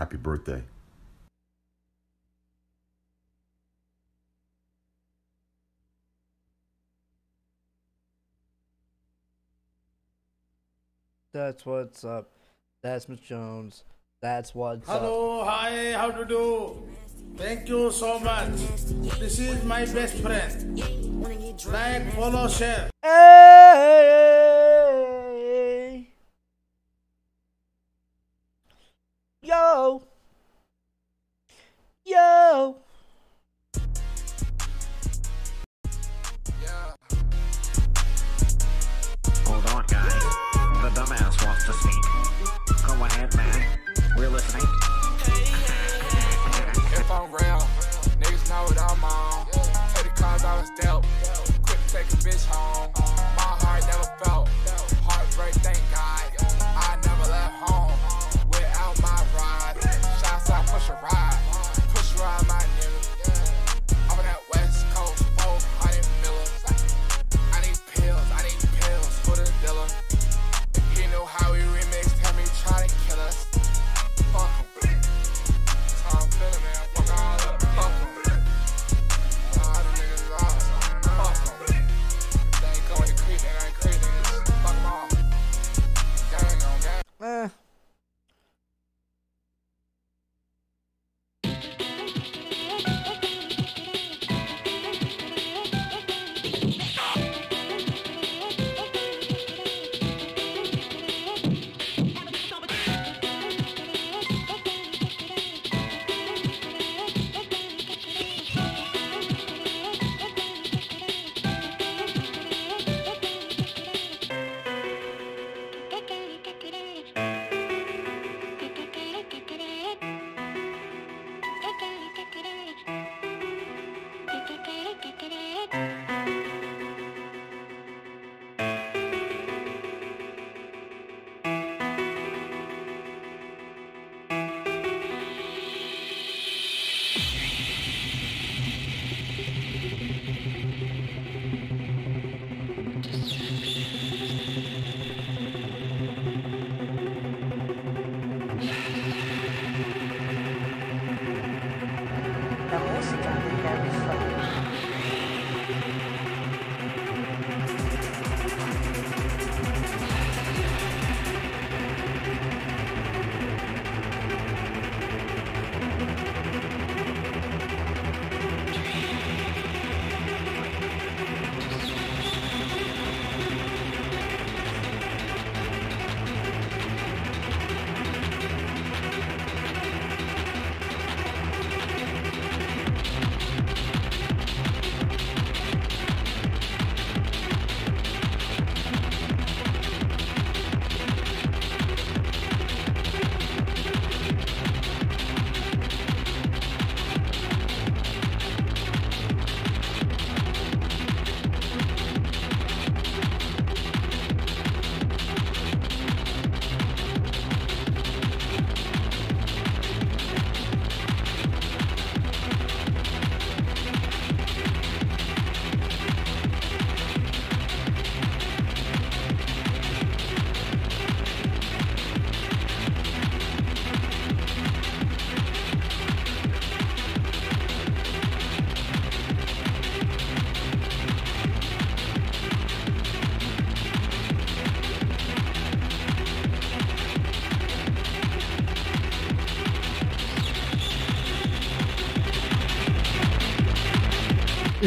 Happy birthday. That's what's up. That's Miss Jones. That's what's Hello, up. Hello, hi, how to do? Thank you so much. This is my best friend. Like, follow, share. Hey!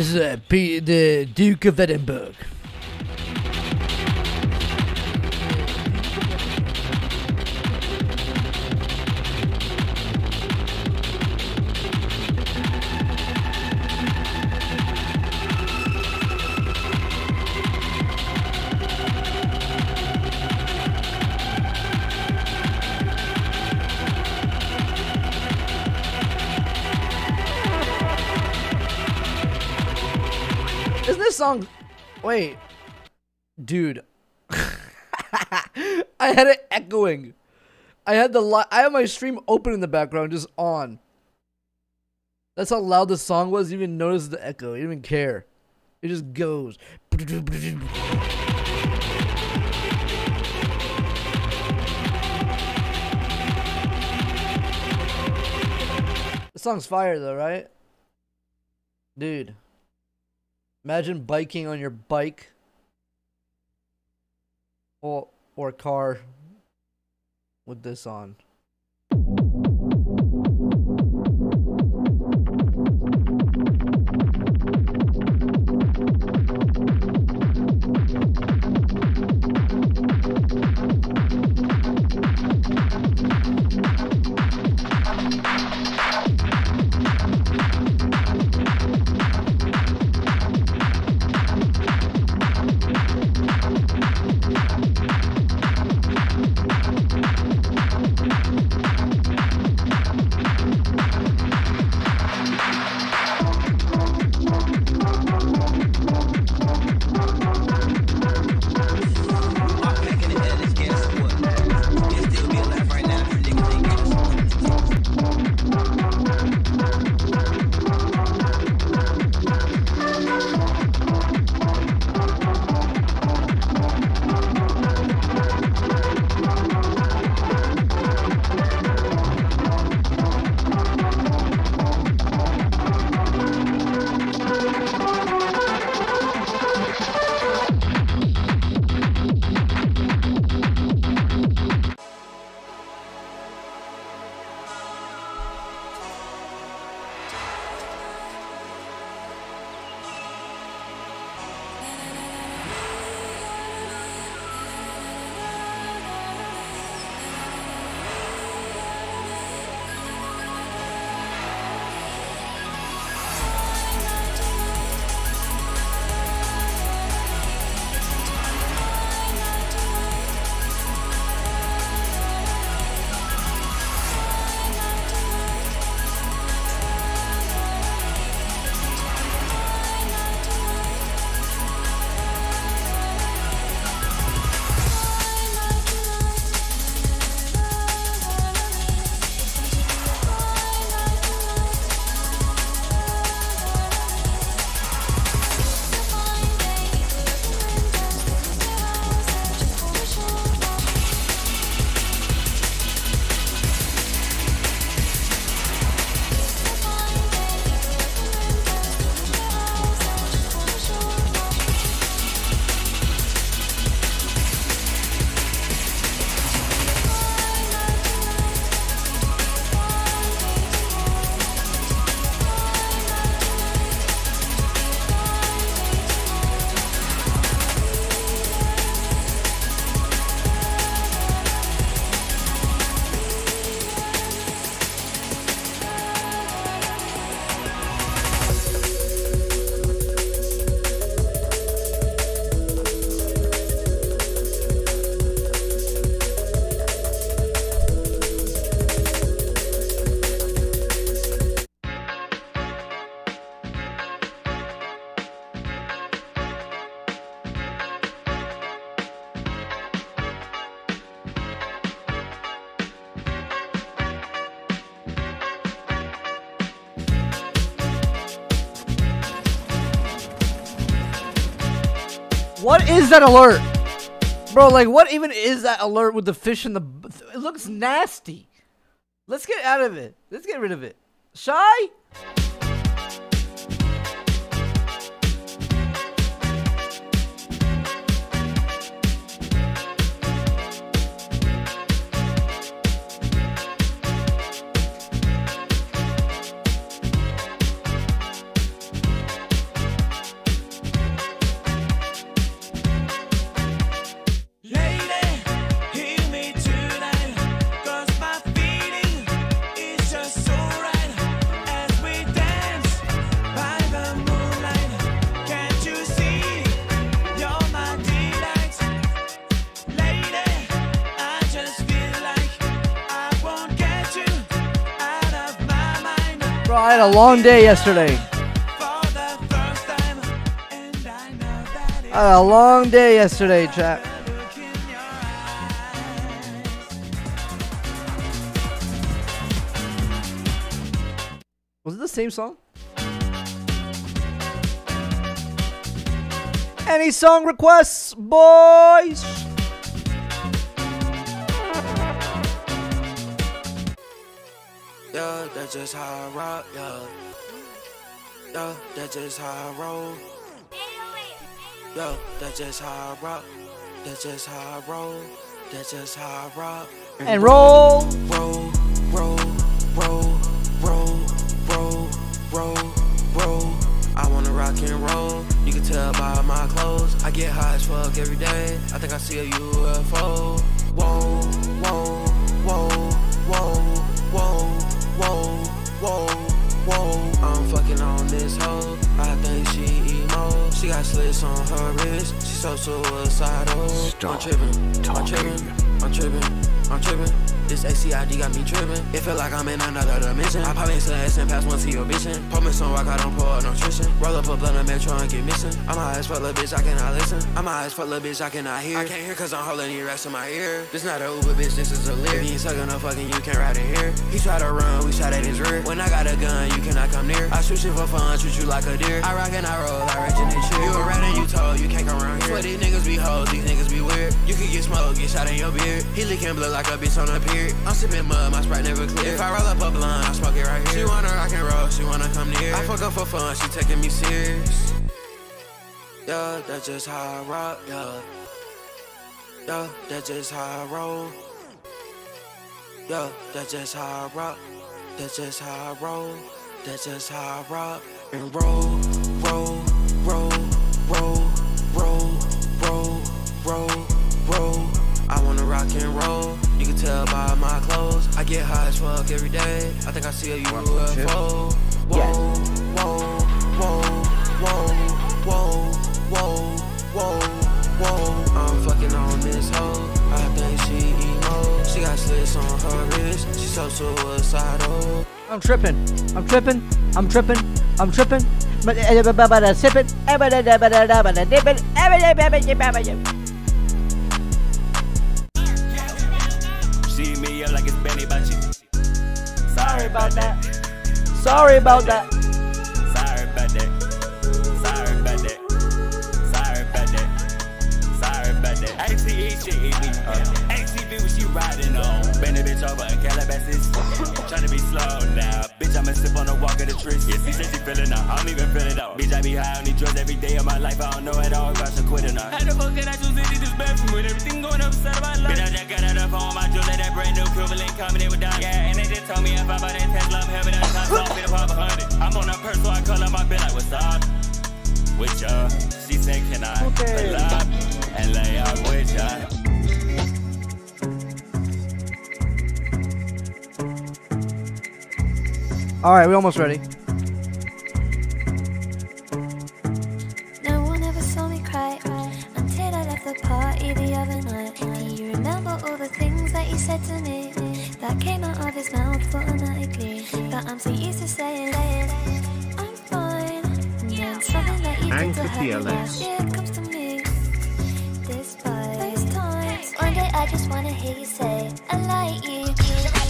is uh, the Duke of Edinburgh. Wait, dude. I had it echoing. I had the I had my stream open in the background, just on. That's how loud the song was. You even notice the echo. You didn't even care. It just goes. The song's fire though, right? Dude. Imagine biking on your bike or or car with this on. That alert? Bro, like, what even is that alert with the fish in the. It looks nasty. Let's get out of it. Let's get rid of it. Shy? Long day yesterday. a long day yesterday, chat. Was it the same song? Any song requests, boys? Yeah, that's just how I rock, yeah. Yeah, that's just how I roll. Yeah, that's just how I rock. That's just how I roll. That's just how I rock. And roll. roll, roll, roll, roll, roll, roll, roll. I wanna rock and roll. You can tell by my clothes. I get high as fuck every day. I think I see a UFO. Whoa, whoa, whoa, this hoe. I think she emo. She got slits on her wrist. She so suicidal. I'm tripping. I'm tripping. I'm tripping. I'm tripping. This ACID got me tripping. It feel like I'm in another dimension. I pop into ass and pass one to your bitchin'. Me some rock, I don't pour nutrition. Roll up a blunt of metro and get missing. I'm high as fuck, little bitch, I cannot listen. I'm high as fuck, little bitch, I cannot hear. I can't hear cause I'm holding these racks in my ear. This not a Uber, bitch, this is a lyric. You ain't sucking no fucking, you can't ride in here. He try to run, we shot at his rear. When I got a gun, you cannot come near. I shoot shit for fun, treat you like a deer. I rock and I roll, I originate shit. You a rat and you told, you can't come around here. Swear these niggas be hoes, these niggas be weird. You can get smoked, get shot in your beard. He licking blood like a bitch on a pier. I'm sipping mud, my sprite never clear. If I roll up a blunt, I smoke it right here. She wanna rock and roll, she wanna come near. I fuck up for fun, she taking me serious. Yeah, that's just how I rock, yeah. Yeah, that's just how I roll. Yeah, that's just how I rock. That's just how I roll. That's just how I rock. And roll, roll, roll, roll, roll, roll, roll, roll. I wanna rock and roll. You can tell by my clothes. I get high as fuck every day. I think I see a UFO. Whoa, whoa, whoa, whoa, whoa, whoa, whoa, whoa. I'm fucking on this hoe. I think she emo. She got slits on her wrist. She so suicidal. I'm tripping. I'm tripping. I'm tripping. I'm tripping. But uh, sipping. Sorry about that. Sorry about that. Sorry about that. Sorry about that. Sorry about that. Sorry about that. ATE shit. Uh, ATV was you riding on. Bend the bitch over in Calabasas. Tryna be slow now. Bitch, I'ma sip on the walk of the trees. Yes, he said she feeling out. I don't even feel it out. Bitch, I be high on these drugs every day of my life. I don't know at all if I should quit or not. How the fuck did I choose it in this bathroom with everything going upside of my life? Bitch, I just got out of phone. My jewelry, that brand new equivalent coming in with dime. Yeah, and they just told me if I buy that Tesla, I'm having that time. So I'm finna pop a hundred. I'm on a purse, so I call up my bill like, what's up? With ya. She said, can I Okay. pull up and lay out with ya? All right, we're almost ready. No one ever saw me cry until I left the party the other night. Do you remember all the things that you said to me that came out of his mouth automatically? But I'm so used to saying, I'm fine. And then something that you did to hurt me comes to me. Despite those times, one day I just wanna hear you say, I like you.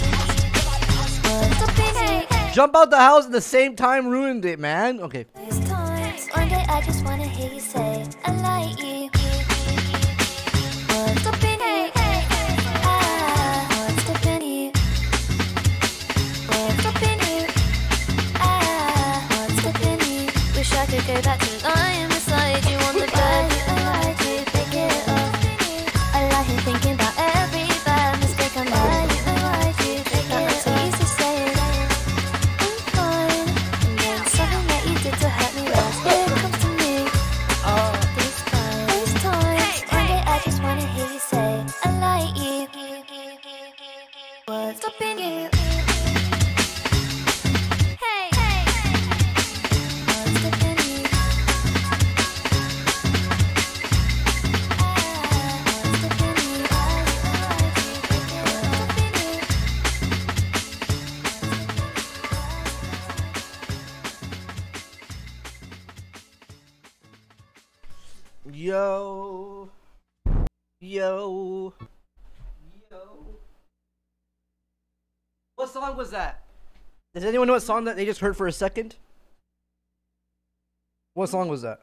Jump out the house at the same time ruined it, man. Okay. One day I just wanna hear you say, I like you. What's up in you? Ah, what's up in you? What's up in you? Ah, what's up in you? Wish I could go back to lying song was that? Does anyone know what song that they just heard for a second? What song was that?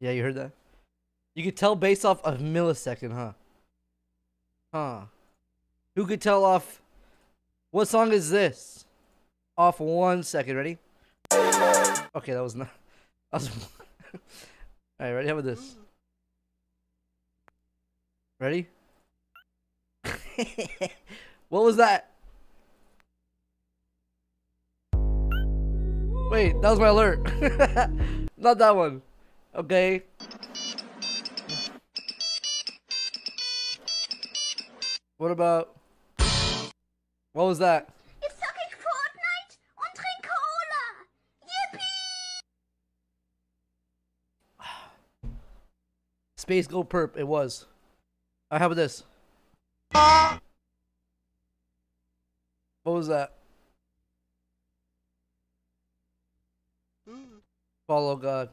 Yeah, you heard that? You could tell based off a millisecond, huh? Huh. Who could tell off what song is this? Off one second, ready? Okay, that was not. That was. Alright, ready? How about this? Ready? what was that? Wait, that was my alert. Not that one. Okay. What about. What was that? Jetzt zock ich Fortnite und trink Cola. Yippie! Space Go Perp. It was. Alright, how about this? What was that? Mm. Follow God.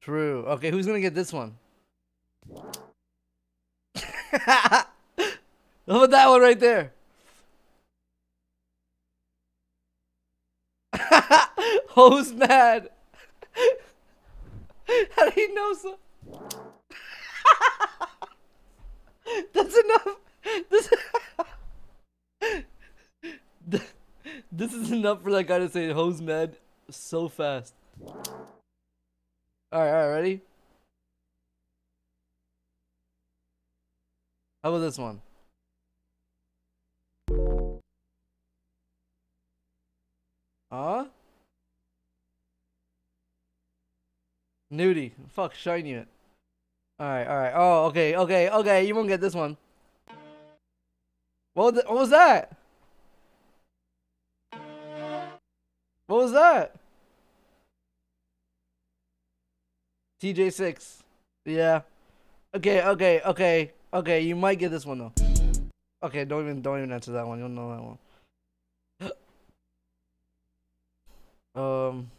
True. Okay, who's gonna get this one? How about that one right there? Oh, who's mad? How do you know so? That's enough. This, this is enough for that guy to say "Hose mad" so fast. All right, all right, ready? How about this one? Huh? Nudie. Fuck, shiny it. Alright, alright. Oh, okay, okay, okay. You won't get this one. What was, what was that? What was that? TJ6. Yeah. Okay, okay, okay, okay. You might get this one though. Okay, don't even don't even answer that one. You don't know that one. um,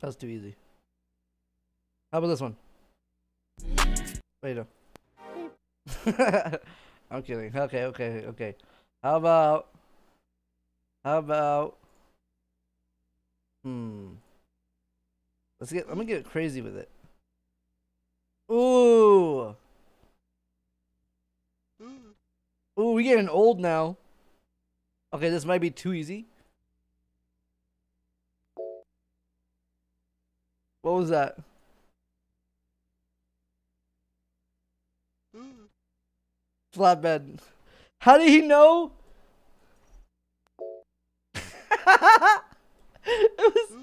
that's too easy. How about this one? Wait no. I'm kidding. Okay, okay, okay. How about? How about? Hmm. Let's get. I'm gonna get crazy with it. Ooh. Ooh, we getting old now. Okay, this might be too easy. What was that? Flatbed. How did he know? it was.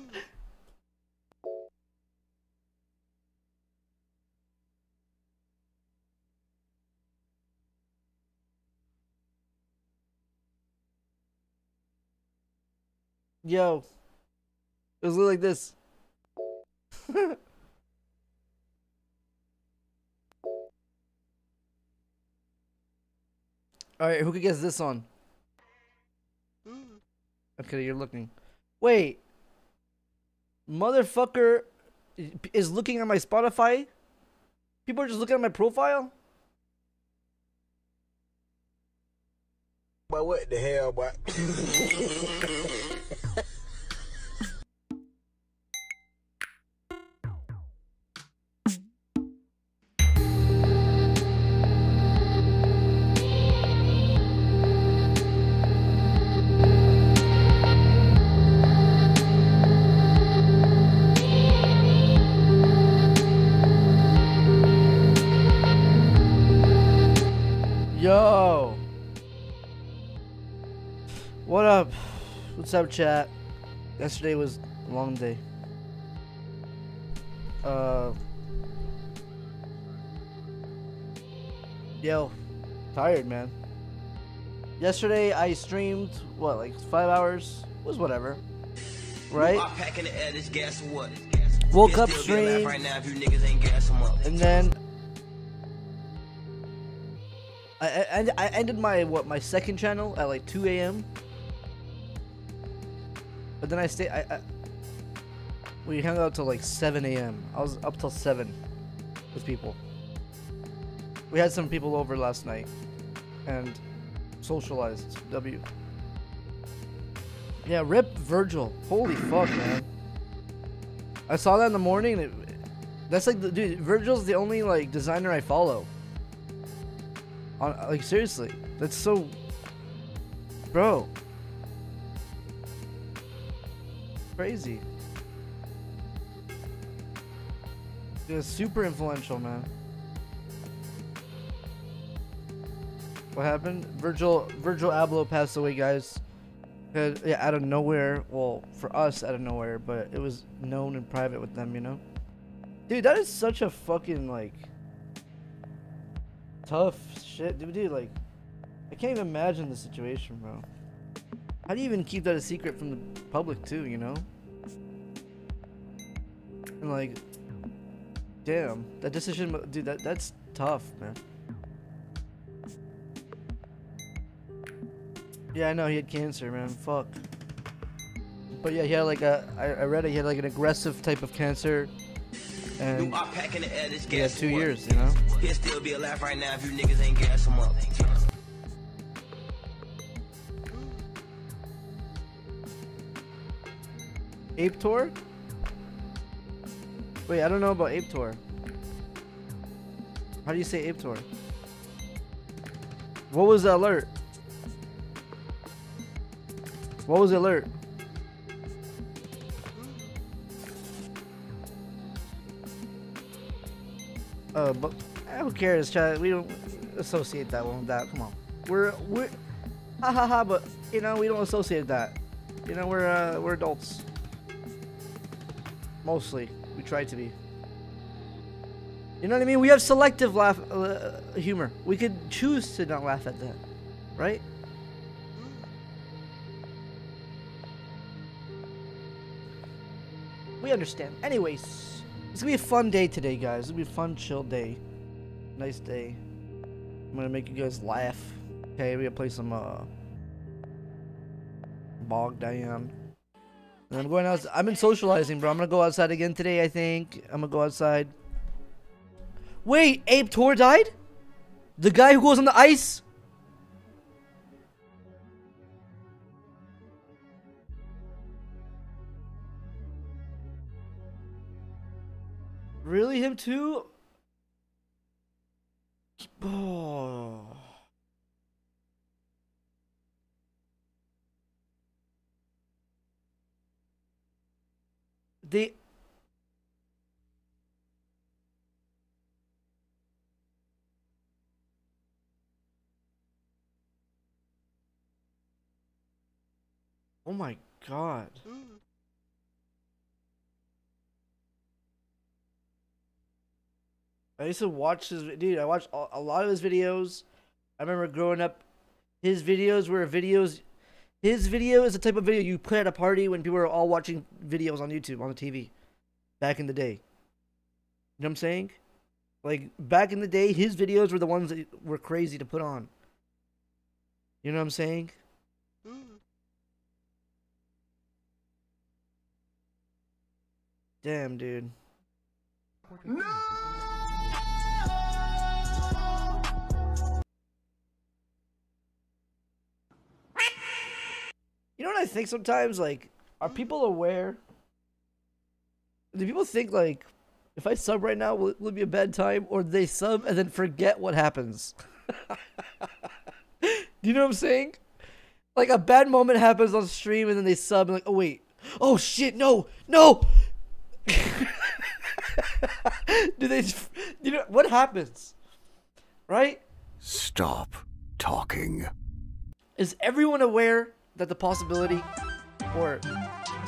Yo. It was like this. Alright, who could guess this one? Mm. Okay, you're looking. Wait. Motherfucker is looking at my Spotify? People are just looking at my profile? But what the hell, boy? What's up, chat? Yesterday was a long day. Uh. Yo. Tired, man. Yesterday I streamed, what, like five hours? was whatever. Right? Packing the air, this gas or what? Woke up streamed. Right now, if you niggas ain't gas 'em up. And then I, I I ended my what my second channel at like 2 a.m. But then I stayed. I, I we hung out till like 7 a.m. I was up till 7 with people. We had some people over last night and socialized. W. Yeah, rip Virgil. Holy fuck, man. I saw that in the morning. It, that's like, the, dude, Virgil's the only like designer I follow. On like seriously, that's so, bro. Crazy. Yeah, super influential, man. What happened? Virgil Virgil Abloh passed away, guys. Yeah, out of nowhere. Well, for us, out of nowhere, but it was known in private with them, you know. Dude, that is such a fucking like tough shit, dude. Dude, like, I can't even imagine the situation, bro. How do you even keep that a secret from the public, too? You know. And like, damn, that decision, dude. That that's tough, man. Yeah, I know he had cancer, man. Fuck. But yeah, he had like a. I, I read it. He had like an aggressive type of cancer, and New op pack in the air, this he had gas two years. You know. He'll still be alive right now if you niggas ain't gas him up. Ape Tour? Wait, I don't know about Ape Tour. How do you say Ape Tour? What was the alert? What was the alert? Uh, but who cares, Chad? We don't associate that one with that. Come on, we're we're ha ha ha. But you know, we don't associate that. You know, we're uh, we're adults. Mostly, we try to be. You know what I mean? We have selective laugh uh, humor. We could choose to not laugh at that, right? We understand. Anyways, it's gonna be a fun day today, guys. It's gonna be a fun, chill day. Nice day. I'm gonna make you guys laugh. Okay, we're gonna play some uh Bogg Dann. I'm going out. I've been socializing, bro. I'm gonna go outside again today. I think I'm gonna go outside. Wait, Abe Tor died? The guy who goes on the ice? Really, him too? Oh. They Oh my god. I used to watch his dude. I watched a lot of his videos. I remember growing up, his videos were videos. His video is the type of video you put at a party when people are all watching videos on YouTube on the TV, back in the day. You know what I'm saying? Like back in the day, his videos were the ones that were crazy to put on. You know what I'm saying? Damn, dude. You know what I think sometimes? Like, are people aware? Do people think, like, if I sub right now, will it, will it be a bad time? Or they sub and then forget what happens? Do you know what I'm saying? Like, a bad moment happens on stream and then they sub and, like, oh, wait. Oh, shit, no, no! do they, you know, what happens? Right? Stop talking. Is everyone aware that the possibility, or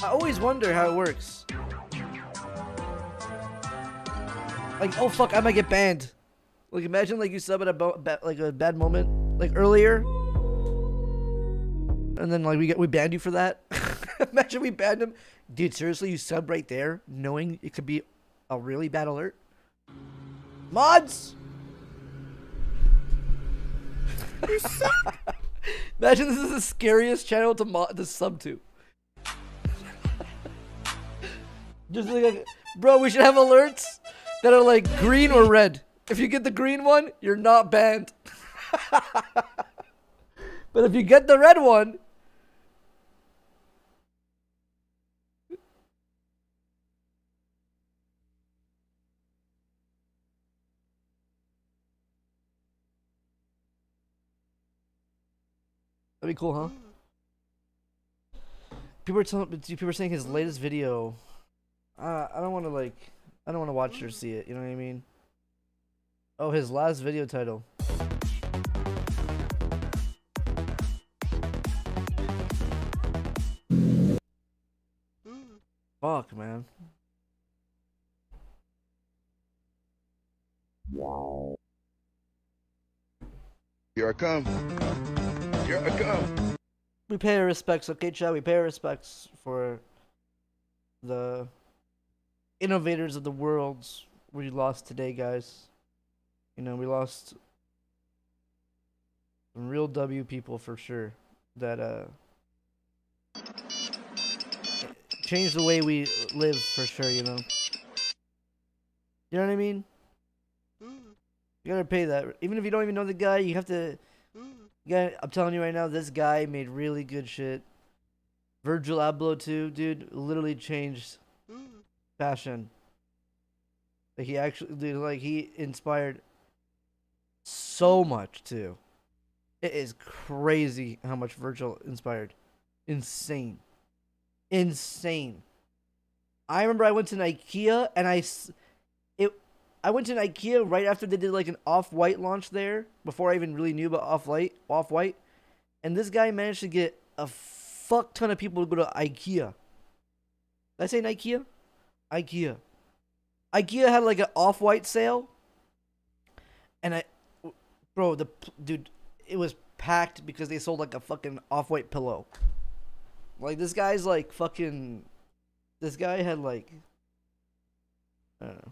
I always wonder how it works. Like, oh fuck, I might get banned. Like, imagine like you sub at a ba- like a bad moment, like earlier, and then like we get we banned you for that. imagine we banned him, dude. Seriously, you sub right there, knowing it could be a really bad alert. Mods. Imagine this is the scariest channel to, mo- to sub to. Just like, bro, we should have alerts that are like green or red. If you get the green one, you're not banned. but if you get the red one, be cool, huh? People are telling, people are saying his latest video. Uh, I don't want to like, I don't want to watch or see it. You know what I mean? Oh, his last video title. Fuck, man. Here I come. Here I come. We pay our respects, okay, Chad? We pay our respects for the innovators of the world we lost today, guys. You know, we lost some real W people for sure that uh changed the way we live for sure, you know. You know what I mean? You gotta pay that. Even if you don't even know the guy, you have to. Yeah, I'm telling you right now, this guy made really good shit. Virgil Abloh too, dude, literally changed fashion. Like he actually, dude, like he inspired so much too. It is crazy how much Virgil inspired. Insane, insane. I remember I went to IKEA and I, I went to IKEA right after they did like an off white launch there. Before I even really knew about off white, off white, and this guy managed to get a fuck ton of people to go to IKEA. Did I say IKEA? IKEA. IKEA had like an off white sale, and I, bro, the dude, it was packed because they sold like a fucking off white pillow. Like this guy's like fucking, this guy had like, I don't know.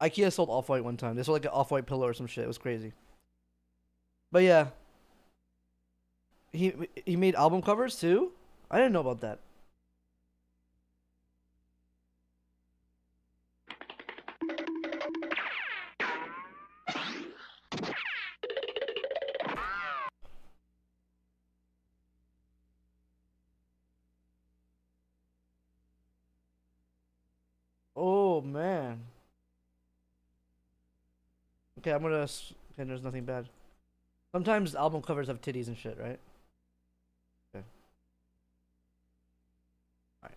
IKEA sold off white one time. They sold like an off white pillow or some shit. It was crazy. But yeah, he he made album covers too. I didn't know about that. Okay, I'm gonna. Okay, there's nothing bad. Sometimes album covers have titties and shit, right? Okay. Alright.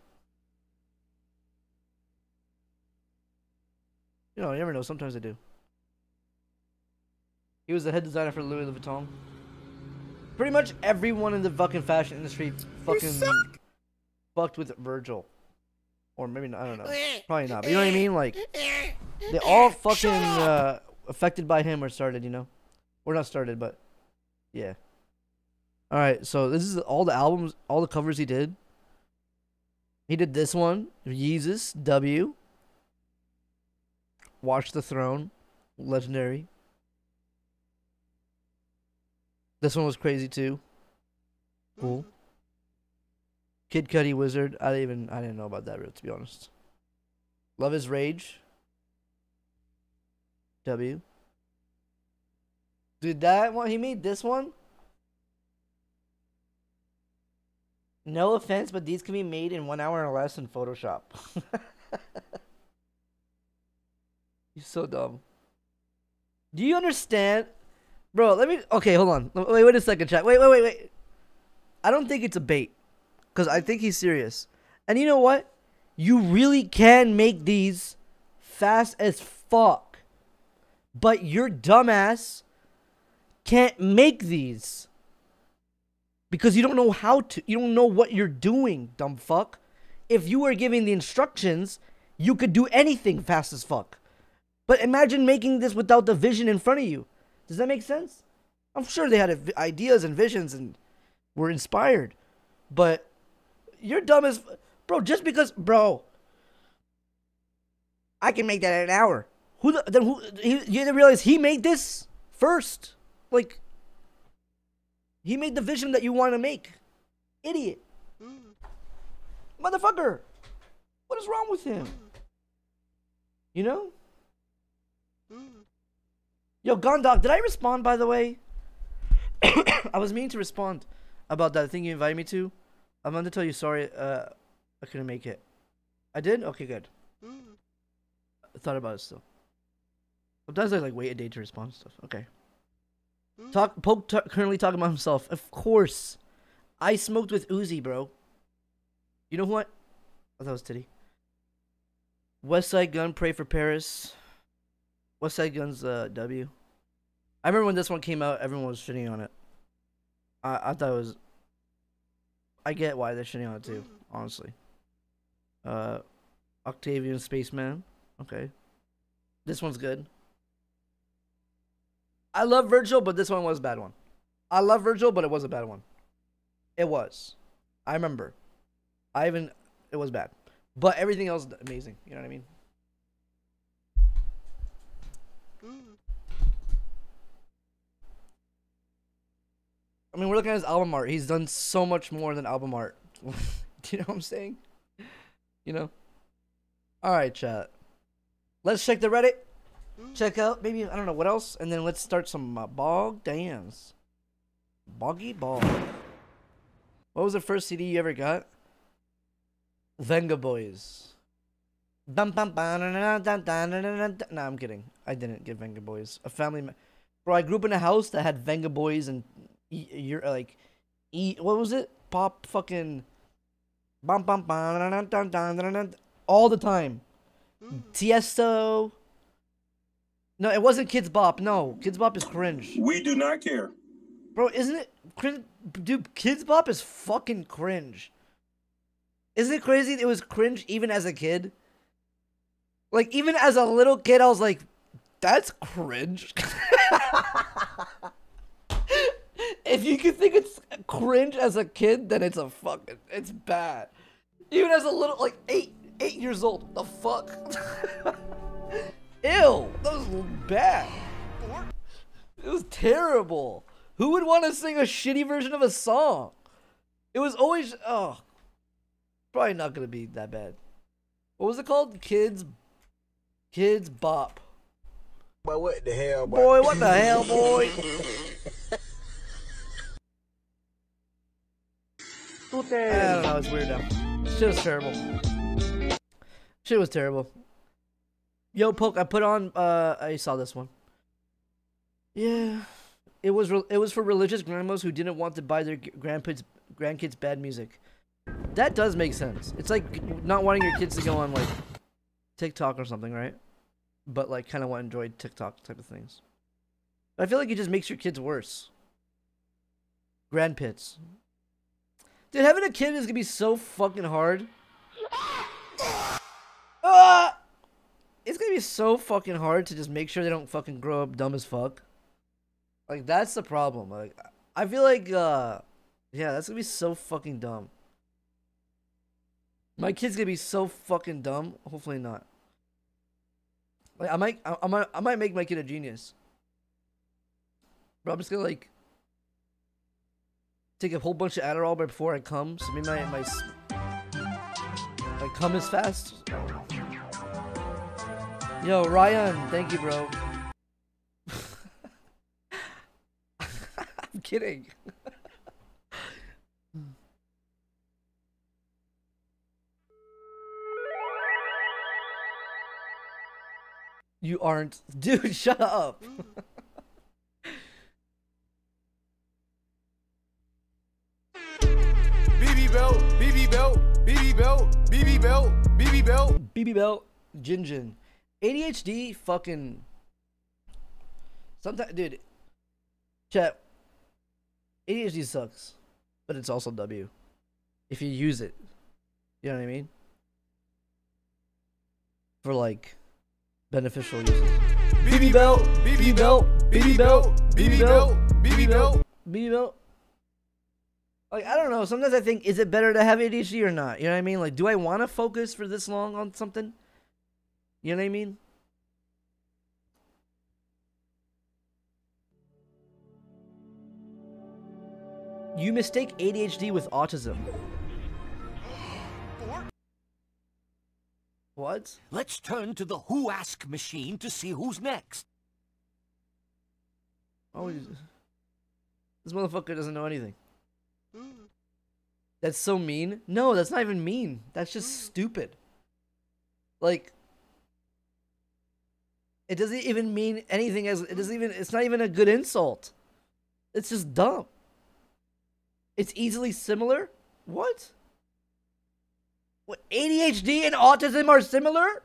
You know, you never know. Sometimes they do. He was the head designer for Louis Vuitton. Pretty much everyone in the fucking fashion industry fucking fucked with Virgil. Or maybe not, I don't know. Probably not. But you know what I mean? Like, they all fucking uh, affected by him or started, you know? We're not started, but yeah. All right, so this is all the albums, all the covers he did. He did this one, Yeezus W. Watch the Throne, legendary. This one was crazy too. Cool. Kid Cudi Wizard. I didn't even I didn't know about that to be honest. Love is Rage. W. Dude, that one he made this one. No offense, but these can be made in one hour or less in Photoshop. You're so dumb. Do you understand? Bro, let me. Okay, hold on. Wait, wait a second, chat. Wait, wait, wait, wait. I don't think it's a bait. Because I think he's serious. And you know what? You really can make these fast as fuck. But your dumbass can't make these. Because you don't know how to. You don't know what you're doing, dumb fuck. If you were giving the instructions, you could do anything fast as fuck. But imagine making this without the vision in front of you. Does that make sense? I'm sure they had ideas and visions and were inspired. But you're dumb as bro. Just because, bro, I can make that in an hour. Who the, then? Who he, you didn't realize he made this first? Like he made the vision that you want to make. Idiot. Motherfucker! What is wrong with him? You know? Yo, Gondok, did I respond by the way? I was meaning to respond about that thing you invited me to. I'm going to tell you sorry, uh, I couldn't make it. I did? Okay, good. I thought about it still. Sometimes I like wait a day to respond to stuff. Okay. Talk. Poke t- currently talking about himself. Of course, I smoked with Uzi, bro. You know what? Oh, that was Titty. Westside Gunn, pray for Paris. Westside Gunn's uh, W. I remember when this one came out, everyone was shitting on it. I I thought it was. I get why they're shitting on it too, honestly. Uh, Octavian Spaceman. Okay. This one's good. I love Virgil, but this one was a bad one. I love Virgil, but it was a bad one. It was. I remember. I even it was bad. But everything else amazing. You know what I mean? I mean, we're looking at his album art. He's done so much more than album art. Do you know what I'm saying? You know? Alright, chat. Let's check the Reddit. Mm. Check out maybe I don't know what else, and then let's start some uh, bog dance. Boggy bog. What was the first CD you ever got? Vengaboys. Bum, bum, bum, na, na, na, na, na, na, na. Nah, I'm kidding. I didn't get Vengaboys. A family, me- bro. I grew up in a house that had Vengaboys and e- you're uh, like, e- what was it? Pop fucking, bum bum all the time. Mm. Tiesto. No, it wasn't Kidz Bop. No, Kidz Bop is cringe. We do not care. Bro, isn't it cringe? Dude, Kidz Bop is fucking cringe. Isn't it crazy? It was cringe even as a kid. Like even as a little kid, I was like, "That's cringe." if you can think it's cringe as a kid, then it's a fucking it's bad. Even as a little like eight eight years old, the fuck. Ew, that was bad. It was terrible. Who would want to sing a shitty version of a song? It was always oh, probably not gonna be that bad. What was it called? Kids, Kidz Bop. Boy, what the hell, boy? Boy, what the hell, boy? I don't know. It's weird now. Shit was terrible. Shit was terrible. Yo, poke. I put on. Uh, I saw this one. Yeah, it was. Re- it was for religious grandmas who didn't want to buy their grandkids grandkids bad music. That does make sense. It's like not wanting your kids to go on like TikTok or something, right? But like kind of want to enjoy TikTok type of things. But I feel like it just makes your kids worse. Grandpits. Dude, having a kid is gonna be so fucking hard. Ah! It's gonna be so fucking hard to just make sure they don't fucking grow up dumb as fuck. Like that's the problem. Like I feel like uh yeah, that's gonna be so fucking dumb. My kid's gonna be so fucking dumb. Hopefully not. Like I might I, I might I might make my kid a genius. But I'm just gonna like take a whole bunch of Adderall before I come, so maybe my my my come as fast. Yo, Ryan, thank you, bro. I'm kidding. You aren't, dude. Shut up. BB belt, BB belt, BB belt, BB belt, BB belt. BB Belt, Jin Jin. ADHD, fucking. Sometimes, dude. Chat. ADHD sucks, but it's also W. If you use it, you know what I mean. For like beneficial uses. BB Belt, BB Belt, BB Belt, BB Belt, BB Belt, BB Belt. Like I don't know. Sometimes I think, is it better to have ADHD or not? You know what I mean? Like, do I want to focus for this long on something? You know what I mean? You mistake ADHD with autism. What? Let's turn to the Who Ask machine to see who's next. Oh, this motherfucker doesn't know anything. That's so mean. No, that's not even mean. That's just stupid. Like, it doesn't even mean anything as it doesn't even. It's not even a good insult. It's just dumb. It's easily similar. What? What ADHD and autism are similar?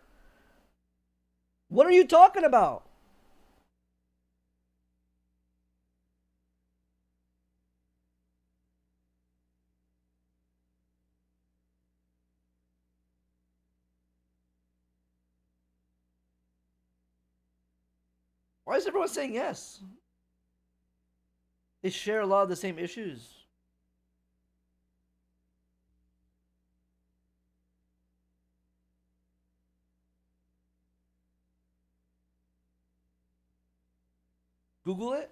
What are you talking about? Why is everyone saying yes? They share a lot of the same issues. Google it?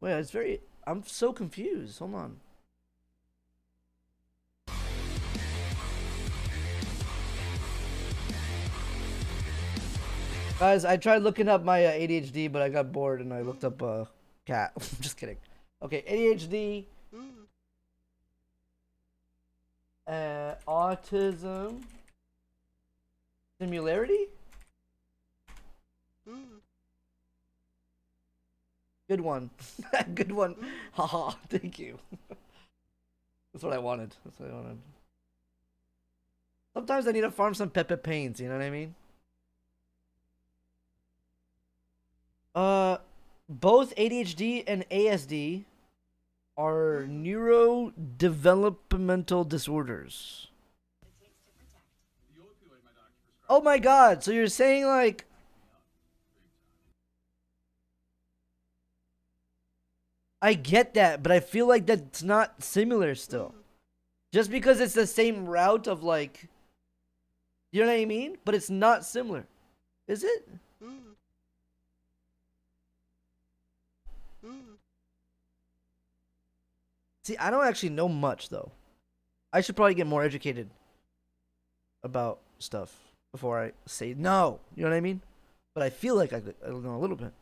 Wait, it's very. I'm so confused. Hold on. Guys, I tried looking up my uh, ADHD, but I got bored and I looked up uh, cat. Just kidding. Okay, ADHD, uh, autism, similarity. Good one. Good one. Haha, thank you. That's what I wanted. That's what I wanted. Sometimes I need to farm some Pepe Pains, you know what I mean? Uh, both ADHD and ASD are neurodevelopmental disorders. Oh my god, so you're saying like I get that, but I feel like that's not similar still. Just because it's the same route of like you know what I mean? But it's not similar. Is it? See, I don't actually know much though. I should probably get more educated about stuff before I say no. You know what I mean? But I feel like I I know a little bit.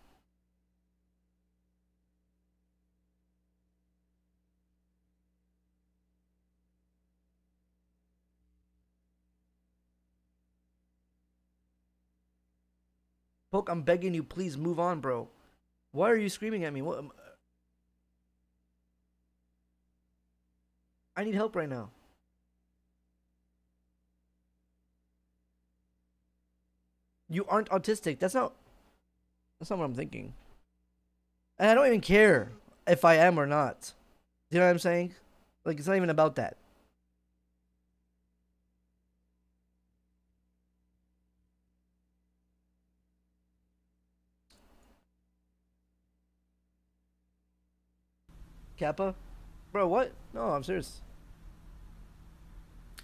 Poke, I'm begging you, please move on, bro. Why are you screaming at me? What? Um, I need help right now. You aren't autistic. That's not. That's not what I'm thinking. And I don't even care if I am or not. You know what I'm saying? Like it's not even about that. Kappa? Bro, what? No, I'm serious.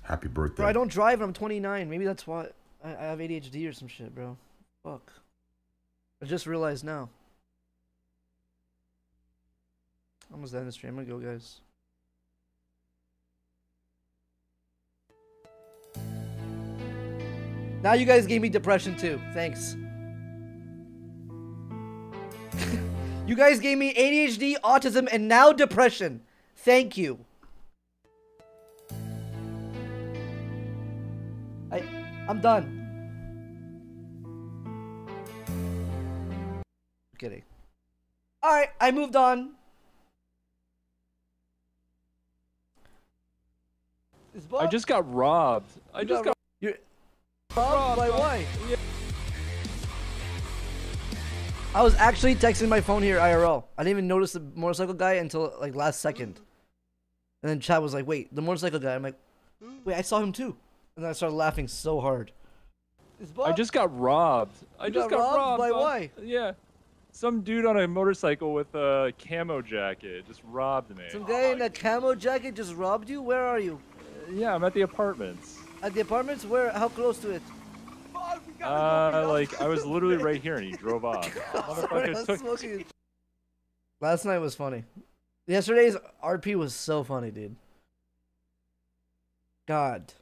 Happy birthday. Bro, I don't drive I'm 29. Maybe that's why I, I have ADHD or some shit, bro. Fuck. I just realized now. Almost done the stream. I'm gonna go, guys. Now you guys gave me depression too. Thanks. you guys gave me ADHD, autism, and now depression. Thank you. I'm done. kidding. All right, I moved on. I just got robbed. I You just got got You're robbed by why? I was actually texting my phone here IRL. I didn't even notice the motorcycle guy until like last second. And then chat was like, "Wait, the motorcycle guy." I'm like, "Wait, I saw him too." And then I started laughing so hard. I just got robbed. I just got got, robbed? robbed. By uh, why? Yeah. Some dude on a motorcycle with a camo jacket just robbed me. Some guy in a camo jacket just robbed you. Where are you? Yeah, I'm at the apartments. At the apartments? Where? How close to it? Uh, like I was literally right here and he drove off. Sorry, I'm took. smoking. Last night was funny. Yesterday's RP was so funny, dude. God.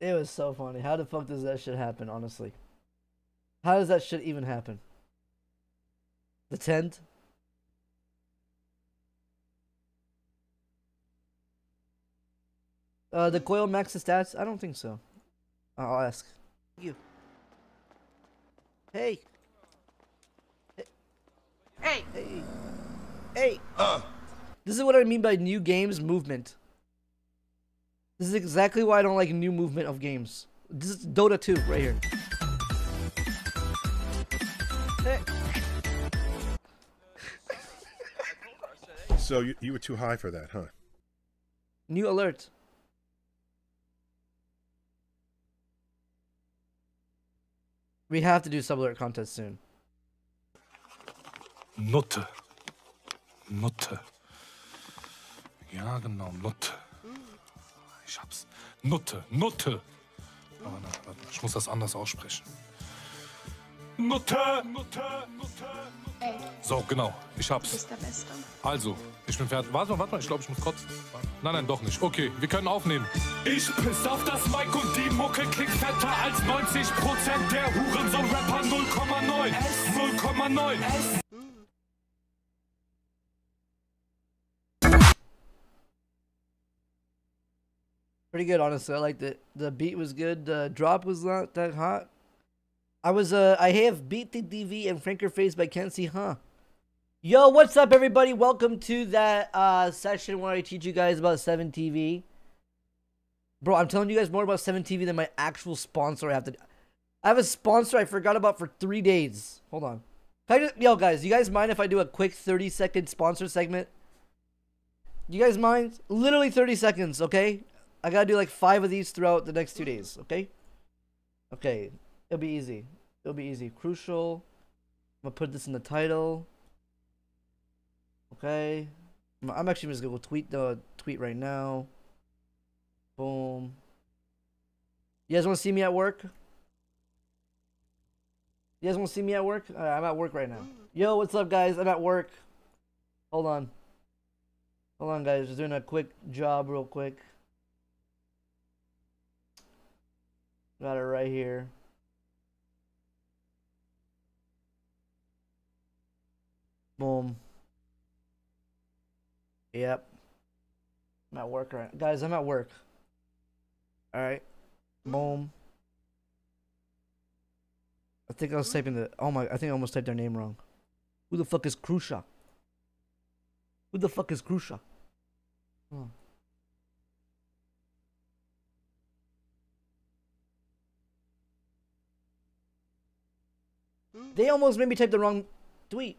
It was so funny. How the fuck does that shit happen, honestly? How does that shit even happen? The tent? Uh, the coil max the stats? I don't think so. I'll ask. You. Hey. Hey. Hey. Hey. Uh. This is what I mean by new games movement. This is exactly why I don't like new movement of games. This is Dota 2 right here. So you, you were too high for that, huh? New alert. We have to do sub alert contest soon. Nutte. Nutte. Ja, genau, Nutte. Ich hab's. Nutte, Nutte. Aber na, warte mal, ich muss das anders aussprechen. Nutte, Nutte, Nutte. Ey, So, genau, ich du hab's. bist der Beste. Also, ich bin fertig. Warte mal, warte mal, ich glaube, ich muss kotzen. Nein, nein, doch nicht. Okay, wir können aufnehmen. Ich piss auf das Mic und die Mucke klingt fetter als 90% der Hurensohn-Rapper 0,9. 0,9. Pretty good, honestly. I liked it. The beat was good. The drop was not that hot. I was uh I have beat the DV and Franker Face by Kenzie, huh? Yo, what's up everybody? Welcome to that uh session where I teach you guys about 7 TV. Bro, I'm telling you guys more about 7 TV than my actual sponsor I have to I have a sponsor I forgot about for 3 days. Hold on. Can I just, yo guys, you guys mind if I do a quick 30 second sponsor segment? You guys mind? Literally 30 seconds, okay? I gotta do like five of these throughout the next two days, okay? Okay, it'll be easy. It'll be easy. Crucial. I'm gonna put this in the title. Okay. I'm- actually just gonna go tweet the tweet right now. Boom. You guys wanna see me at work? You guys wanna see me at work? Alright, I'm at work right now. Yo, what's up guys? I'm at work. Hold on. Hold on guys, just doing a quick job real quick. Got it right here. Boom. Yep. I'm at work right guys, I'm at work. Alright. Boom. I think I was typing the oh my I think I almost typed their name wrong. Who the fuck is Krusha? Who the fuck is Krusha? Oh. They almost made me type the wrong tweet.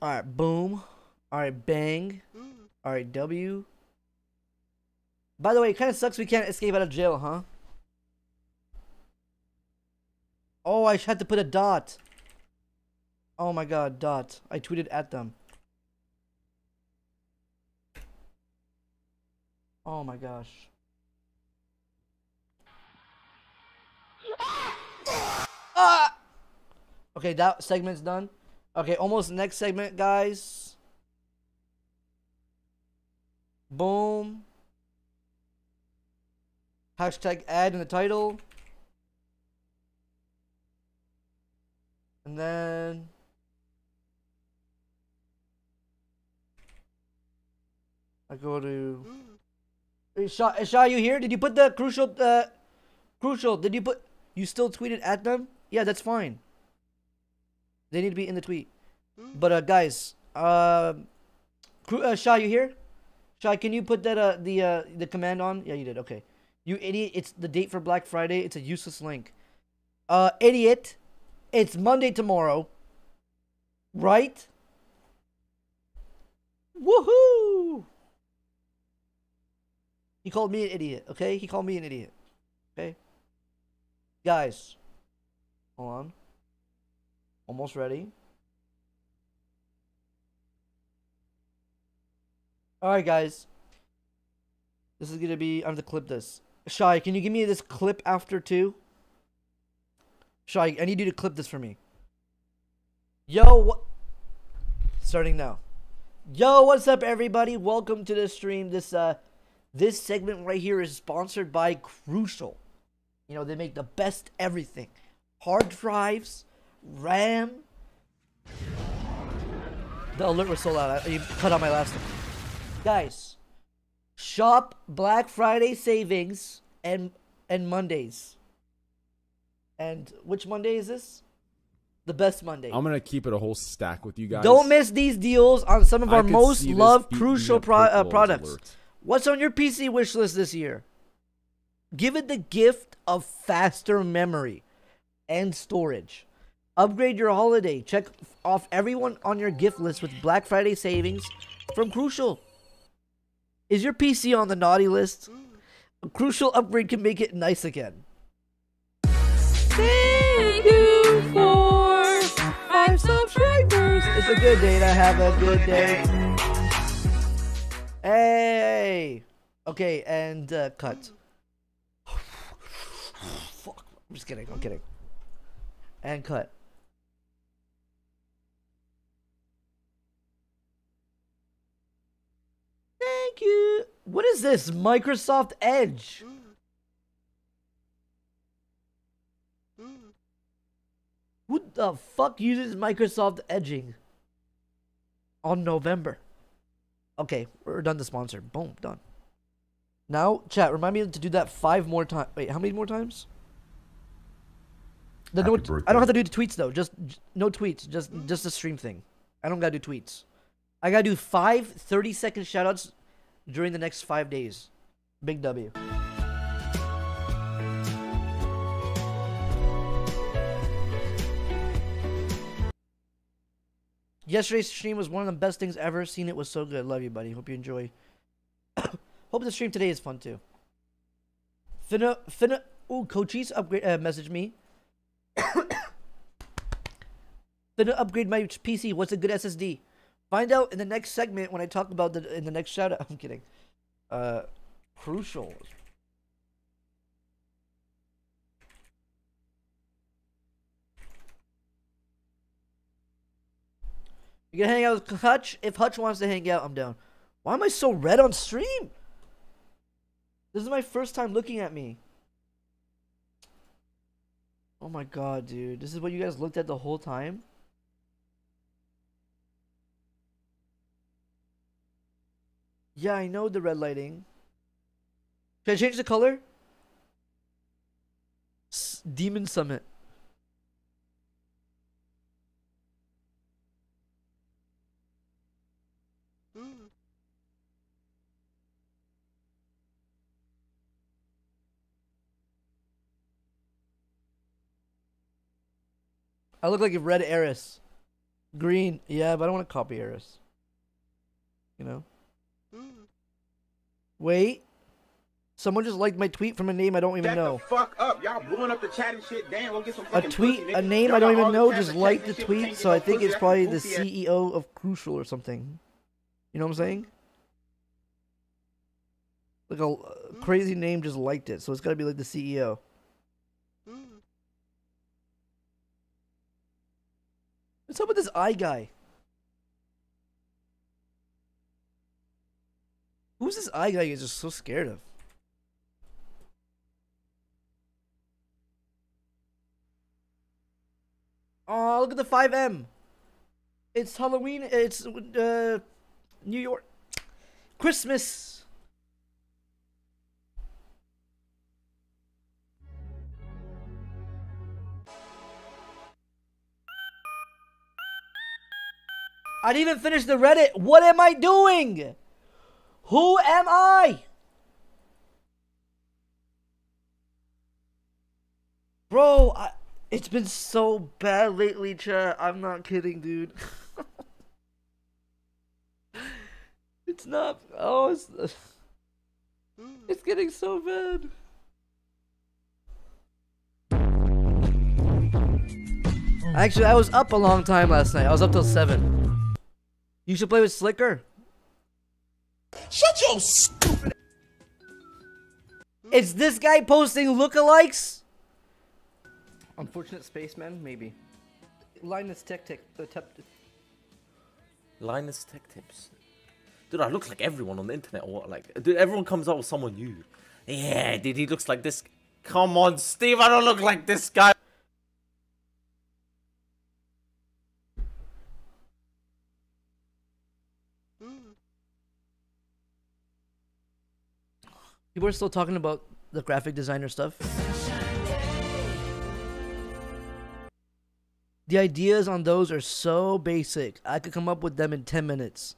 Alright, boom. Alright, bang. Alright, W. By the way, it kind of sucks we can't escape out of jail, huh? Oh, I had to put a dot. Oh my god, dot. I tweeted at them. Oh my gosh. Ah! Okay, that segment's done. Okay, almost next segment, guys. Boom. Hashtag ad in the title. And then. I go to. Shaw, Shaw, you here? Did you put the crucial, uh, crucial, did you put, you still tweeted at them? Yeah, that's fine. They need to be in the tweet. But, uh, guys, uh, Cru- uh, Shaw, you here? Shaw, can you put that, uh, the, uh, the command on? Yeah, you did, okay. You idiot, it's the date for Black Friday. It's a useless link. Uh, idiot, it's Monday tomorrow. Right? Woohoo! He called me an idiot, okay? He called me an idiot. Okay? Guys. Hold on. Almost ready. Alright, guys. This is gonna be. I have to clip this. Shy, can you give me this clip after too? Shy, I need you to clip this for me. Yo, what? Starting now. Yo, what's up, everybody? Welcome to the stream. This uh, this segment right here is sponsored by Crucial. You know they make the best everything: hard drives, RAM. The alert was so loud. I, you cut out my last one, guys. Shop Black Friday savings and and Mondays. And which Monday is this? The best Monday. I'm gonna keep it a whole stack with you guys. Don't miss these deals on some of I our most loved crucial pro- uh, products. alert. What's on your PC wish list this year? Give it the gift of faster memory and storage. Upgrade your holiday. Check off everyone on your gift list with Black Friday savings from Crucial. Is your PC on the naughty list? A crucial upgrade can make it nice again. Thank you for five subscribers. It's a good day to have a good day. Hey. Okay, and uh, cut. I'm just kidding. I'm kidding. And cut. Thank you. What is this? Microsoft Edge. Who the fuck uses Microsoft Edging on November? Okay, we're done the sponsor. Boom, done. Now, chat, remind me to do that five more times. Wait, how many more times? The no, I don't have to do the tweets though. Just j- no tweets. Just just the stream thing. I don't gotta do tweets. I gotta do five 30 second shoutouts during the next five days. Big W. Yesterday's stream was one of the best things ever. Seen it was so good. Love you, buddy. Hope you enjoy. Hope the stream today is fun too. Finna, finna. Ooh, Cochise upgrade. Uh, message me. finna upgrade my PC. What's a good SSD? Find out in the next segment when I talk about the in the next shout out. I'm kidding. Uh, crucial. You gonna hang out with Hutch? If Hutch wants to hang out, I'm down. Why am I so red on stream? This is my first time looking at me. Oh my god, dude. This is what you guys looked at the whole time? Yeah, I know the red lighting. Should I change the color? S- Demon Summit. I look like a red Eris. Green, yeah, but I don't want to copy Eris. You know? Wait. Someone just liked my tweet from a name I don't even Shut know. the fuck up. Y'all blowing up the chat and shit. Damn, go get some A tweet, pussy, a name I don't even know, just liked the tweet, so I think pussy, it's probably the CEO of Crucial or something. You know what I'm saying? Like a uh, crazy name just liked it, so it's gotta be like the CEO. What's up with this eye guy? Who's this eye guy you're just so scared of? Oh, look at the FiveM. It's Halloween. It's uh, New York. Christmas. I didn't even finish the Reddit. What am I doing? Who am I? Bro, I, it's been so bad lately, chat. I'm not kidding, dude. it's not. Oh, it's. It's getting so bad. Actually, I was up a long time last night. I was up till 7. You should play with Slicker. Shut your stupid. Is this guy posting lookalikes? Unfortunate spaceman, maybe. Linus Tech Tech. Uh, the tep- Linus Tech Tips. Dude, I look like everyone on the internet or what? Like, dude, everyone comes out with someone new. Yeah, dude, he looks like this. Come on, Steve, I don't look like this guy. People are still talking about the graphic designer stuff. The ideas on those are so basic. I could come up with them in 10 minutes.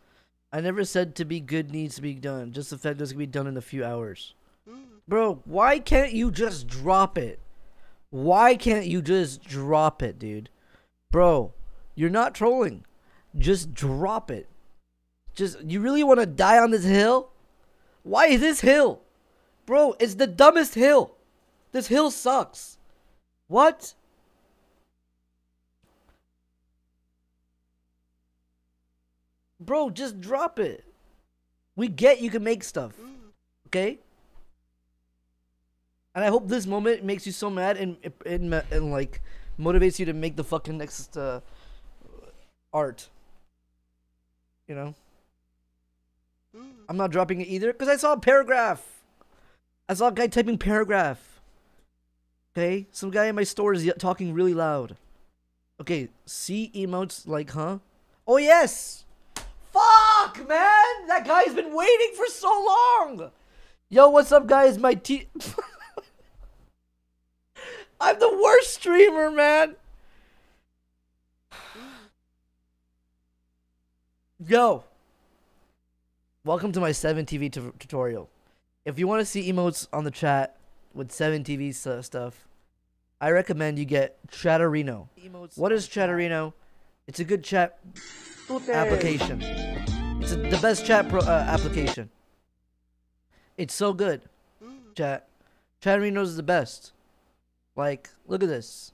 I never said to be good needs to be done. Just the fact that it's to be done in a few hours. Bro, why can't you just drop it? Why can't you just drop it, dude? Bro, you're not trolling. Just drop it. Just, you really want to die on this hill? Why is this hill? Bro, it's the dumbest hill. This hill sucks. What? Bro, just drop it. We get you can make stuff. Okay? And I hope this moment makes you so mad and and, and like motivates you to make the fucking next uh, art. You know? I'm not dropping it either because I saw a paragraph. I saw a guy typing paragraph. Okay? Some guy in my store is talking really loud. Okay, see emotes like, huh? Oh, yes! Fuck, man! That guy's been waiting for so long! Yo, what's up, guys? My T. I'm the worst streamer, man! Yo! Welcome to my 7TV tu- tutorial. If you want to see emotes on the chat with 7TV stuff, I recommend you get Chatterino. What is Chatterino? It's a good chat application. It's a, the best chat pro, uh, application. It's so good. Chat. Chatterino's the best. Like, look at this.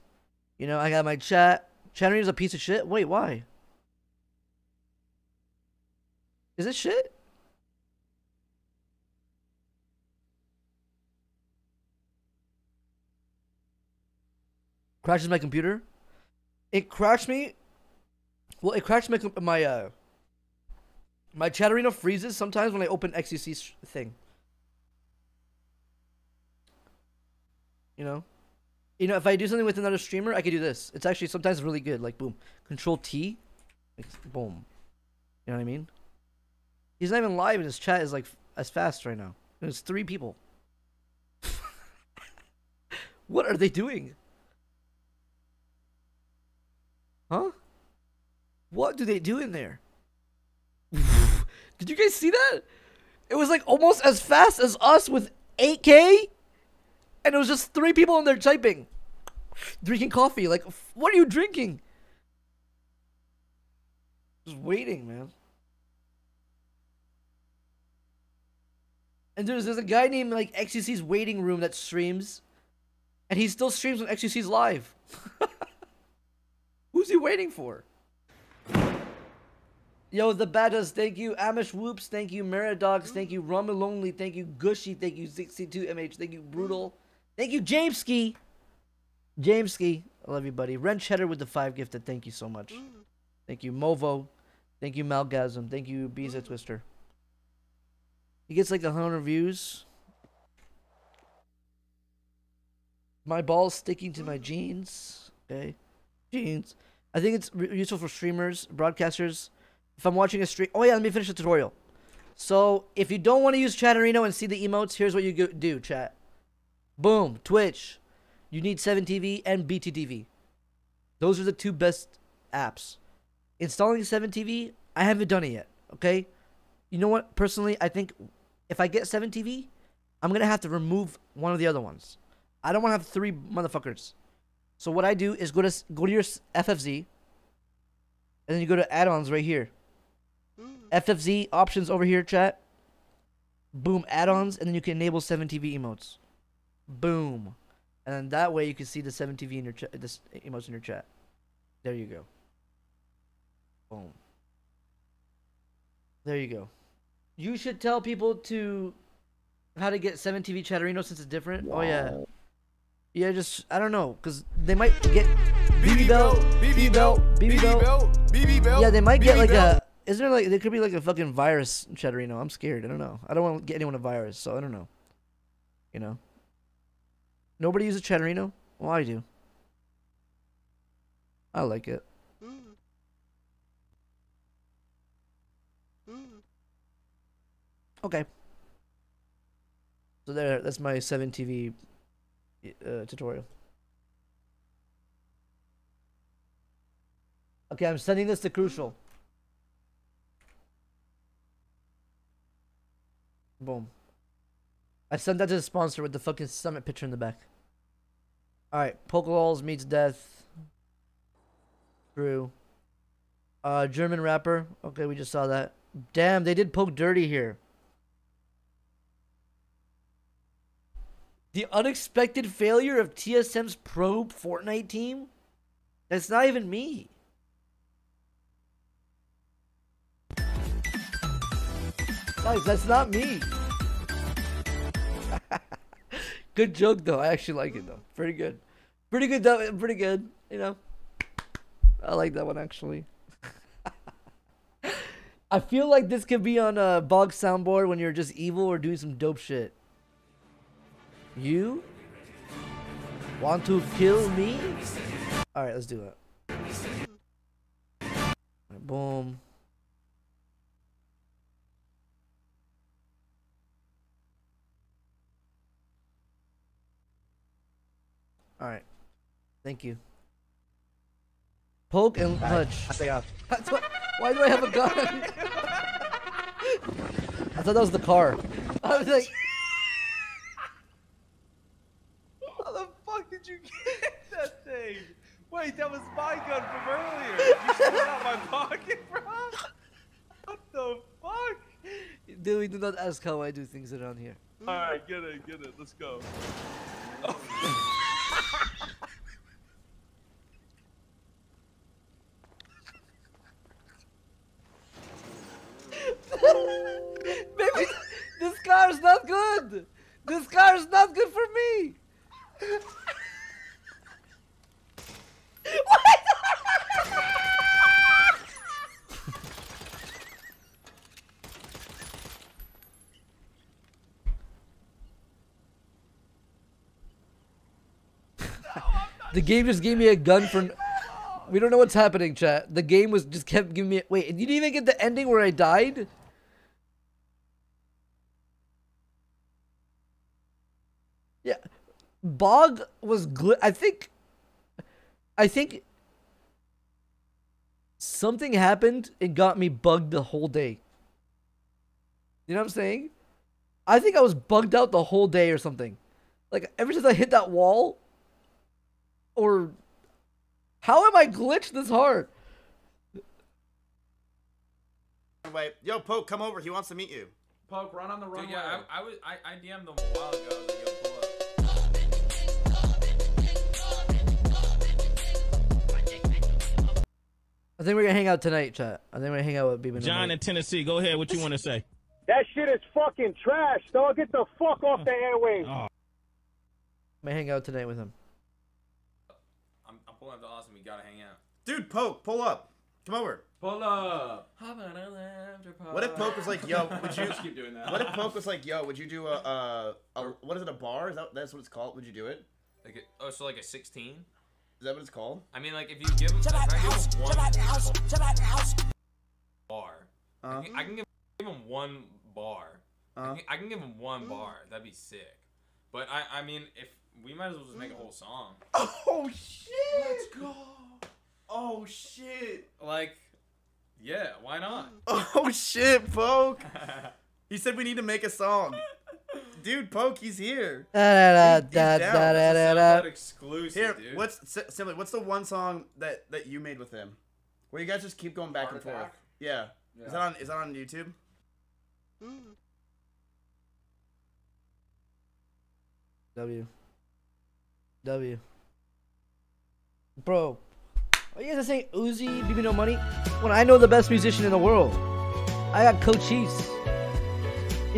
You know, I got my chat. Chatterino's a piece of shit. Wait, why? Is it shit? Crashes my computer. It crashed me. Well, it crashed my my uh my Chatterino freezes sometimes when I open xQc's thing. You know, you know, if I do something with another streamer, I could do this. It's actually sometimes really good. Like boom, Control T, boom. You know what I mean? He's not even live, and his chat is like as fast right now. There's three people. what are they doing? Huh? What do they do in there? Did you guys see that? It was like almost as fast as us with 8K, and it was just three people in there typing, drinking coffee. Like, what are you drinking? Just waiting, man. And there's there's a guy named like xQc's waiting room that streams, and he still streams when xQc's live. Who's he waiting for? Yo, the Badas, thank you. Amish Whoops, thank you. Maradox, thank you. Rumble Lonely, thank you. Gushy, thank you. 62MH, thank you. Brutal. Thank you, Jameski. Jameski, I love you, buddy. Ren Cheddar with the five gifted, thank you so much. Thank you, Movo. Thank you, Malgasm. Thank you, Biza Twister. He gets like hundred views. My ball's sticking to my jeans. Okay, jeans. I think it's re- useful for streamers, broadcasters. If I'm watching a stream, oh yeah, let me finish the tutorial. So if you don't want to use Chatterino and see the emotes, here's what you go- do, chat. Boom, Twitch. You need 7TV and BTTV. Those are the two best apps. Installing 7TV, I haven't done it yet. Okay, you know what? Personally, I think if I get 7TV, I'm gonna have to remove one of the other ones. I don't want to have three motherfuckers. So what I do is go to go to your s- FFZ, and then you go to add-ons right here. Mm. FFZ options over here, chat. Boom, add-ons, and then you can enable 7TV emotes. Boom, and then that way you can see the 7TV in your chat, this emotes in your chat. There you go. Boom. There you go. You should tell people to how to get 7TV Chatterino since it's different. Oh yeah. Yeah, just I don't know, cause they might get BB Bell, BB Bell, BB Bell, BB Bell. Yeah, they might get like a isn't there like there could be like a fucking virus Chatterino? I'm scared. I don't know. I don't want to get anyone a virus, so I don't know. You know. Nobody uses Chatterino? Well, I do. I like it. Okay. So there, that's my 7TV uh, tutorial. Okay, I'm sending this to Crucial. Boom. I sent that to the sponsor with the fucking summit picture in the back. Alright, Pokeballs meets death. True. Uh, German rapper. Okay, we just saw that. Damn, they did poke dirty here. The unexpected failure of TSM's probe Fortnite team? That's not even me. Guys, that's not me. good joke though. I actually like it though. Pretty good. Pretty good though. Pretty good. You know. I like that one actually. I feel like this could be on a bog soundboard when you're just evil or doing some dope shit. You want to kill me? All right, let's do it. Right, boom. All right. Thank you. Poke and punch. I stay out. That's what, why do I have a gun? I thought that was the car. I was like, How the fuck did you get that thing? Wait, that was my gun from earlier. You stole it out my pocket, bro. What the fuck? Dewey, do not ask how I do things around here. All right, get it, get it. Let's go. Maybe this car is not good. This car is not good for me. the game just gave me a gun for. We don't know what's happening, chat. The game was just kept giving me. Wait, you didn't even get the ending where I died. Yeah, Bog was gl- I think. I think. Something happened and got me bugged the whole day. You know what I'm saying? I think I was bugged out the whole day or something. Like ever since I hit that wall. Or. How am I glitched this hard? Wait, yo, Poke, come over. He wants to meet you. Poke, run on the runway. Dude, yeah, I, I was I, I DM'd them a while ago. Think we're gonna hang out tonight, chat. I think we're gonna hang out with Beeman. John in Tennessee, go ahead. What you want to say? That shit is fucking trash, dog. Get the fuck off the airwaves. Oh. I'm gonna hang out tonight with him. I'm, I'm pulling up to Austin. We gotta hang out. Dude, Poke, pull up. Come over. Pull up. What if Poke was like, yo, would you Just keep doing that. What if Poke was like, yo, would you do a, a, a what is it, a bar? Is that that's what it's called? Would you do it? Like a, oh, so like a 16? Is that what it's called? I mean, like if you give him, if I uh-huh. give him one bar, I, uh-huh. can, I can give give him one bar. I, can, I can give him one bar. That'd be sick. But I, I mean, if we might as well just make a whole mm. song. Oh shit! Let's go. Oh shit! Like, yeah, why not? Oh shit, folk! he said we need to make a song. Dude, Poke, he's here. Da, da, He's da, down. da, da, da, da. exclusive, Here, dude. what's si- simply what's the one song that that you made with him, where you guys just keep going back Heart and forth? Attack? Yeah. Yeah. Is that on Is that on YouTube? W. W. Bro, are you guys saying Uzi, give me No Money? When I know the best musician in the world, I got Cochise.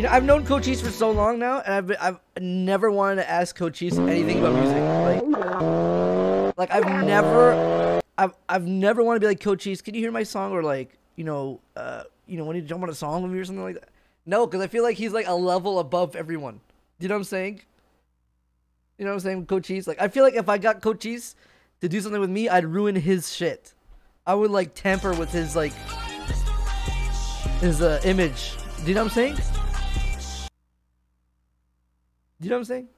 You know, I've known Cochise for so long now, and I've been, I've never wanted to ask Cochise anything about music. Like, like I've never, I've I've never wanted to be like Cochise. Can you hear my song? Or like, you know, uh, you know, when you jump on a song with me or something like that. No, because I feel like he's like a level above everyone. You know what I'm saying? You know what I'm saying, Cochise? Like I feel like if I got Cochise to do something with me, I'd ruin his shit. I would like tamper with his like his uh, image. Do you know what I'm saying? Do you know what I'm saying?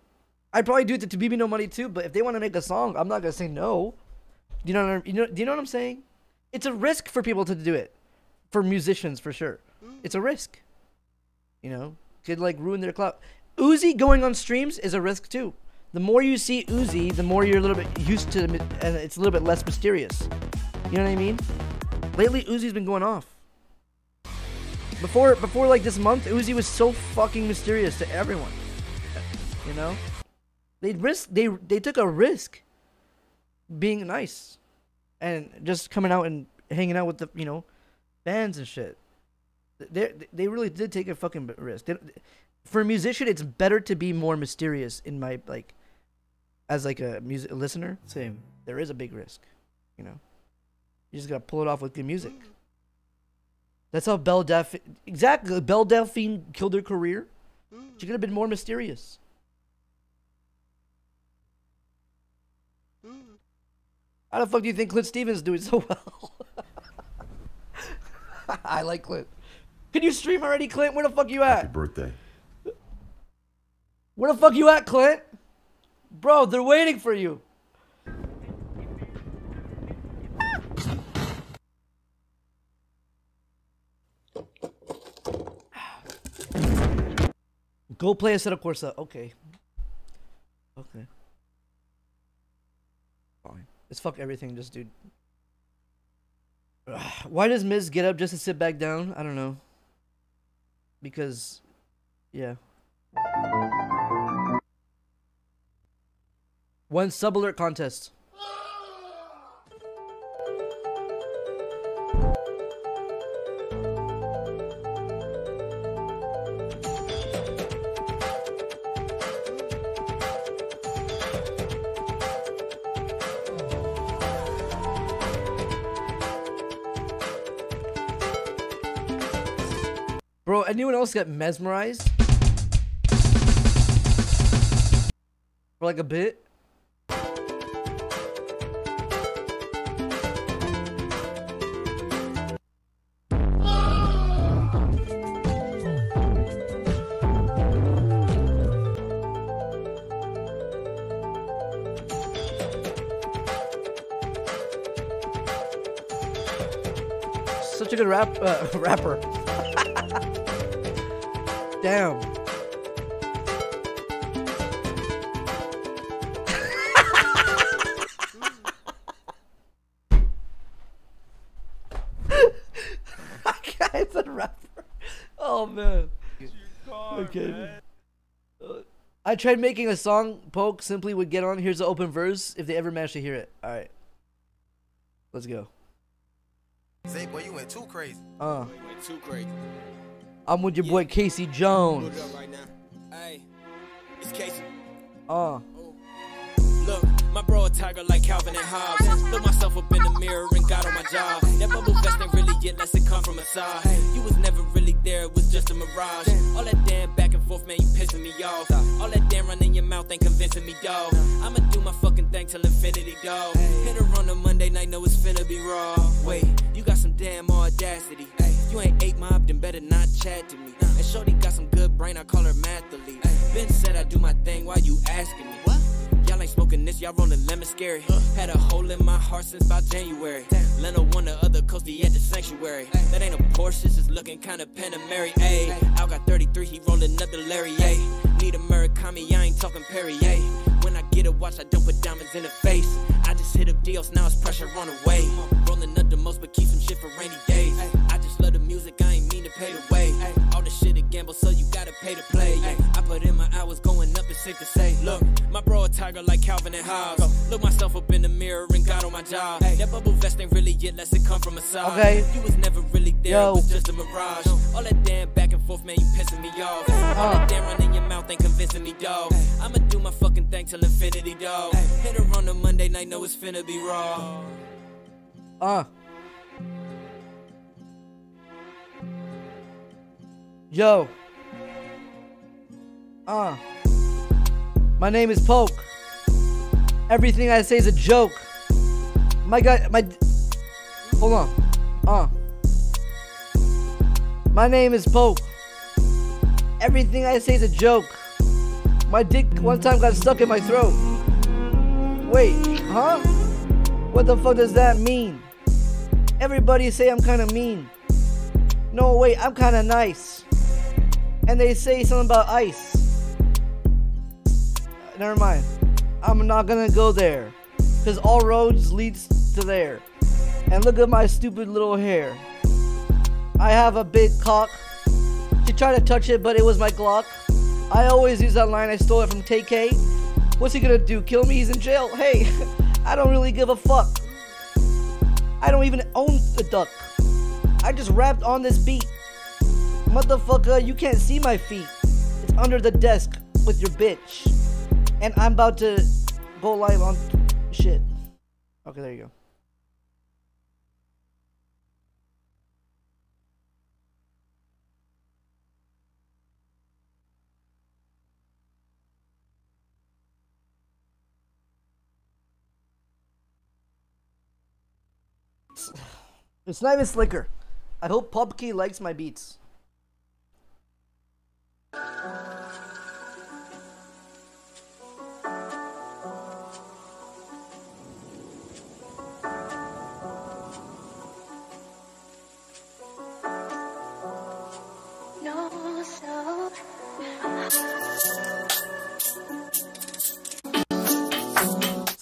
I'd probably do it to, BB No Money too, but if they want to make a song, I'm not gonna say no. Do you know, what I'm- you know? Do you know what I'm saying? It's a risk for people to do it, for musicians for sure. Mm. It's a risk. You know, could like ruin their clout. Uzi going on streams is a risk too. The more you see Uzi, the more you're a little bit used to, and it's a little bit less mysterious. You know what I mean? Lately, Uzi's been going off. Before, before like this month, Uzi was so fucking mysterious to everyone. You know, they risk, they they took a risk, being nice, and just coming out and hanging out with the you know, fans and shit. They they really did take a fucking risk. They, for a musician, it's better to be more mysterious. In my like, as like a music listener, same. There is a big risk, you know. You just gotta pull it off with good music. That's how Belle Delphine exactly Belle Delphine killed her career. She could have been more mysterious. How the fuck do you think Clint Stevens is doing so well? I like Clint. Can you stream already, Clint? Where the fuck you at? birthday. Where the fuck you at, Clint? Bro, they're waiting for you. Go play Assetto Corsa. Okay. Okay. Let's fuck everything, just dude. Ugh. Why does Miz get up just to sit back down? I don't know. Because, yeah. One sub alert contest. Else get mesmerized? For like a bit? Such a good rap uh, rapper. Damn. Guy's a rapper. Oh man. Okay. Uh, I tried making a song poke simply would get on. Here's the open verse if they ever manage to hear it. All right. Let's go. Zay, boy, you went too crazy. Uh, You went too crazy. I'm with your boy Casey Jones. Look up right now. Hey, it's Casey. Uh. Look, my bro a tiger like Calvin and Hobbes. Look myself up in the mirror and got on my job. That bubble vest ain't really it unless it come from a side. You was never really there, it was just a mirage. All that damn back and forth, man, you pissing me off. All that damn run in your mouth ain't convincing me, dog. I'ma do my fucking thing till infinity, dog. Hit her on a Monday night, know it's finna be raw. Wait, you got some damn audacity. You ain't eight mob, then better not chat to me. And Shorty got some good brain, I call her mathlete. Ben said I do my thing, why you asking me? What? Y'all ain't smoking this, y'all rolling lemon scary. Had a hole in my heart since about January. Leno won the other coast, he at the sanctuary. That ain't a Porsche, it's just looking kinda Panamera. Ayy, Al got 33, he rolling up the Larry. Ayy, need a Murakami, I ain't talking Perry. Ayy, when I get a watch, I don't put diamonds in the face. I just hit up deals, now it's pressure on the way. Rolling up the most, but keep some shit for rainy days. I just love the music, I ain't mean to pay the way. All the shit a gamble, so you gotta pay to play. I put in my hours going up, it's safe to say. Look, my bro a tiger like Calvin and Hobbes. Look myself up in the mirror and got on my job. That bubble vest ain't really it unless it come from a side. Okay. You was never really there, Yo. it was just a mirage. All that damn back and forth, man, you pissing me off. All Uh. that damn run in your mouth ain't convincing me, dog. I'ma do my fucking thing till infinity, dog. Hit her on a Monday night, know it's finna be raw. Uh. Yo. Uh. My name is Poke. Everything I say is a joke. My guy, my. Hold on. Uh. My name is Poke. Everything I say is a joke. My dick one time got stuck in my throat. Wait, huh? What the fuck does that mean? Everybody say I'm kinda mean. No, wait, I'm kinda nice. And they say something about ice. Never mind. I'm not gonna go there. Cause all roads leads to there. And look at my stupid little hair. I have a big cock. She tried to touch it, but it was my Glock. I always use that line, I stole it from TK. What's he gonna do? Kill me? He's in jail. Hey, I don't really give a fuck. I don't even own the duck. I just rapped on this beat. Motherfucker, you can't see my feet. It's under the desk with your bitch. And I'm about to go live on shit. Okay, there you go. It's not even slicker. I hope Pupkey likes my beats.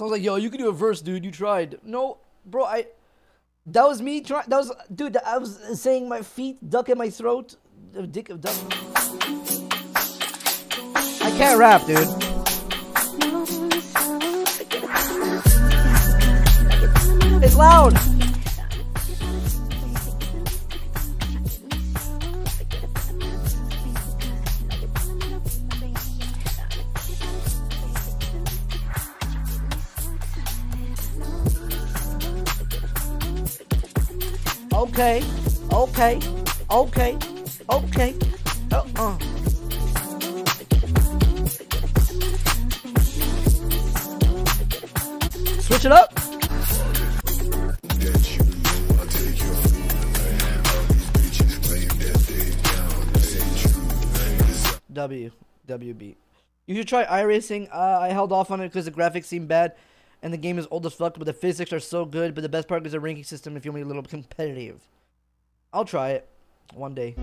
Sounds like, yo, you can do a verse, dude. You tried. No, bro, I. That was me trying. That was, dude. I was saying my feet duck in my throat. Dick of duck. I can't rap, dude. It's loud. Okay, okay, okay, okay. Uh, uh. Switch it up. W WB. You should try iRacing. Uh, I held off on it because the graphics seemed bad, and the game is old as fuck. But the physics are so good. But the best part is the ranking system. If you want be a little competitive, I'll try it one day.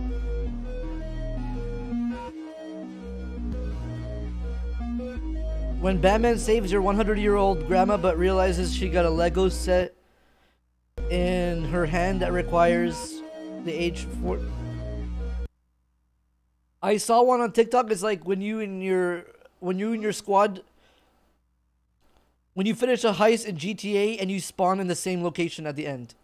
When Batman saves your 100 year old grandma but realizes she got a Lego set in her hand that requires the age for. I saw one on TikTok. It's like when you and your when you and your squad when you finish a heist in GTA and you spawn in the same location at the end.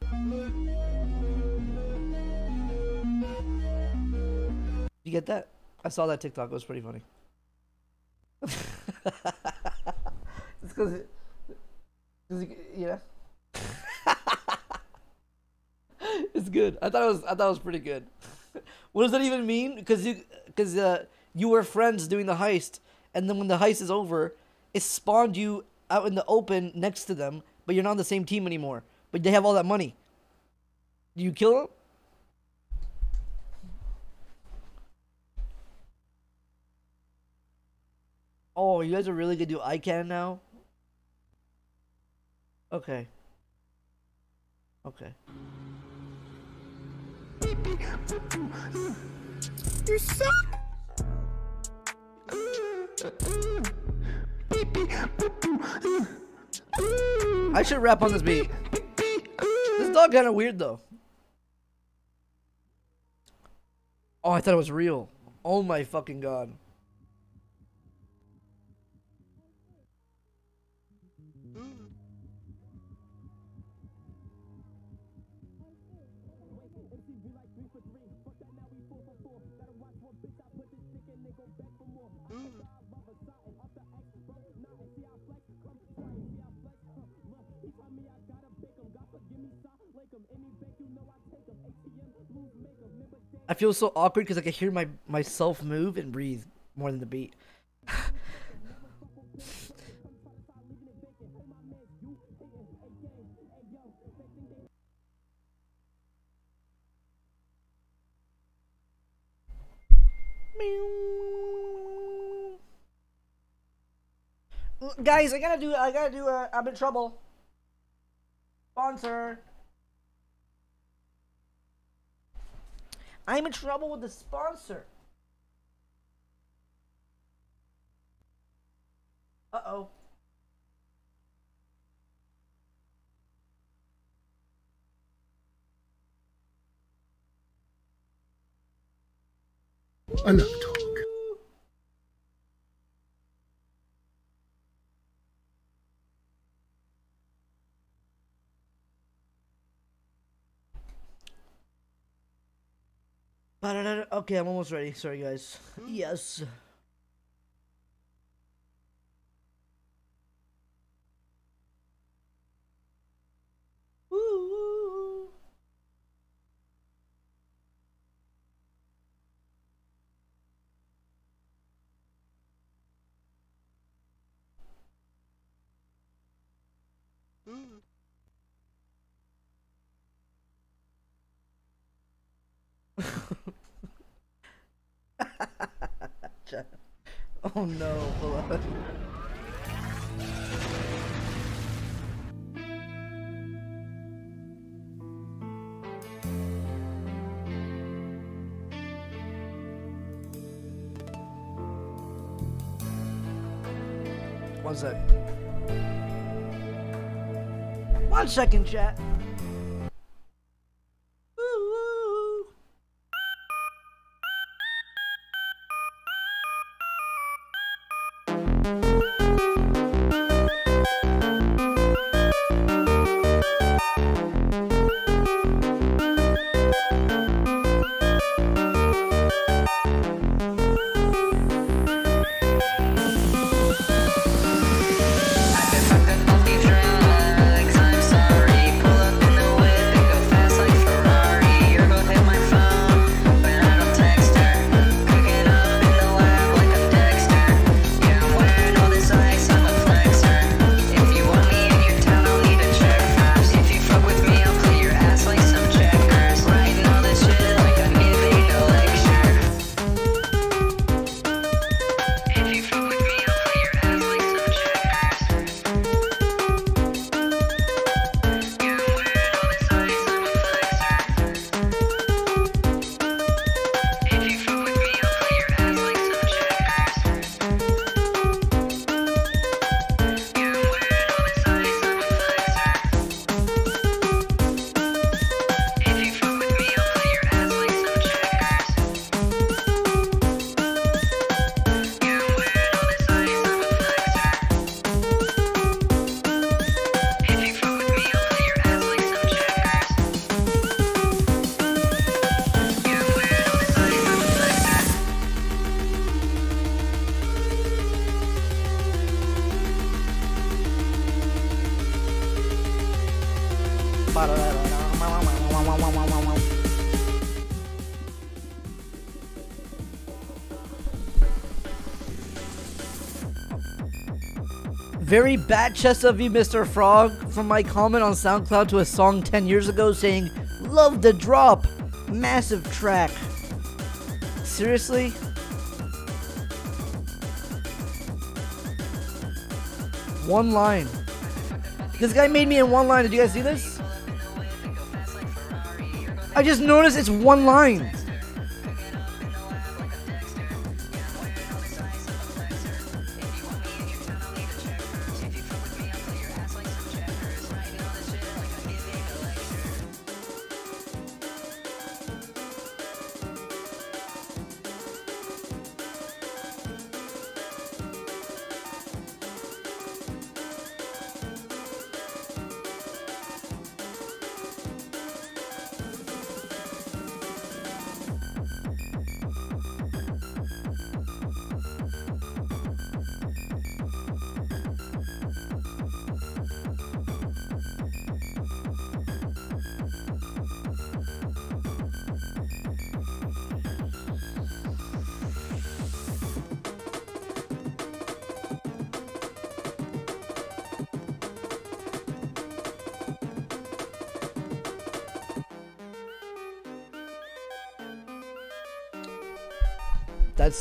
You get that? I saw that TikTok. It was pretty funny. it's because, yeah. it's good. I thought it was. I thought it was pretty good. what does that even mean? Because you, because uh, you were friends doing the heist, and then when the heist is over, it spawned you out in the open next to them, but you're not on the same team anymore. But they have all that money. Do you kill them? Oh, you guys are really gonna do ICANN now? Okay. Okay. You suck. I should rap on this beat. This dog kind of weird though. Oh, I thought it was real. Oh my fucking god. I feel so awkward because I can hear my myself move and breathe more than the beat. Guys, I gotta do. I gotta do. Uh, I'm in trouble. Sponsor. I'm in trouble with the sponsor. Uh oh. Enough talk. Ba-da-da-da. Okay, I'm almost ready. Sorry, guys. Hmm? Yes. Woo. oh no, beloved. One sec. One second, chat. Very bad chest of you, Mr. Frog, from my comment on SoundCloud to a song 10 years ago saying, Love the drop! Massive track. Seriously? One line. This guy made me in one line. Did you guys see this? I just noticed it's one line.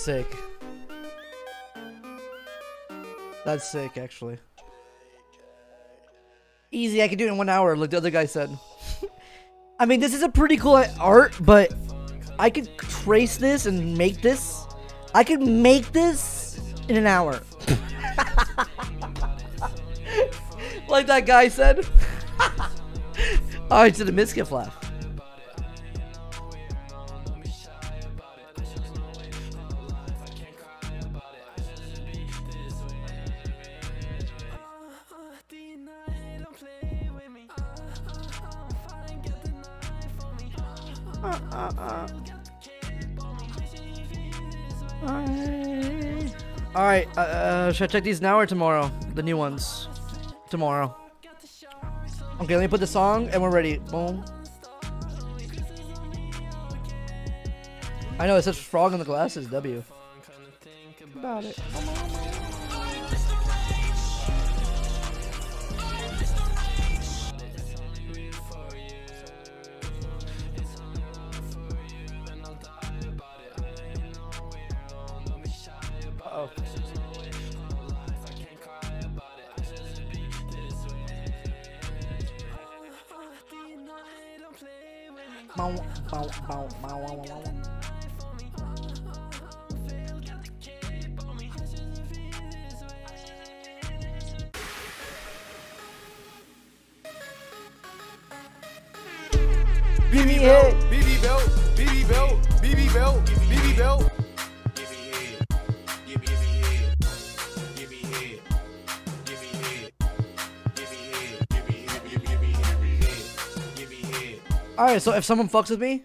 Sick. That's sick, actually. Easy, I can do it in one hour, like the other guy said. I mean, this is a pretty cool art, but I could trace this and make this. I could make this in an hour. like that guy said. Alright, to the Mizkif laugh. All right, uh, uh, should I check these now or tomorrow? The new ones, tomorrow. Okay, let me put the song and we're ready. Boom. I know it says frog in the glasses. W. About it. Uh-oh. Bow, bow, bow, bow, wow, wow. BB belt, BB belt, BB belt, BB belt, BB belt. All right, so if someone fucks with me,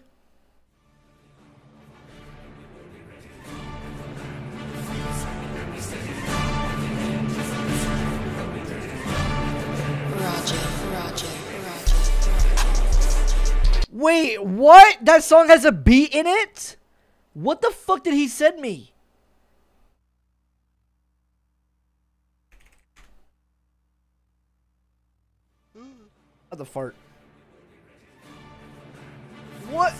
Wait, what? That song has a beat in it? What the fuck did he send me? Oh, the fart. What?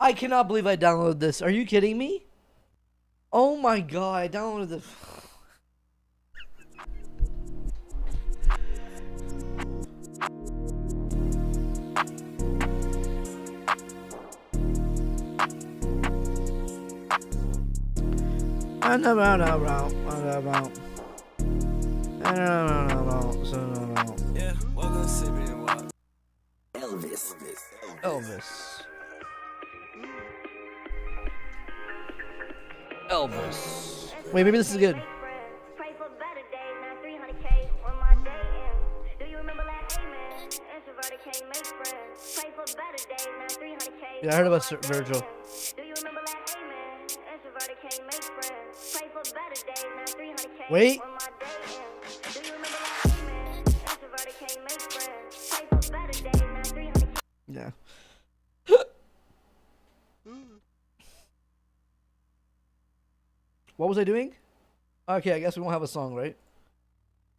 I cannot believe I downloaded this. Are you kidding me? Oh my god, I downloaded this. Elvis. Elvis. Elvis. Wait, maybe this is good. Yeah, I heard about Sir Virgil. Wait. Yeah. what was I doing? Okay, I guess we won't have a song, right?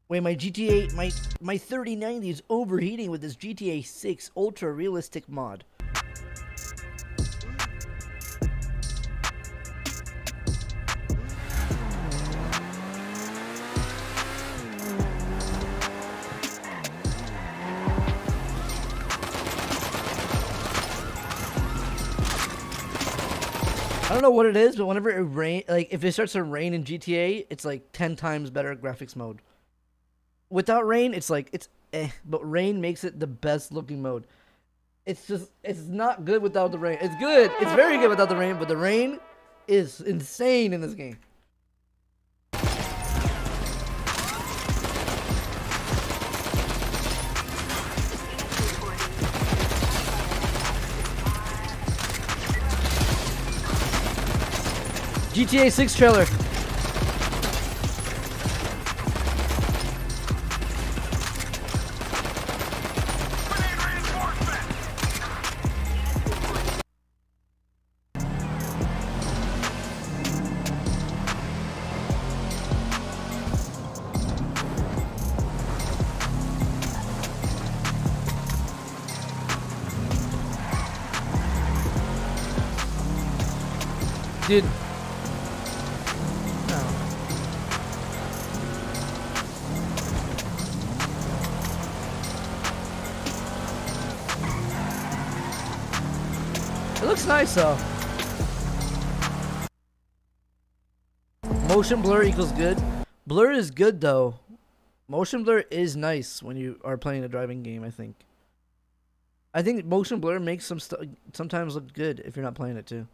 Wait, my GTA, my my 3090 is overheating with this GTA 6 ultra realistic mod. Know what it is, but whenever it rain, like if it starts to rain in GTA, it's like ten times better graphics mode. Without rain, it's like it's eh, but rain makes it the best looking mode. It's just it's not good without the rain. It's good. It's very good without the rain, but the rain is insane in this game. GTA 6 trailer. Motion blur equals good. Blur is good though. Motion blur is nice when you are playing a driving game, I think. I think motion blur makes some stuff sometimes look good if you're not playing it too.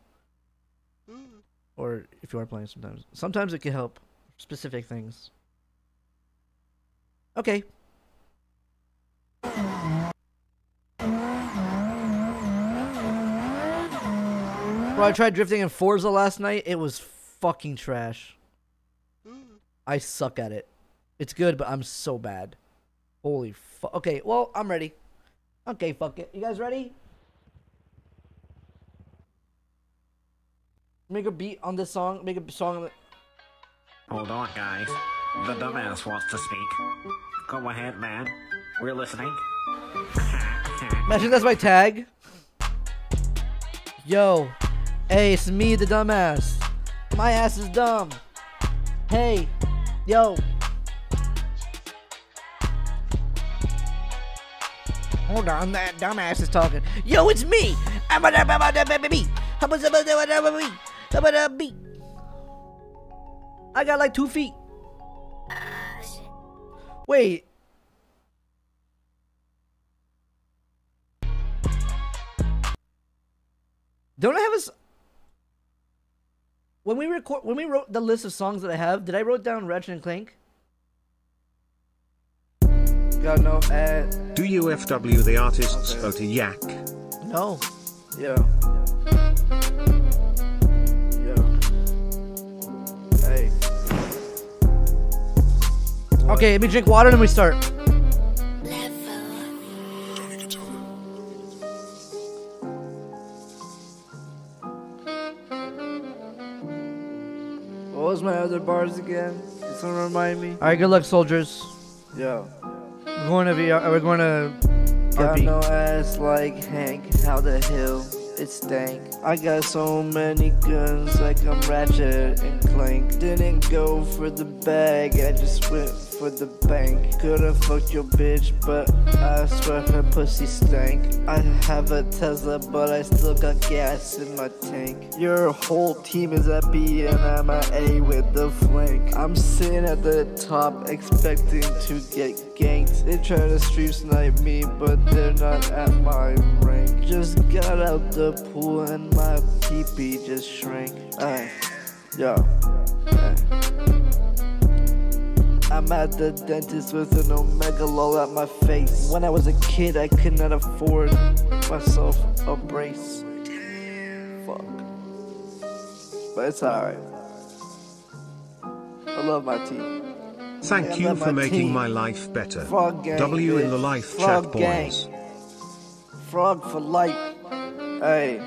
Mm-hmm. Or if you are playing sometimes. Sometimes it can help specific things. Okay. Bro, I tried drifting in Forza last night. It was fucking trash. I suck at it. It's good, but I'm so bad. Holy fuck. Okay, well, I'm ready. Okay, fuck it. You guys ready? Make a beat on this song. Make a song. Hold on, guys. The dumbass wants to speak. Go ahead, man. We're listening. Imagine that's my tag. Yo. Hey, it's me, the dumbass. My ass is dumb. Hey. Yo. Hold on, that dumbass is talking. Yo, it's me. I'm a baby. I got like two feet. Wait. Don't I have a when we record when we wrote the list of songs that I have? Did I wrote down Ratchet and Clank? Got no ad. Do UFW the artists vote a yak? No. Yeah. Yeah. Hey. Okay, let me drink water and we start. Was my other bars again? Can someone remind me? All right, good luck, soldiers. Yeah. We're going to be. uh, We're going to. Got RP. no ass like Hank, how the hell it stank. I got so many guns like I'm Ratchet and Clank. Didn't go for the bag, I just went for the bank. Could've fucked your bitch, but I swear her pussy stank. I have a Tesla, but I still got gas in my tank. Your whole team is at B and I'm at A with the flank. I'm sitting at the top expecting to get ganked. They try to stream snipe me, but they're not at my rank. Just got out the pool and my peepee just shrank. Ay, yo. ay. I'm at the dentist with an omega lol at my face. When I was a kid, I could not afford myself a brace. Fuck. But it's alright. I love my team. Thank I you for my making my life better. Frog gang, W in the life Frog chat gang. boys. Frog for life. Hey,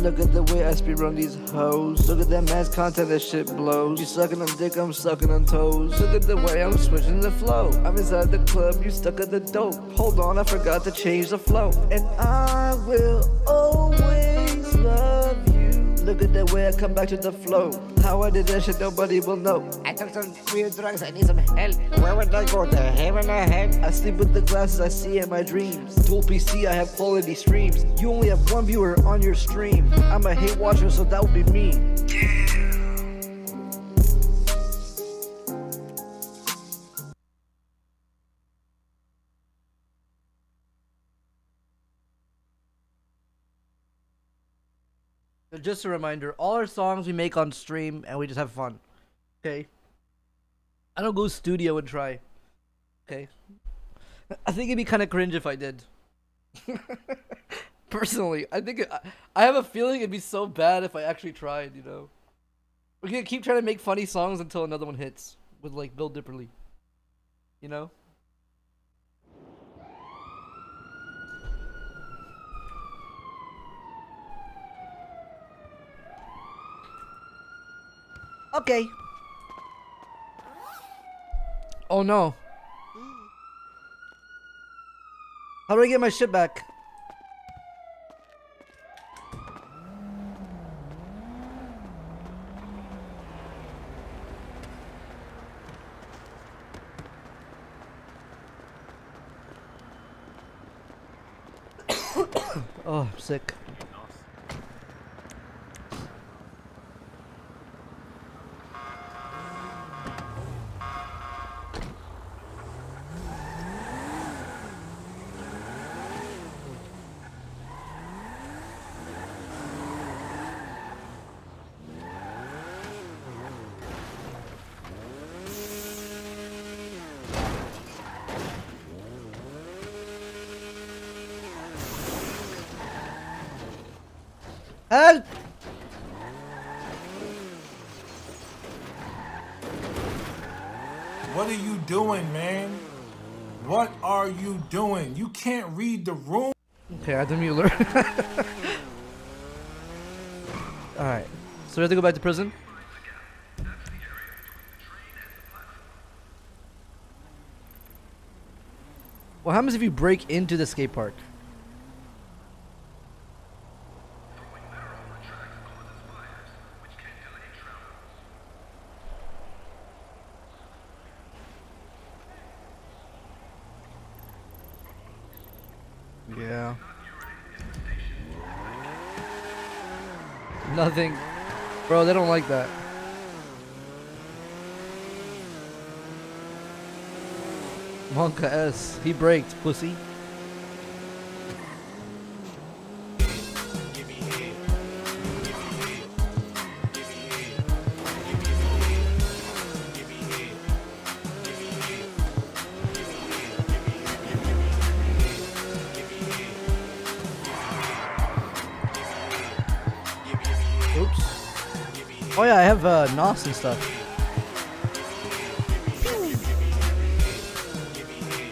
look at the way I speed run these hoes. Look at that man's content, that shit blows. You sucking on dick, I'm sucking on toes. Look at the way I'm switching the flow. I'm inside the club, you stuck at the dope. Hold on, I forgot to change the flow. And I will always. Look at the way I come back to the flow. How I did that shit, nobody will know. I took some weird drugs, I need some help. Where would I go? To heaven or hell? I sleep with the glasses I see in my dreams. Dual PC, I have quality streams. You only have one viewer on your stream. I'm a hate watcher, so that would be me. Just a reminder, all our songs we make on stream and we just have fun. Okay? I don't go studio and try. Okay? I think it'd be kind of cringe if I did. Personally, I think it, I- I have a feeling it'd be so bad if I actually tried, you know. We're gonna keep trying to make funny songs until another one hits with like Bill Dipperly. You know? Okay. Oh no. How do I get my shit back? oh, I'm sick. The room. Okay, Adam Mueller. Alright. So we have to go back to prison? What happens if you break into the skate park? Yeah. Nothing. Bro, they don't like that. monkaS. He braked, pussy. Have uh, NOS and stuff.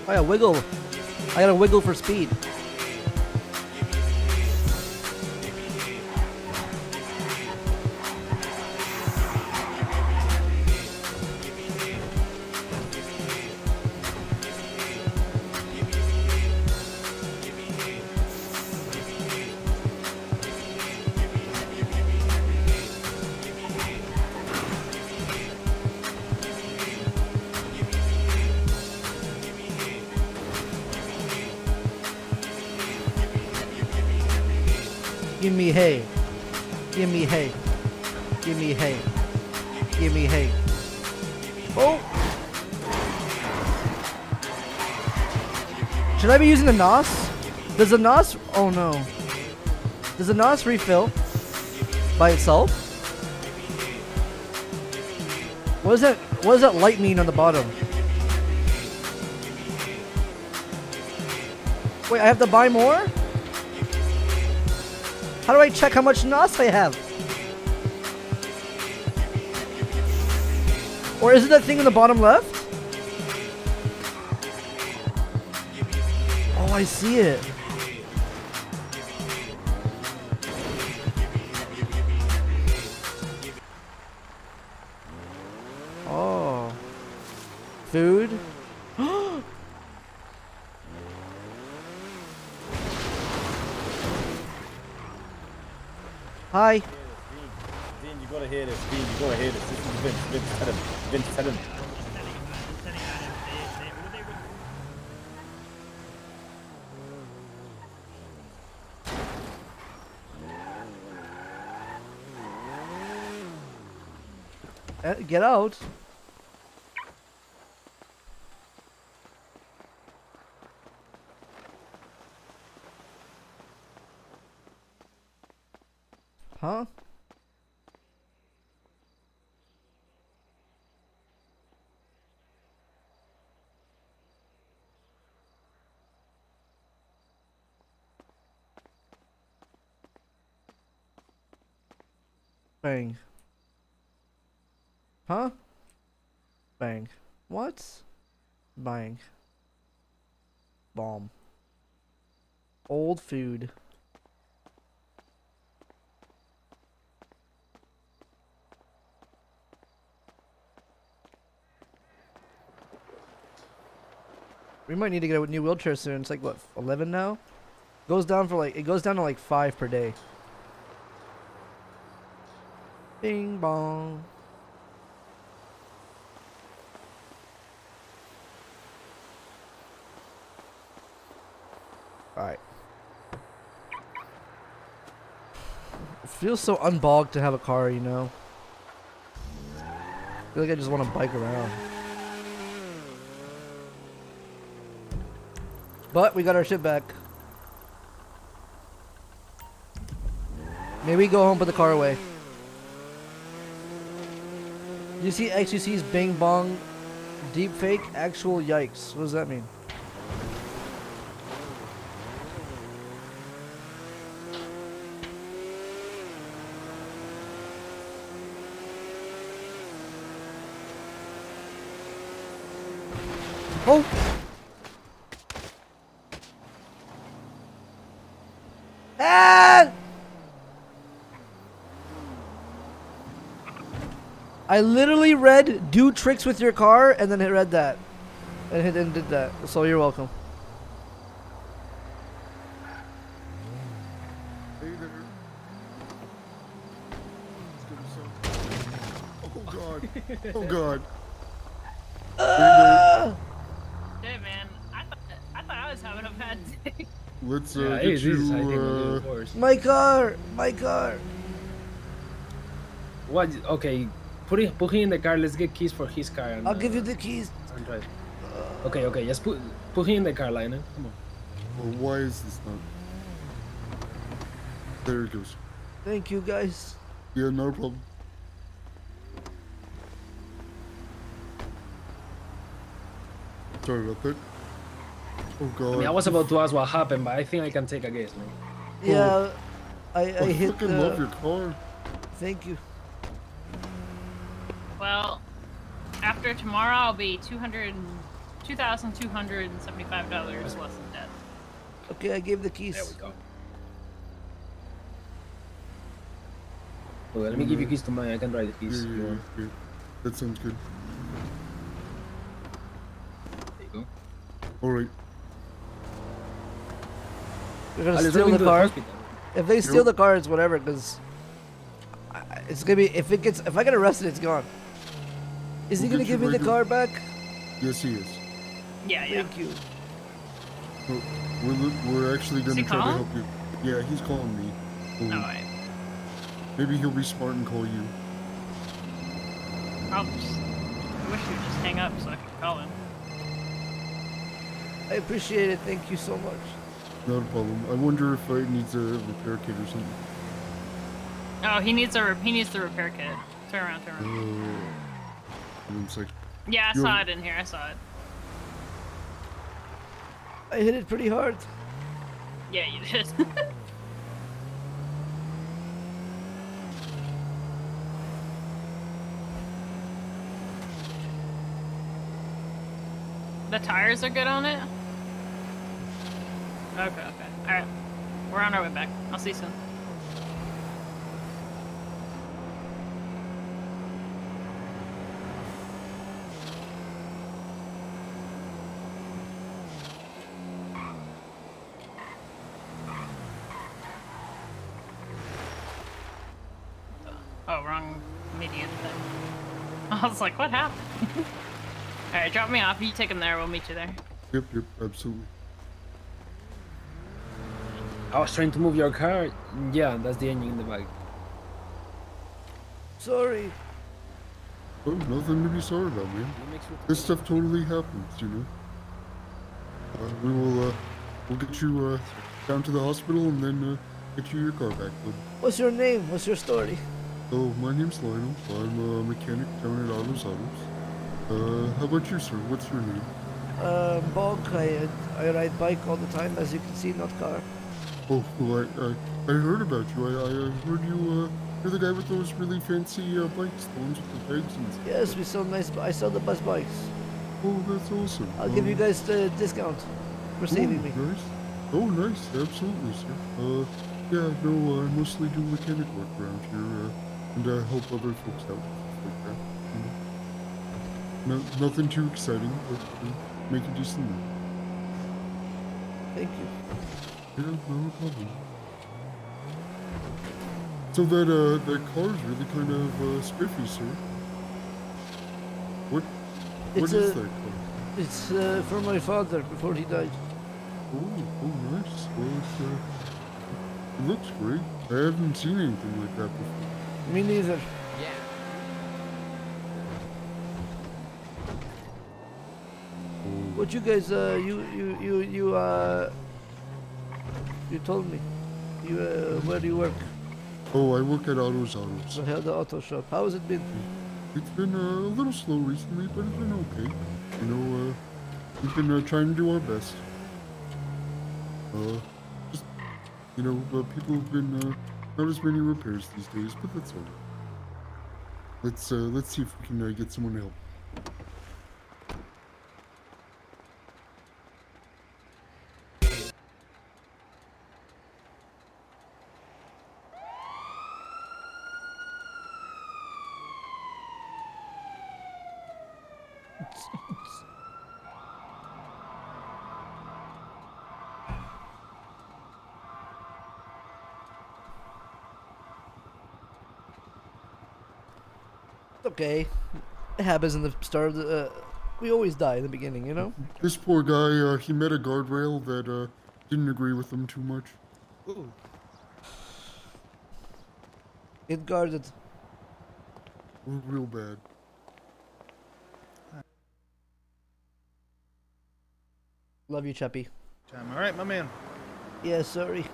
Oh yeah, wiggle. I gotta wiggle for speed. Be using the NOS? Does the NOS... Oh no. Does the NOS refill by itself? What does that, what does that light mean on the bottom? Wait, I have to buy more? How do I check how much NOS I have? Or is it that thing in the bottom left? I see it. Oh. Food? Hi. Dean, you gotta hear this. Dean, you gotta hear this. This is Vince. Vince, tell him. Vince, tell him. Get out. Huh? Bang. Huh? Bang. What? Bang. Bomb. Old food. We might need to get a new wheelchair soon. It's like what, 11 now? Goes down for like it goes down to like 5 per day. Bing bong. All right. feels so unbogged to have a car, you know. I feel like I just want to bike around. But we got our shit back. Maybe we go home, put the car away. You see xQc's Bing Bong deep fake? Actual yikes. What does that mean? Oh! Ah! I literally read do tricks with your car and then it read that. And it then did that. So you're welcome. Hey there. Oh god. Oh god. Ah! Shit, man. I thought, I thought I was having a bad day. Let's uh, Yeah, get you. I uh. My car! My car! What? Okay, put it, put him in the car. Let's get keys for his car. And, I'll give uh, you the keys. and drive. Okay, okay, just put put him in the car, Lionel. Come on. well, why is this not? There it goes. Thank you guys. Yeah, no problem. Sorry about that. Oh god. I mean, I was about to ask what happened, but I think I can take a guess, man. Yeah, I, I I hit fucking the... love your car. Thank you. Well, after tomorrow, I'll be 200, $2,275 less in debt. Okay, I gave the keys. There we go. Well, let me give you keys to mine. I can drive the Yeah, keys. if yeah, you yeah, want. yeah. That sounds good. There you go. Alright. They're gonna steal the into the car. If they steal Nope. the car, it's whatever, because it's gonna be. If it gets, if I get arrested, it's gone. Is he We'll gonna give me the car back? Yes, he is. Yeah, yeah. Thank you. Oh, We're, we're actually gonna he try to help you. Yeah, he's calling me. Oh, Alright. Maybe he'll be smart and call you. I'll just. I wish you'd just hang up so I could call him. I appreciate it. Thank you so much. Not a problem. I wonder if it needs a repair kit or something. Oh, he needs a he needs the repair kit. Turn around, turn around. Oh. And it's like, Yeah, I you're- saw it in here. I saw it. I hit it pretty hard. Yeah, you did. the tires are good on it? Okay, okay. Alright. We're on our way back. I'll see you soon. Oh, wrong median thing. I was like, what happened? Alright, drop me off. You take him there. We'll meet you there. yep, yep, absolutely. I was trying to move your car. Yeah, that's the engine in the back. Sorry. Oh, nothing to be sorry about, man. This stuff totally happens, you know. Uh, we will, uh, we'll get you, uh, down to the hospital and then, uh, get you your car back, bud. What's your name? What's your story? Oh, my name's Lionel. I'm a mechanic down at Autos Autos. Uh, how about you, sir? What's your name? Uh, Bog. I I ride bike all the time, as you can see, not car. Oh, well, I, I, I heard about you. I, I heard you, uh, you're the guy with those really fancy, uh, bikes, the ones with the pegs and stuff. Yes, we sell nice. I sell the best bikes. Oh, that's awesome. I'll give you Um, guys the discount for saving oh, me. Nice. Oh, nice. Absolutely, sir. Uh, yeah, no, I mostly do mechanic work around here, uh, and I help other folks out like that. you know. No, nothing too exciting, but uh, make a decent living. Thank you. Yeah, no problem. So that, uh, that car's really kind of, uh, spiffy, sir. What, what It's is a- that car? It's uh, for my father before he died. Oh, oh, nice. Well, it's, uh, it looks great. I haven't seen anything like that before. Me neither. Yeah. What you guys, uh, you, you, you, you, uh, you told me. You, uh, where do you work? Oh, I work at Autos Autos. So how the auto shop? How has it been? It's been uh, a little slow recently, but it's been okay. You know, uh, we've been uh, trying to do our best. Uh, just, you know, uh, people have been uh, not as many repairs these days, but that's alright. Let's uh, let's see if we can uh, get someone to help. It's okay. It happens in the start of the. Uh, we always die in the beginning, you know. This poor guy, uh, he met a guardrail that uh, didn't agree with him too much. Ooh. Get guarded. Real bad. Love you, Chappie. Time. All right, my man. Yeah, sorry.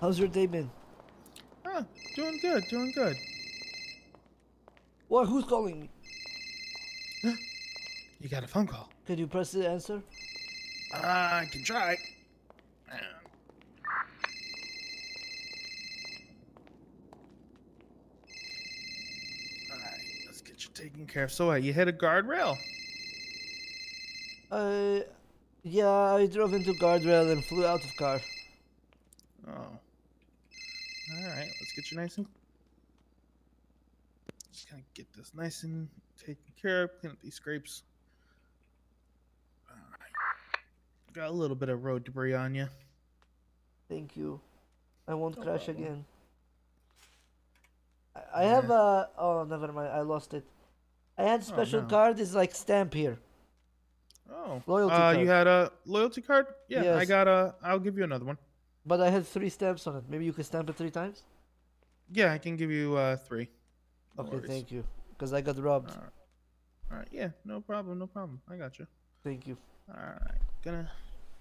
How's your day been? Ah, doing good, doing good. What? Who's calling me? You got a phone call. Could you press the answer? Uh, I can try. Alright, let's get you taken care of. So, uh, you hit a guardrail. Uh, yeah, I drove into guardrail and flew out of car. Oh. Alright, let's get you nice and. Just kind of get this nice and taken care of. Clean up these scrapes. Alright. Got a little bit of road debris on you. Thank you. I won't No crash problem. again. I, I have a. Oh, never mind. I lost it. I had special no. card. Is like stamp here. Oh. Loyalty uh, card. you had a loyalty card? Yeah, I got a. I'll give you another one. But I had three stamps on it. Maybe you can stamp it three times. Yeah, I can give you uh three. No okay, worries. thank you. Because I got robbed. All right, yeah, no problem, no problem. I got you. Thank you. All right, gonna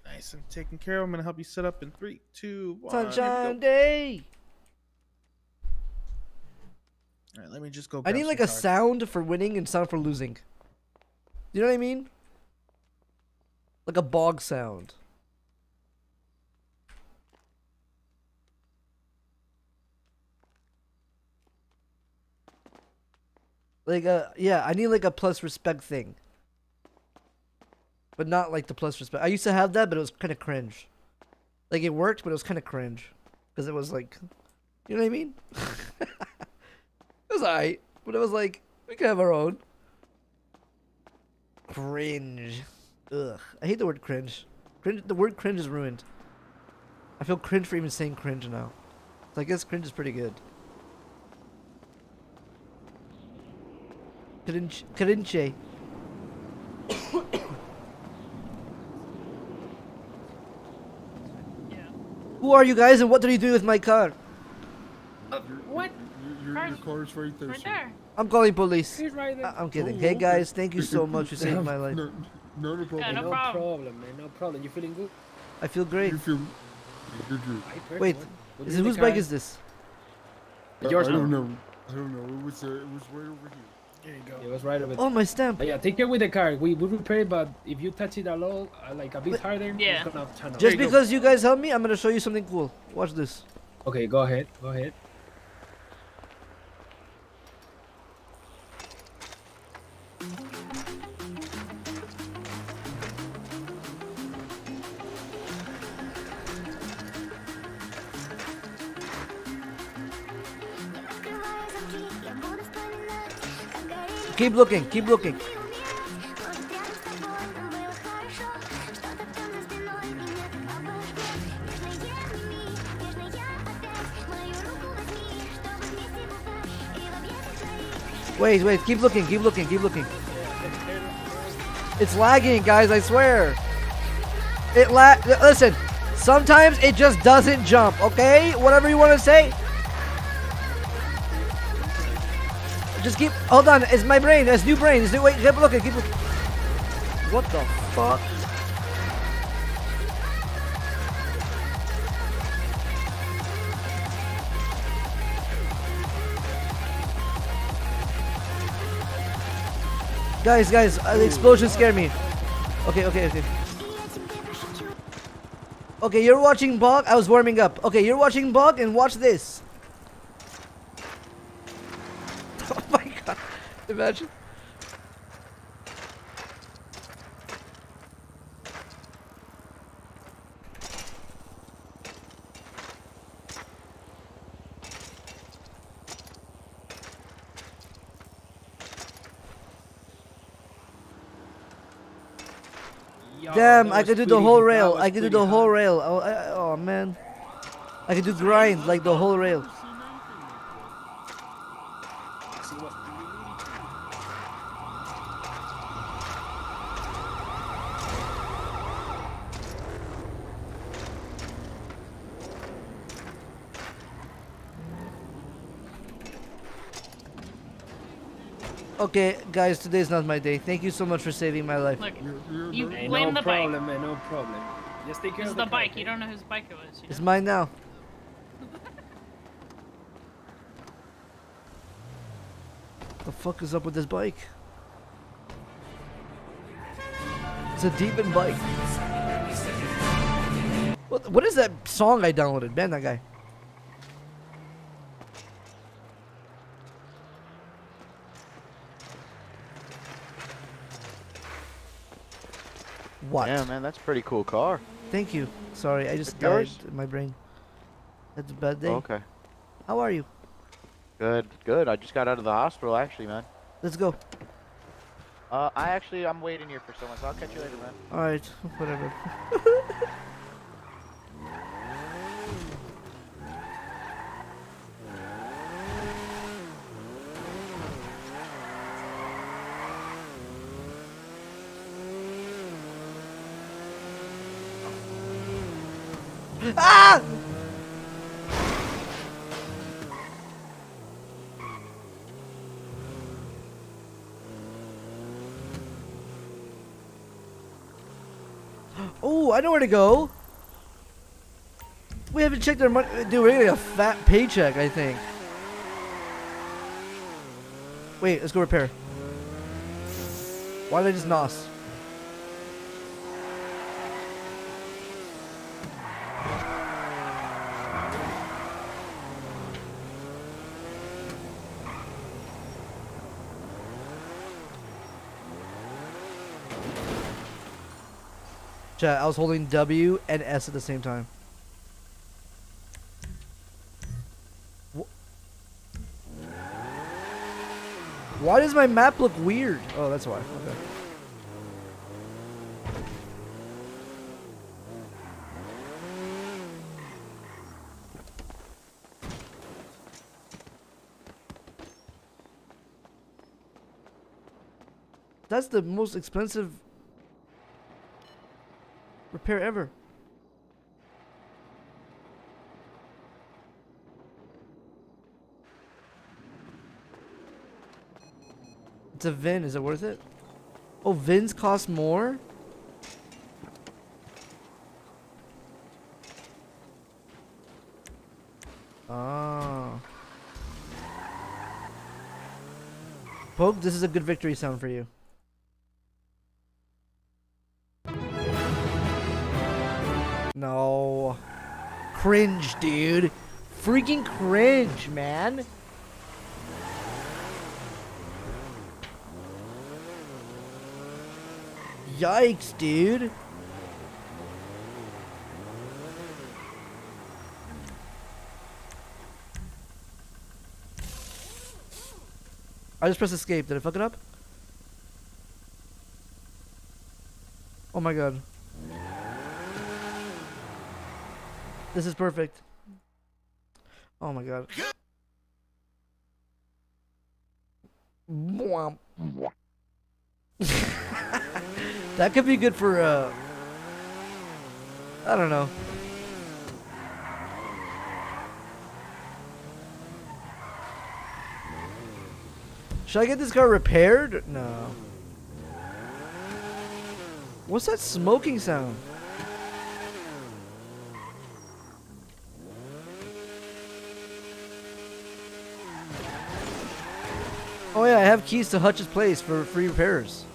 nice and taken care of. I'm gonna help you set up in three, two, one. Sunshine Day. All right, let me just go. I need like a sound for winning and sound for losing. You know what I mean? Like a bog sound. Like a yeah, I need like a plus respect thing. But not like the plus respect. I used to have that, but it was kind of cringe. Like it worked, but it was kind of cringe because it was like, you know what I mean? it was alright, but it was like we can have our own. Cringe. Ugh. I hate the word cringe. Cringe. The word cringe is ruined. I feel cringe for even saying cringe now. So I guess cringe is pretty good. Cringe. Cringe. Who are you guys and what are you do with my car? What? Your, your, your car's right there. Right sir. there. I'm calling police. He's right there. I- I'm kidding. Oh, hey okay. guys, thank you so much for saving my life. No, not a problem. Yeah, no no problem. problem, man. No problem. You feeling good? I feel great. You feel you're good. Wait, is it it, whose the bike is this? I- Yours I now. don't know. I don't know. It was uh, it was right over here. There you go. It was right over there. Oh, my stamp. But yeah, take care with the car. We we repair it, but if you touch it a lot, uh, like a bit But- harder, Yeah. it's gonna turn off. Just because you guys help me, I'm gonna show you something cool. Watch this. Okay, go ahead. Go ahead. Keep looking. Keep looking. Wait, wait. Keep looking. Keep looking. Keep looking. It's lagging, guys. I swear. It lag. Listen. Sometimes it just doesn't jump, okay? Whatever you want to say. Just keep. Hold on. It's my brain. It's new brain. It's new. Wait, keep looking. Keep looking. What the fuck? Guys, guys, uh, the explosion scared me. Okay, okay, okay. Okay, you're watching Bog. I was warming up. Okay, you're watching Bog, and watch this. Oh my god. Imagine. Damn, I could do the whole rail. I could do the whole rail. Oh, I, oh man. I could do grind like the whole rail. Okay, guys, today's not my day. Thank you so much for saving my life. Look, you Hey, blame no the bike. problem, man, no problem. Just take care It's of the car, bike. okay? You don't know whose bike it was. You It's know? mine now. the fuck is up with this bike? It's a demon bike. What, what is that song I downloaded? Man, that guy. What? Yeah, man, that's a pretty cool car. Thank you. Sorry, I just It's died yours? my brain. That's a bad day. Okay. How are you? Good, good. I just got out of the hospital, actually, man. Let's go. Uh, I actually, I'm waiting here for someone, so I'll catch you later, man. Alright, whatever. ah! Oh, I know where to go. We haven't checked our money. Dude, we're getting a fat paycheck, I think. Wait, let's go repair. Why did I just nos? Chat, I was holding W and S at the same time. Wh- Why does my map look weird? Oh, that's why. Okay. That's the most expensive repair ever. It's a VIN. Is it worth it? Oh, VINs cost more? Ah. Poke, this is a good victory sound for you. Cringe, dude. Freaking cringe, man. Yikes, dude. I just pressed escape. Did I fuck it up? Oh my god. This is perfect. Oh my god. that could be good for, uh... I don't know. Should I get this car repaired? No. What's that smoking sound? Yeah, I have keys to Hutch's place for free repairs.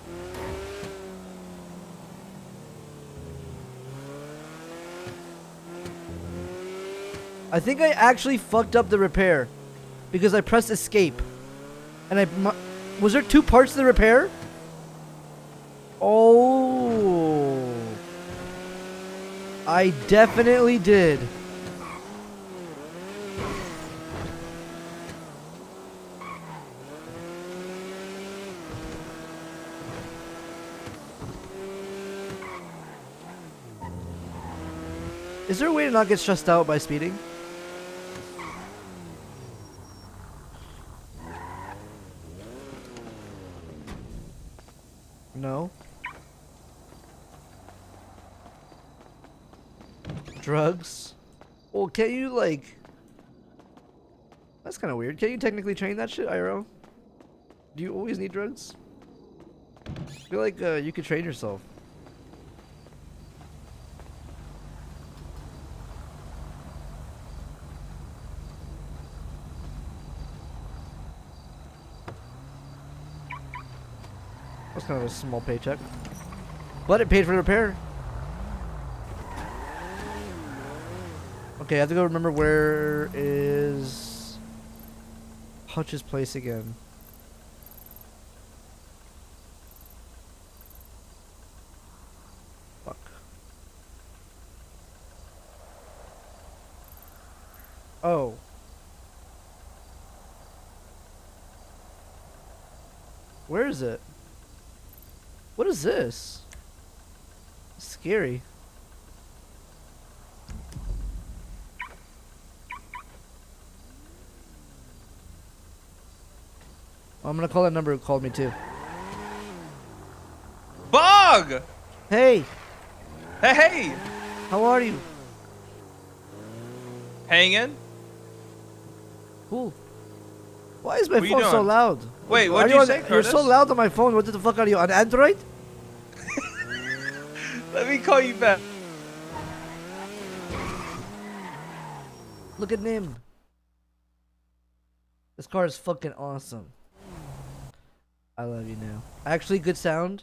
I think I actually fucked up the repair because I pressed escape. And I was there two parts to the repair? Oh. I definitely did. Is there a way to not get stressed out by speeding? No. Drugs? Well, can you like? That's kind of weird. Can you technically train that shit, IRO? Do you always need drugs? I feel like uh, you could train yourself. Kind of a small paycheck. But it paid for the repair. Okay, I have to go remember where is Hutch's place again. Fuck. Oh. Where is it? What is this? Scary. I'm gonna call that number who called me too. Bog! Hey! Hey, hey! How are you? Hanging? Cool. Why is my What phone so loud? Wait, Are what'd you on- say, You're so loud on my phone. What the fuck are you on Android? Let me call you back. Look at him. This car is fucking awesome. I love you now. Actually, good sound.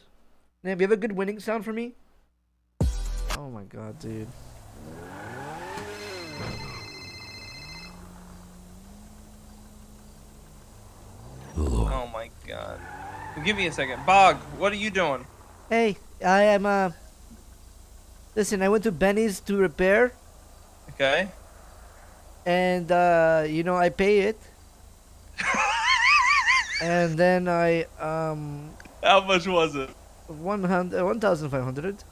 Nam, you have a good winning sound for me? Oh my god, dude. Oh my god. Give me a second. Bog, what are you doing? Hey, I am, uh... Listen, I went to Benny's to repair, Okay. and, uh, you know, I pay it. and then I, um... How much was it? 100, 1,500.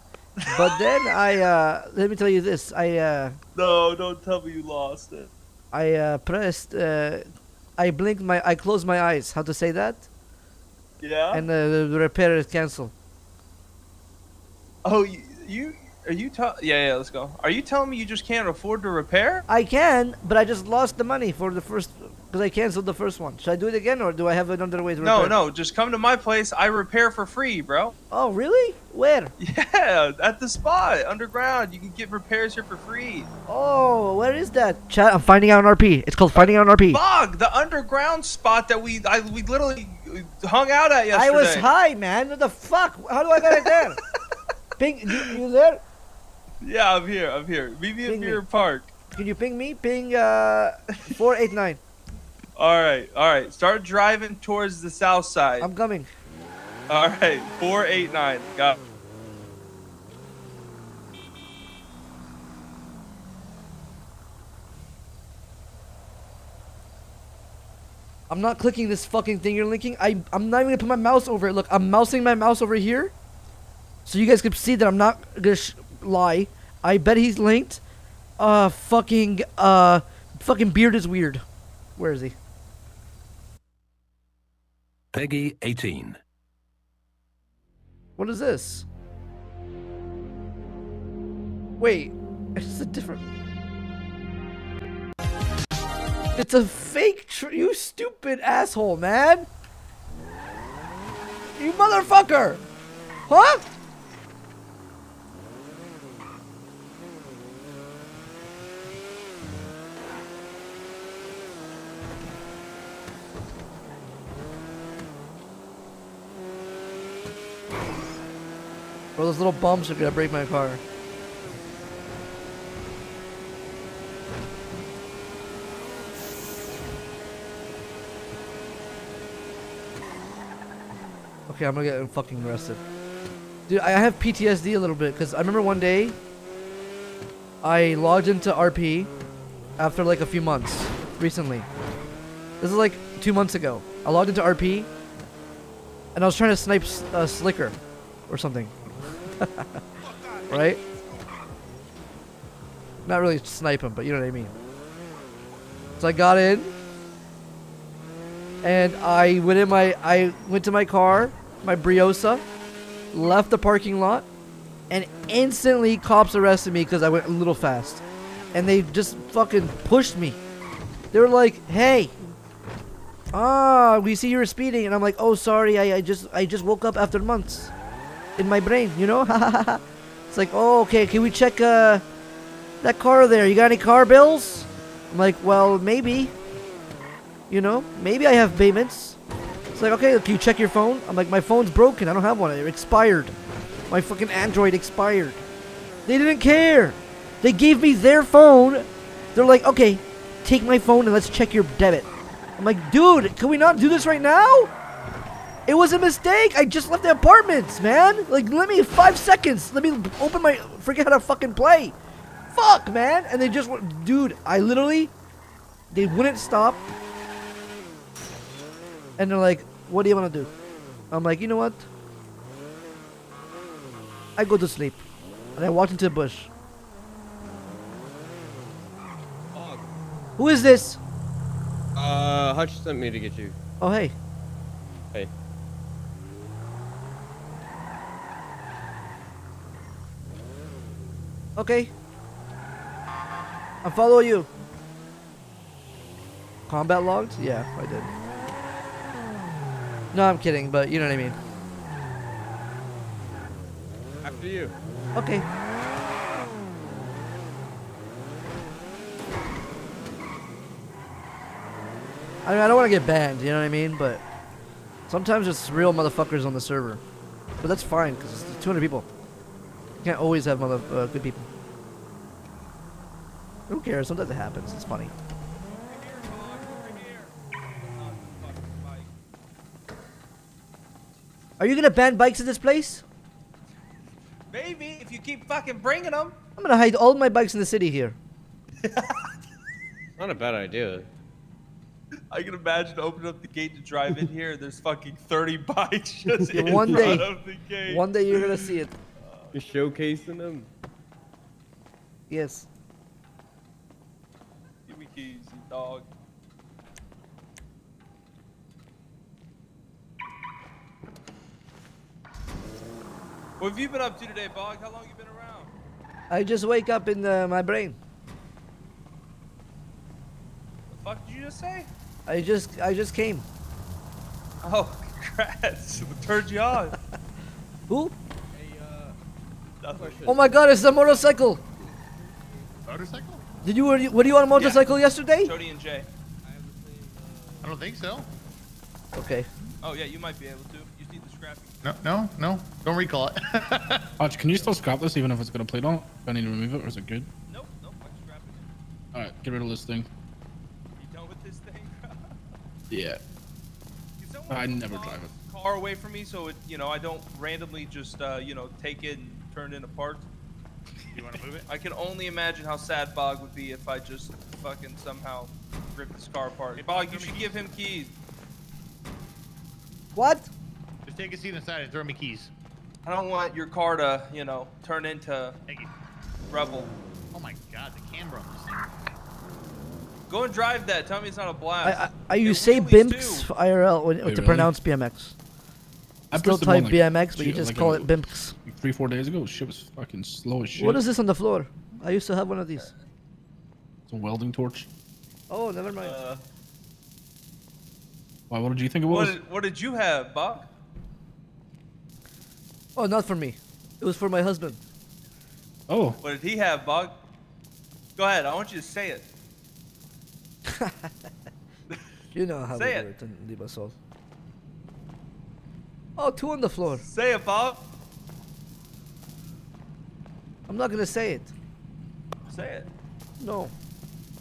But then I, uh, let me tell you this. I, uh, No, don't tell me you lost it. I, uh, pressed, uh, I blinked my, I closed my eyes. How to say that? Yeah? And uh, the the repair is canceled. Oh, you, you are you tell? Yeah, yeah. Let's go. Are you telling me you just can't afford to repair? I can, but I just lost the money for the first, because I canceled the first one. Should I do it again, or do I have another way to repair? no. No. Just come to my place. I repair for free, bro. Oh, really? Where? Yeah, at the spot underground. You can get repairs here for free. Oh, where is that? Chat, I'm finding out on RP. It's called finding out on RP. Bog, the underground spot that we I, we literally hung out at yesterday. I was high, man. What the fuck? How do I get it there? ping, you, you there? Yeah, I'm here. I'm here. Meet me at Ping me. Mirror Park. Can you ping me? Ping uh, four eight nine. All right, all right. Start driving towards the south side. I'm coming. All right, four eight nine. Got. I'm not clicking this fucking thing you're linking. I I'm not even gonna put my mouse over it. Look, I'm mousing my mouse over here, so you guys can see that I'm not gonna lie. I bet he's linked. Uh, fucking uh, fucking beard is weird. Where is he? Peggy 18. What is this? Wait, it's a different. It's a fake. Tr- you stupid asshole, man. You motherfucker! Huh? Bro, those little bumps are gonna break my car. Okay, I'm gonna get fucking arrested. Dude, I have PTSD a little bit because I remember one day I logged into RP after like a few months recently. This is like two months ago. I logged into RP and I was trying to snipe uh, Slicker or something. right? Not really snipe him, but you know what I mean. So I got in and I went in my I went to my car, my Brioso, left the parking lot, and instantly cops arrested me because I went a little fast, and they just fucking pushed me. They were like, "Hey, ah, we see you were speeding," and I'm like, "Oh, sorry, I, I just I just woke up after months in my brain, you know." it's like, "Oh, okay, can we check uh that car there? You got any car bills?" I'm like, "Well, maybe." You know, maybe I have payments. It's like, okay, can you check your phone? I'm like, my phone's broken. I don't have one. It expired. My fucking Android expired. They didn't care. They gave me their phone. They're like, okay, take my phone and let's check your debit. I'm like, dude, can we not do this right now? It was a mistake. I just left the apartments, man. Like, let me five seconds. Let me open my. Forget how to fucking play. Fuck, man. And they just, dude, I literally, they wouldn't stop. And they're like, what do you want to do? I'm like, you know what? I go to sleep. And I walked into the bush. Who is this? Uh, Hutch sent me to get you. Oh. Hey. Okay. I follow you. Combat logged? Yeah, I did. No, I'm kidding, but you know what I mean. After you. Okay. I mean, I don't want to get banned, you know what I mean? But sometimes it's real motherfuckers on the server. But that's fine, because it's 200 people. You can't always have mother uh, good people. Who cares? Sometimes it happens. It's funny. Are you gonna ban bikes in this place? Maybe if you keep fucking bringing them. I'm gonna hide all my bikes in the city here. Not a bad idea. I can imagine opening up the gate to drive in here. There's fucking 30 bikes just in one front day, of the gate. one day you're gonna see it. You're showcasing them. Yes. Give me keys, you dog. What have you been up to today, Bog? How long you been around? I just wake up in uh, my brain. The fuck did you just say? I just, I just came. Oh, congrats. What turned you on? Who? Nothing. Oh my God! It's a motorcycle. Motorcycle? Did you? Were you, were you on a motorcycle yesterday? Jody and Jay. I don't think so. Okay. Oh yeah, you might be able to. You just need the scrappy. No, no, no. Don't recall it. Arch, can you still scrap this even if it's got a plate on it? Do I need to remove it or is it good? Nope, nope. I can scrap it. Alright, get rid of this thing. You done with this thing? Yeah. I never drive it. Car away from me, so it, you know, I don't randomly just, uh, you know, take it and turn it into parts. You want to move it? I can only imagine how sad Bog would be if I just fucking somehow ripped this car apart. Bog, you should give him keys. What? Just take a seat inside and throw me keys. I don't want your car to, you know, turn into Thank you. Rebel. Oh my god, the camera on this thing. Go and drive that. Tell me it's not a blast. I, I you say BIMX for IRL when, Wait, to really? pronounce BMX. I Still pressed the button, type like, BMX, but you oh just like call a- it BIMX. Like Three, four days ago, shit was fucking slow as shit. What is this on the floor? I used to have one of these. It's a welding torch. Oh, never mind. Uh, Why, what did you think it what, was? did, what did you have, Bog? Oh, not for me. It was for my husband. Oh. What did he have, Bog? Go ahead. I want you to say it. You know how Say we it. do it in Limassol. Oh, two on the floor. Say it, Bog. I'm not gonna say it. Say it. No.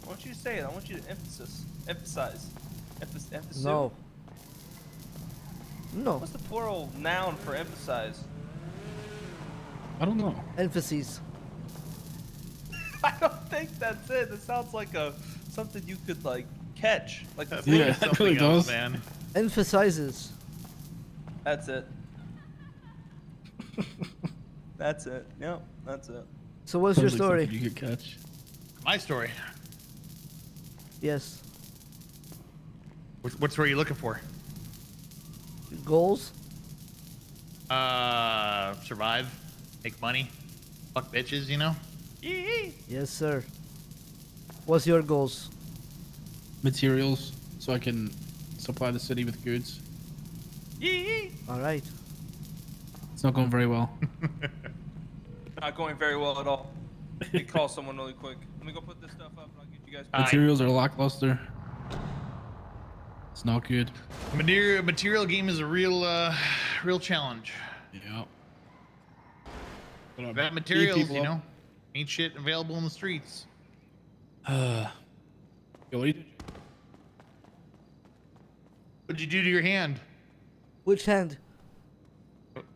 I want you to say it. I want you to emphasis, emphasize, Emphasis. emphasis. No. No. What's the plural noun for emphasize? I don't know. Emphases. I don't think that's it. It sounds like a something you could like catch, like the Yeah, thing. it really does. man. Emphasizes. That's it. that's it. Yep, that's it. So what's your Sounds like story? something You could catch. My story. Yes. What's what story are you looking for? Goals? Uh, survive, make money, fuck bitches, you know? Yes, sir. What's your goals? Materials, so I can supply the city with goods. All right. It's not going very well. Not going very well at all. Let me call someone really quick. Let me go put this stuff up and I'll get you guys back. Materials are lackluster. It's not good. Material material game is a real uh real challenge. Yeah. That materials, people you up. know, ain't shit available in the streets. Uh, yo, what do you- What'd you do to your hand? Which hand?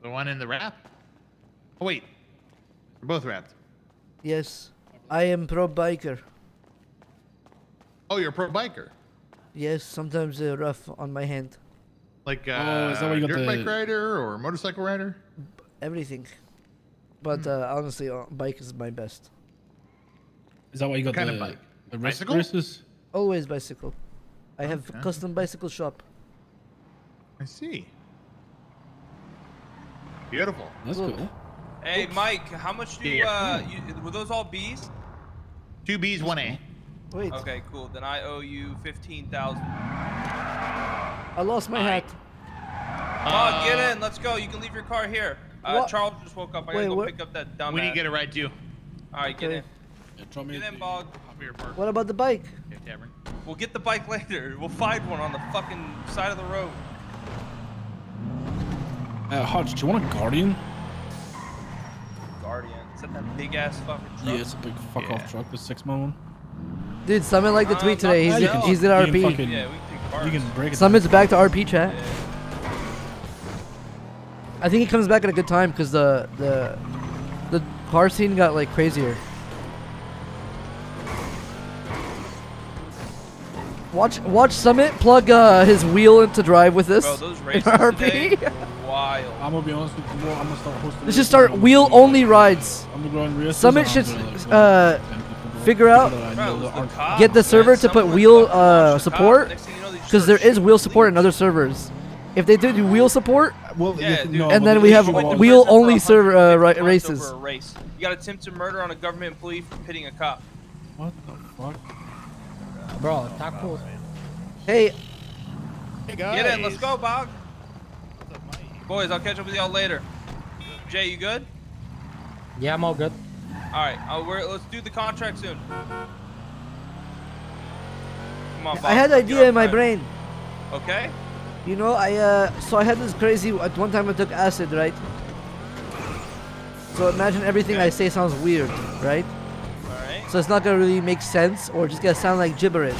The one in the wrap? Oh wait, We're both wrapped. Yes. I am pro biker. Oh, you're a pro biker. Yes, sometimes uh, rough on my hand. Like uh, Oh, is that why you got dirt the- bike rider or motorcycle rider? Everything. But Hmm. uh, honestly, uh, bike is my best. Is that why you got kind the, of bike? the wrist Bicycle? braces? Always bicycle. I have Okay. custom bicycle shop. I see. Beautiful. That's cool. Hey, Mike, how much do you, uh, you, were those all B's? Two B's, one A. Wait, Okay, cool. Then I owe you 15,000. I lost my hat. Come on, get in. Let's go. You can leave your car here. Uh, What? Charles just woke up. I gotta Wait, go what? pick up that dumb We need to get a ride too. All right, get Okay. in. Yeah, drop me Get in, Bog. What about the bike? Yeah, tavern. We'll get the bike later. We'll find one on the fucking side of the road. Uh, Hodge, do you want a Guardian? Guardian. Is that that big ass fucking truck? Yeah, it's a big fuck Yeah. off truck, the six mile one. Dude, Summit liked the Uh, tweet today. He's, myself. he's in RP. fucking- Yeah, we can take You can break it. Summit's back to RP chat. I think he comes back at a good time because the the the car scene got like crazier. Watch watch Summit plug uh, his wheel into drive with this Bro, those in races RP. Today were wild. I'm gonna be honest with you, I'm gonna start hosting. Let's just start wheel only rides. I'm gonna go on races. Summit should like, uh, figure out- Bro, know it was that the Get the man. server to put wheel uh, support cop. Next thing you know, they just because there is wheel support in other servers. If they do wheel support, Well, Yeah, yeah, dude. no, And then we have issue Went to was- wheel only server, uh, 150 races. race. You got attempted murder on a government employee for hitting a cop. What the fuck? Bro, taco. hey, Hey guys. Get in. Let's go, Bog. Boys, I'll catch up with y'all later. Jay, you good? Yeah, I'm all good. All right. Uh, we're, let's do the contract soon. Come on, Bog. I had an idea in my friend. brain. Okay. You know, I uh, so I had this crazy. At one time, I took acid, right? So imagine everything I say sounds weird, right? All right. So it's not gonna really make sense, or just gonna sound like gibberish.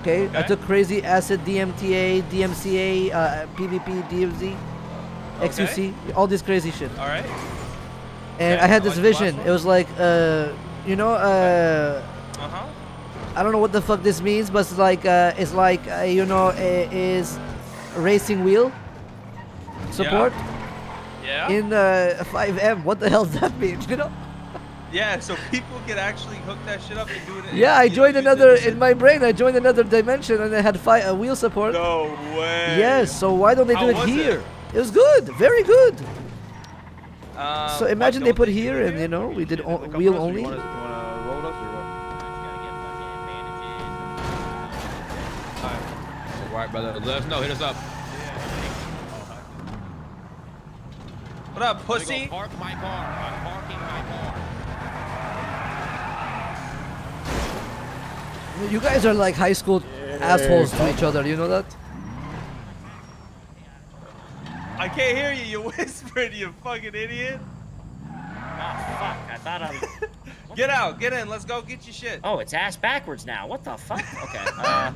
Okay? I Okay. took crazy acid, DMTA, DMCA, uh, PvP, DMZ, XUC, all this crazy shit. All right. And Okay, I had this like vision. It was like, uh, you know, uh, Uh huh. I don't know what the fuck this means, but it's like, uh, it's like, uh, you know, uh, is racing wheel support Yeah. in uh, FiveM. What the hell does that mean? You know? yeah. So people can actually hook that shit up and do it. Yeah, I joined another in my brain. I joined another dimension, and I had fi- uh, wheel support. No way. Yes. So why don't they do How it it? here? It was good, very good. Um, so imagine they put here, and you know, we did o- Come wheel with us, or only. You wanna, you wanna roll us or what? Alright, brother. Let us know. Hit us up. What up, pussy? Park my car. I'm parking my car. You guys are like high school assholes to each other. You know that? I can't hear you. You're whispering, you fucking idiot. Oh fuck! I thought I. was... Get out. Get in. Let's go get your shit. Oh, it's ass backwards now. What the fuck? Okay. Uh,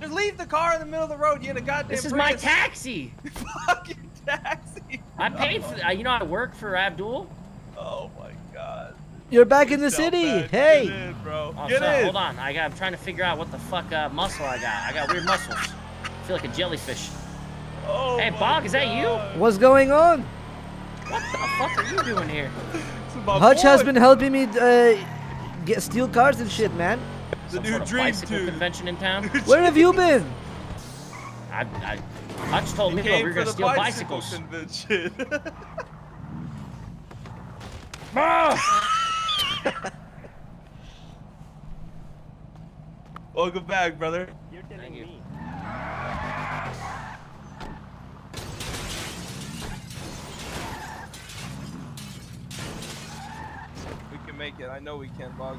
Just leave the car in the middle of the road. You in a goddamn. this is my taxi. Fucking taxi. I paid for. Uh, you know, I work for Abdul. Oh my god. You're back in the city. Hey. Get in, bro. Oh, Get sorry, in. Hold on. I got, I'm trying to figure out what the fuck uh, muscle I got. I got weird muscles. I feel like a jellyfish. Oh hey, Bog, is that you? What's going on? What the fuck are you doing here? Hutch has been helping me uh, get steal cars and shit, man. Some sort of bicycle convention in town. Where have you been? I, I, Hutch told me He that we were gonna the steal bicycle bicycles. convention. Welcome back, brother. Thank you. We make it. I know we can, Bug.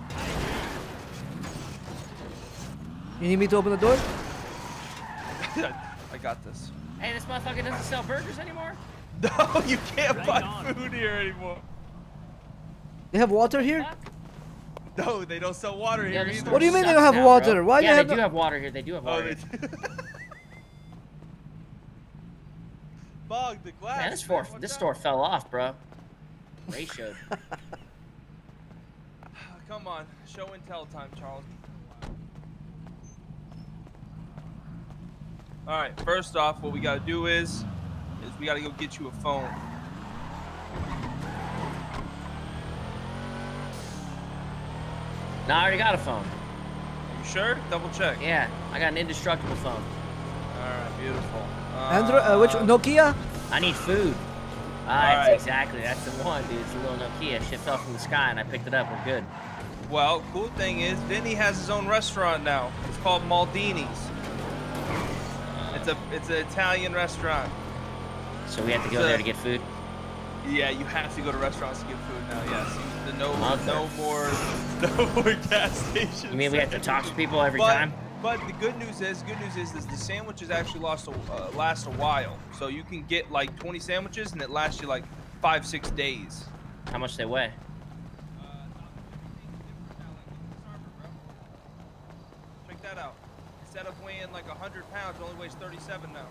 You need me to open the door? I got this. Hey, this motherfucker doesn't sell burgers anymore. No, you can't buy food here anymore. They have water here? No, they don't sell water Yeah, here either. What do you mean they don't have now, water? bro. Why do yeah, you have they do no- have water here. They do have Oh, water. they here. Bug, the glass. Man, this store, this store fell off, bro. Ratioed. Come on, show and tell time, Charles. All right, first off, what we gotta do is, is we gotta go get you a phone. no, I already got a phone. You sure? Double check. Yeah, I got an indestructible phone. All right, beautiful. Android? Uh, which Nokia? I need food. Ah, Alright. that's exactly. That's the one, dude. It's a little Nokia. Shit fell from the sky, and I picked it up. We're good. Well, cool thing is, Vinny has his own restaurant now. It's called Maldini's. It's a it's an Italian restaurant. So we have to go a- there to get food. Yeah, you have to go to restaurants to get food now. Yes, the no Mother- no more no more gas stations. You mean we have to talk to people every but, time? But the good news is, good news is, is the sandwiches actually last a, uh, last a while. So you can get like 20 sandwiches, and it lasts you like five six days. How much they weigh? Check that out. Instead of weighing like 100 pounds, only weighs 37 now.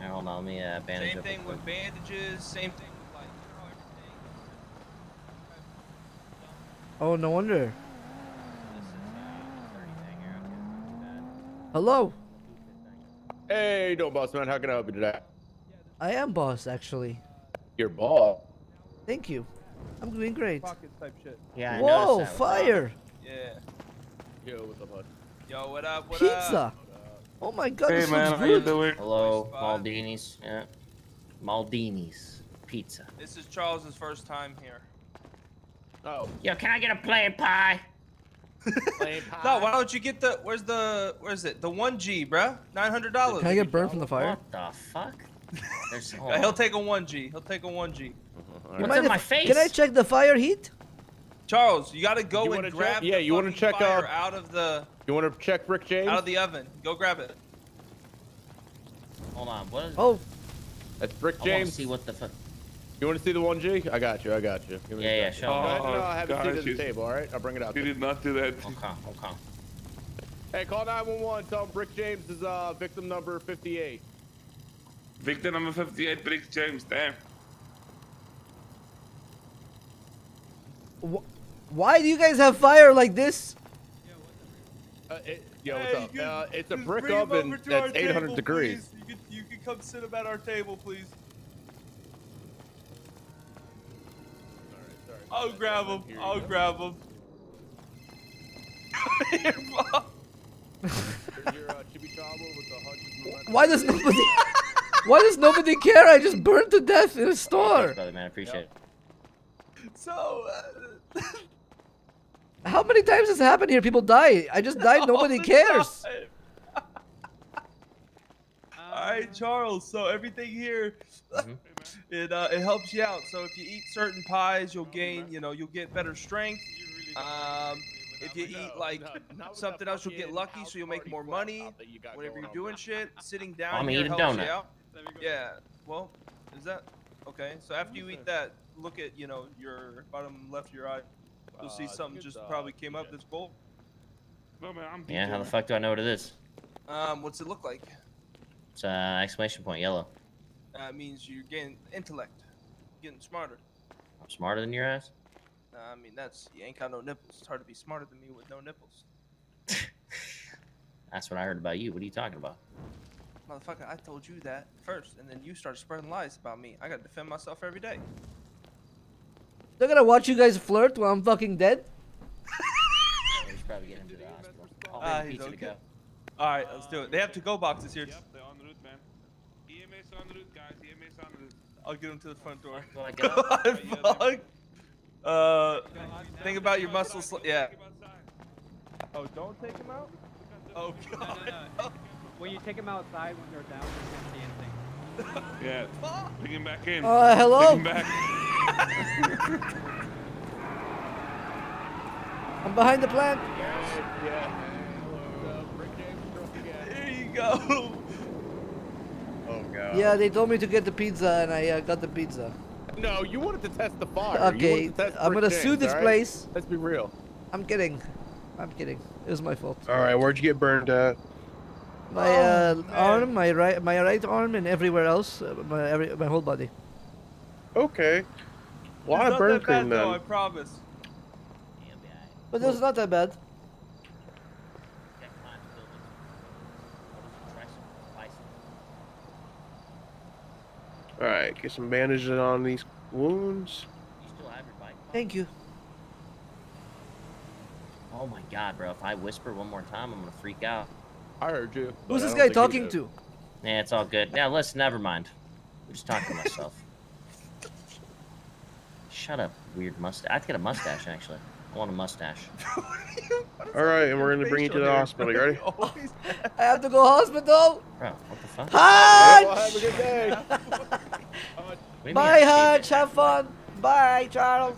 Here, hold on. Let me uh, bandage Same up thing with bandages. Same thing with like Oh, no wonder. Hello. Hey, no boss man, how can I help you today? I am boss, actually. Your boss. Thank you. I'm doing great. type shit. Yeah, I Whoa, noticed that. fire. Yeah. Yo, what's up, bud? Yo, what up? What Pizza. up? Oh my god, Hey, this man, looks how you good. doing? Hello, Maldini's. Yeah. Maldini's pizza. This is Charles's first time here. Oh. Yo, can I get a plain pie? No, why don't you get the? Where's the? Where's it? The one G, bruh. Nine hundred dollars. Can I get burned from the fire? What the fuck? There's, hold He'll take a one G. He'll take a one G. What's Mind in my face? Can I check the fire heat? Charles, you gotta go You and grab check? Yeah, the you wanna check, fire uh, out of the You want to check Rick James? out of the oven. Go grab it. Hold on. What is? Oh, That's Rick I want to James. see what the fuck. You want to see the one G? I got you. I got you. Give me Yeah, yeah, second. show me. Go ahead and, Oh, uh, have a seat at the table. All right, I'll bring it out. You did not do that. Okay, okay. Hey, call 911. Tell them Rick James is uh, victim number 58. Victim number 58, Rick James, damn. wh- why do you guys have fire like this? Uh, it, yo, what's Hey, up? you- Uh, it's a brick oven over that's 800 table, degrees. You can, you can come sit 'em at our table, please. I'll grab him. I'll grab him. Here, Bob. Here's your uh, chimichurri with the hundreds Why does nobody? Why does nobody care? I just burned to death in a store. Thanks, brother, man. I appreciate it. So, uh, How many times has happened here? People die. I just died. Nobody cares. All right, Charles. So everything here. Mm-hmm. it uh, it helps you out. So if you eat certain pies, you'll gain, you know, you'll get better strength. Um, if you eat like something else, you'll get lucky, so you'll make more money. Whenever you're doing shit, sitting down I'm here eating helps donut. you out. Yeah. Well, is that okay? So after you eat that, look at you know your bottom left of your eye. You'll see Uh, something just dog, probably came up this bowl. No, man, I'm Yeah, how the fuck do I know what it is? Um, what's it look like? It's uh, exclamation point yellow. Uh, means you're getting intellect, getting smarter. I'm smarter than your ass. Uh, I mean, that's you ain't got no nipples. It's hard to be smarter than me with no nipples. That's what I heard about you. What are you talking about? Motherfucker, I told you that first, and then you started spreading lies about me. I gotta defend myself every day. They're gonna watch you guys flirt while I'm fucking dead. We should probably get to the hospital. I'll Ah, he's pizza to go. All right, let's do it. They have to go boxes here. Yep, they're en route, man. EMS en route, guys. EMS en route. I'll get them to the front door. Do I? God, fuck. Uh, think about your muscle. Sl- yeah. Oh, don't take him out. Oh God. When you take them outside when they're down, you can't see anything. Yeah. Bring him back in. Uh, hello? Bring him back. I'm behind the plant. There you go. Oh god. Yeah, they told me to get the pizza, and I uh, got the pizza. No, you wanted to test the fire. Okay, wanted to test I'm gonna sue this alright? place. Let's be real. I'm kidding. I'm kidding. It was my fault. All right, where'd you get burned at? My uh, arm, my right, my right arm, and everywhere else, uh, my every, my whole body. Okay. Why It's not burn cream bad, though. I promise. But it was not that bad. All right, get some bandages on these wounds. You still have your bike? Thank you. Oh my god, bro. If I whisper one more time, I'm gonna freak out. I heard you. Who's this guy talking to? Yeah, it's all good. Yeah, listen, never mind. I'm just talking to myself. Shut up, weird mustache. I have to get a mustache, actually. I want a mustache. All right, and we're gonna bring you to the hospital. You ready? I have to go hospital. Bro, what the fuck? Hutch! Well, have a good day. What do you Bye, mean Hutch. Have fun. Bye, Charles.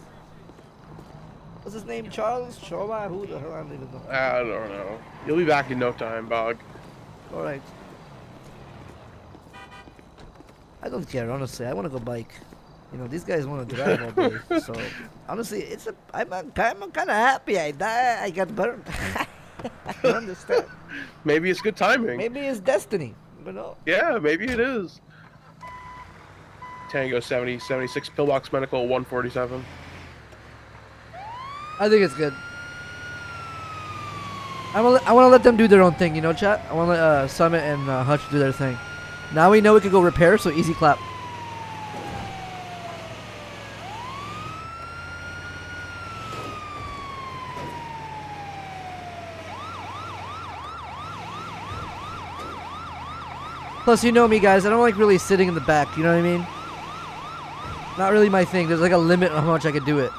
What's his name? Charles? Choma? Who the hell? I don't even know. I don't know. You'll be back in no time, Bog. All right. I don't care, honestly. I want to go bike. You know, these guys want to drive all day. So, honestly, it's a. I'm, a, I'm kind of happy I die. I got burned. I understand. Maybe it's good timing. Maybe it's destiny. You know. Yeah, maybe it is. Tango 70, 76, Pillbox Medical 147. I think it's good. I want. To let them do their own thing. You know, chat. I want to let uh, Summit and uh, Hutch do their thing. Now we know we can go repair. So easy clap. Plus, you know me, guys. I don't like really sitting in the back. You know what I mean? Not really my thing. There's like a limit on how much I could do it.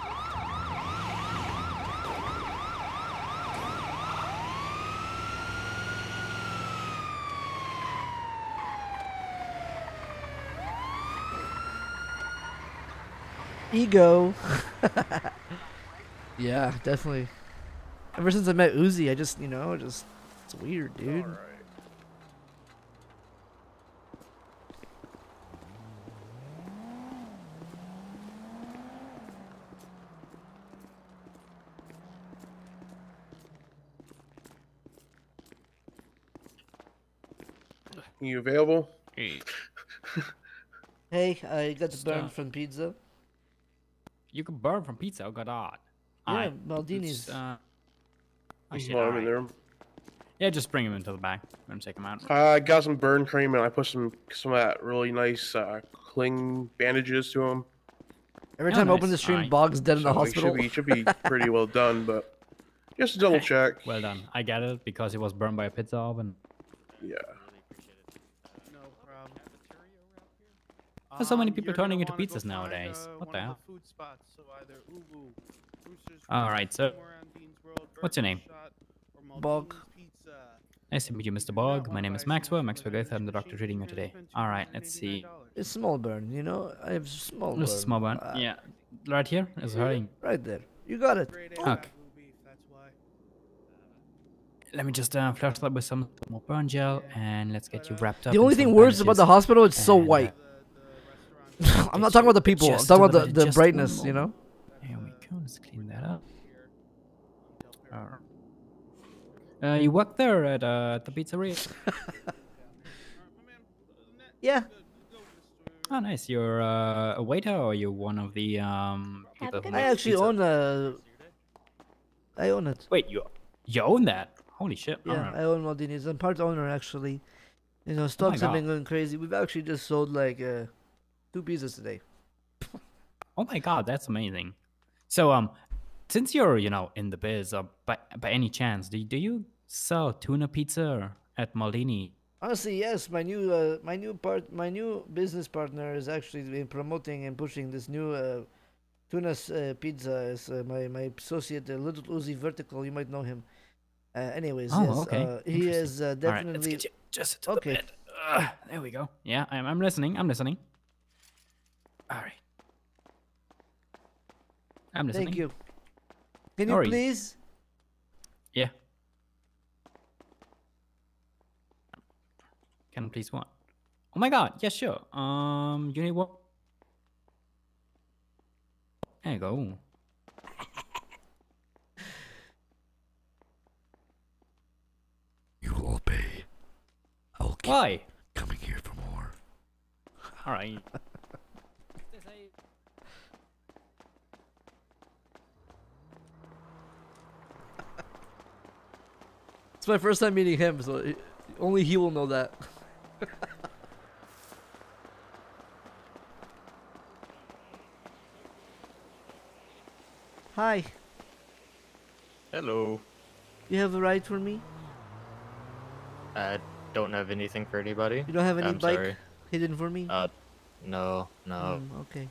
Ego. yeah, definitely. Ever since I met Uzi, I just, you know, just it's weird, dude. You available? Hey. Hey, I got the burn from pizza. You can burn from pizza. Oh god. Yeah, Alright, Maldini's. let's, Uh, I Just said, let 'em in. Yeah, just bring him into the back. Let him take him out. I got some burn cream and I put some some of that really nice uh, cling bandages to him. Every Oh, time I open the stream, Alright. Bog's dead in the So it hospital. should be should be pretty well done, but just to double check. Well done. I get it because it was burned by a pizza oven. Yeah. There's so many people turning into pizzas nowadays. What the hell? Alright, so what's your name? Bog. Nice to meet you, Mr. Bog. My name is Maxwell. Maxwell Goethe. I'm the doctor treating you today. Alright, let's see. It's small burn, you know. I have small burn. Just a small one. Uh, Yeah. Right here is hurting. Right there. You got it. Okay. Let me just uh, flush that with some more burn gel and let's get you wrapped up. The only thing worse about the bandages. hospital, it's so And, uh, white. I'm not talking about the people. I'm talking about the, the just one brightness, you know? more. Here we go. Let's clean that up. Uh, you work there at uh, the pizzeria? yeah. Oh, nice. You're uh, a waiter or you're one of the um, people who I actually pizza? own a. I own it. Wait, you you own that? Holy shit! Yeah, alright. I own Maldini's. I'm part owner actually. You know, stocks have been going crazy. We've actually just sold like uh, two pizzas today. Oh my god, that's amazing. So um, since you're you know in the biz, uh, by by any chance, do do you sell tuna pizza at Maldini? Honestly, yes. My new, uh, my new part, my new business partner is actually been promoting and pushing this new uh, tuna uh, pizza. Is uh, my my associate, uh, Little Uzi Vertical. You might know him. Uh, anyways, Oh, yes, okay. uh, he is uh, right, definitely let's get you just the okay. Ugh, there we go. Yeah, I'm I'm listening. I'm listening. All right. I'm listening. Thank you. Can you Sorry. please? Yeah. Can I please what? Oh my god, yeah, sure. Um, you need what? There you go. You will obey. I will keep Why? coming here for more. All right. It's my first time meeting him, so he- only he will know that. Hi, Hello. you have a ride for me? I don't have anything for anybody. You don't have any I'm bike sorry. hidden for me? Uh, no, no. Hmm, okay.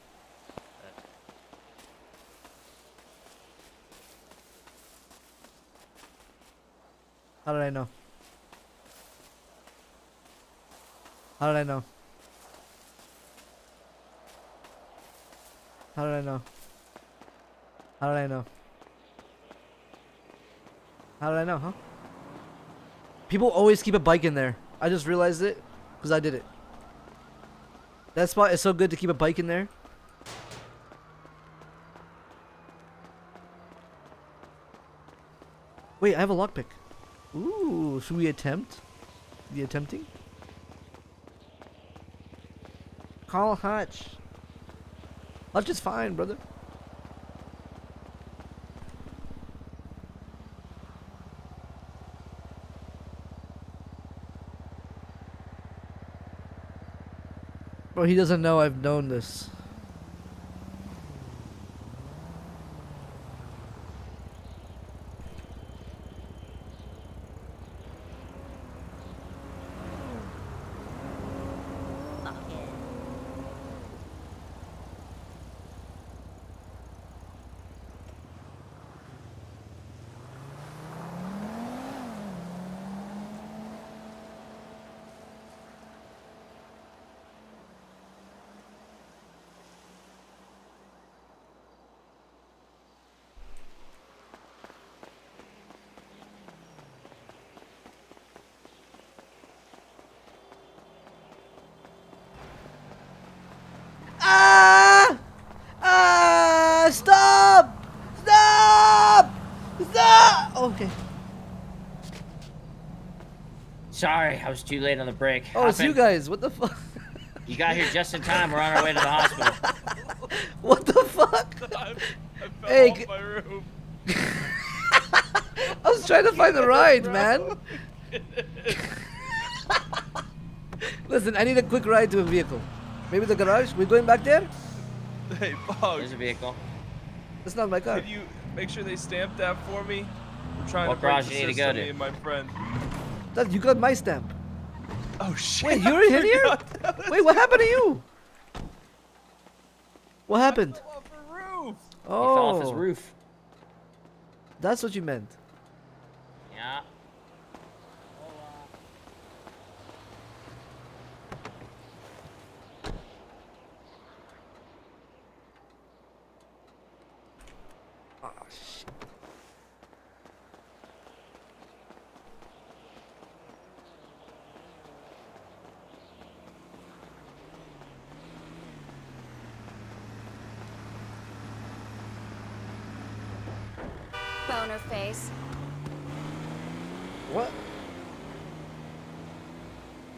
How did I know? How did I know? How did I know? How did I know? How did I know, huh? People always keep a bike in there. I just realized it because I did it. That spot is so good to keep a bike in there. Wait, I have a lockpick. Ooh, should we attempt? The attempting? Call Hutch. Hutch is fine, brother. Bro, he doesn't know I've known this. Ah! Ah! Stop! Stop! Stop! Okay. Sorry, I was too late on the break. Oh, it's Hop you guys. What the fuck? You got here just in time. We're on our way to the hospital. What the fuck? Hey, g- I was trying to find the ride, man. Listen, I need a quick ride to a vehicle. Maybe the garage. We're going back there. Hey, Bog. There's a vehicle. That's not my car. Can you make sure they stamp that for me? We're trying What to break garage the you need to system, go to? me and my friend. That, you got my stamp. Oh shit! Wait, you're in here? Wait, what happened to you? What happened? Roof. Oh, fell off his oh. roof. That's what you meant.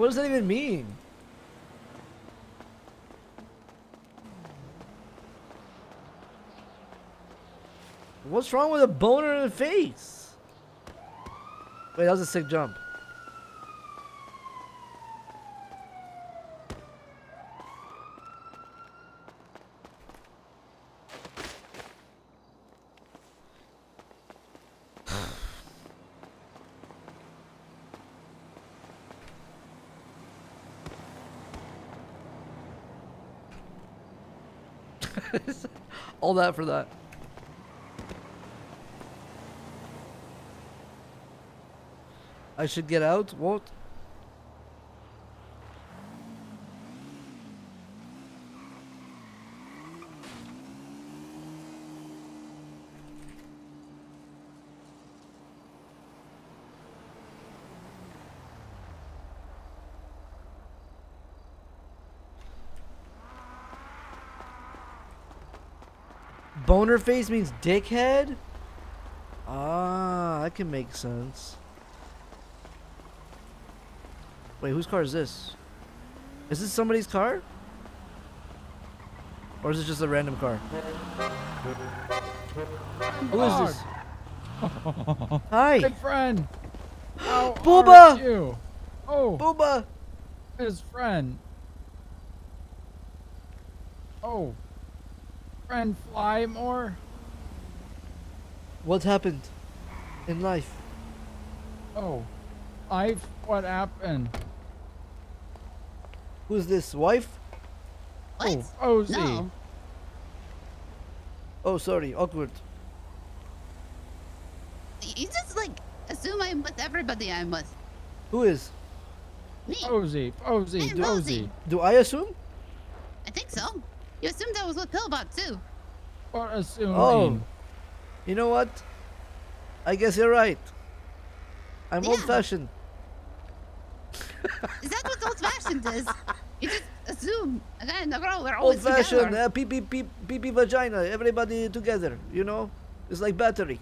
What does that even mean? What's wrong with a boner in the face? Wait, that was a sick jump. All that for that. I should get out? What? Boner face means dickhead? Ah, that can make sense. Wait, whose car is this? Is this somebody's car? Or is it just a random car? Who is this? Hi. Hey, friend. How Booba! are you? Oh. Booba. His friend. Oh. Friend fly more? What happened in life? Oh. Life? What happened? Who's this? Wife? Oh, Ozzy. No. Oh, sorry. Awkward. You just like assume I'm with everybody I'm with. Who is? Me. Ozzy. Ozzy. Hey, Dozy. Do I assume? I think so. You assumed I was with Pillbot too. What assuming? Oh. You know what? I guess you're right. I'm Yeah. old fashioned. Is that what old fashioned is? You just assume. A guy and a girl, we're Old-fashioned, together. Uh, pee pee pee pee pee vagina. Everybody together. You know? It's like battery.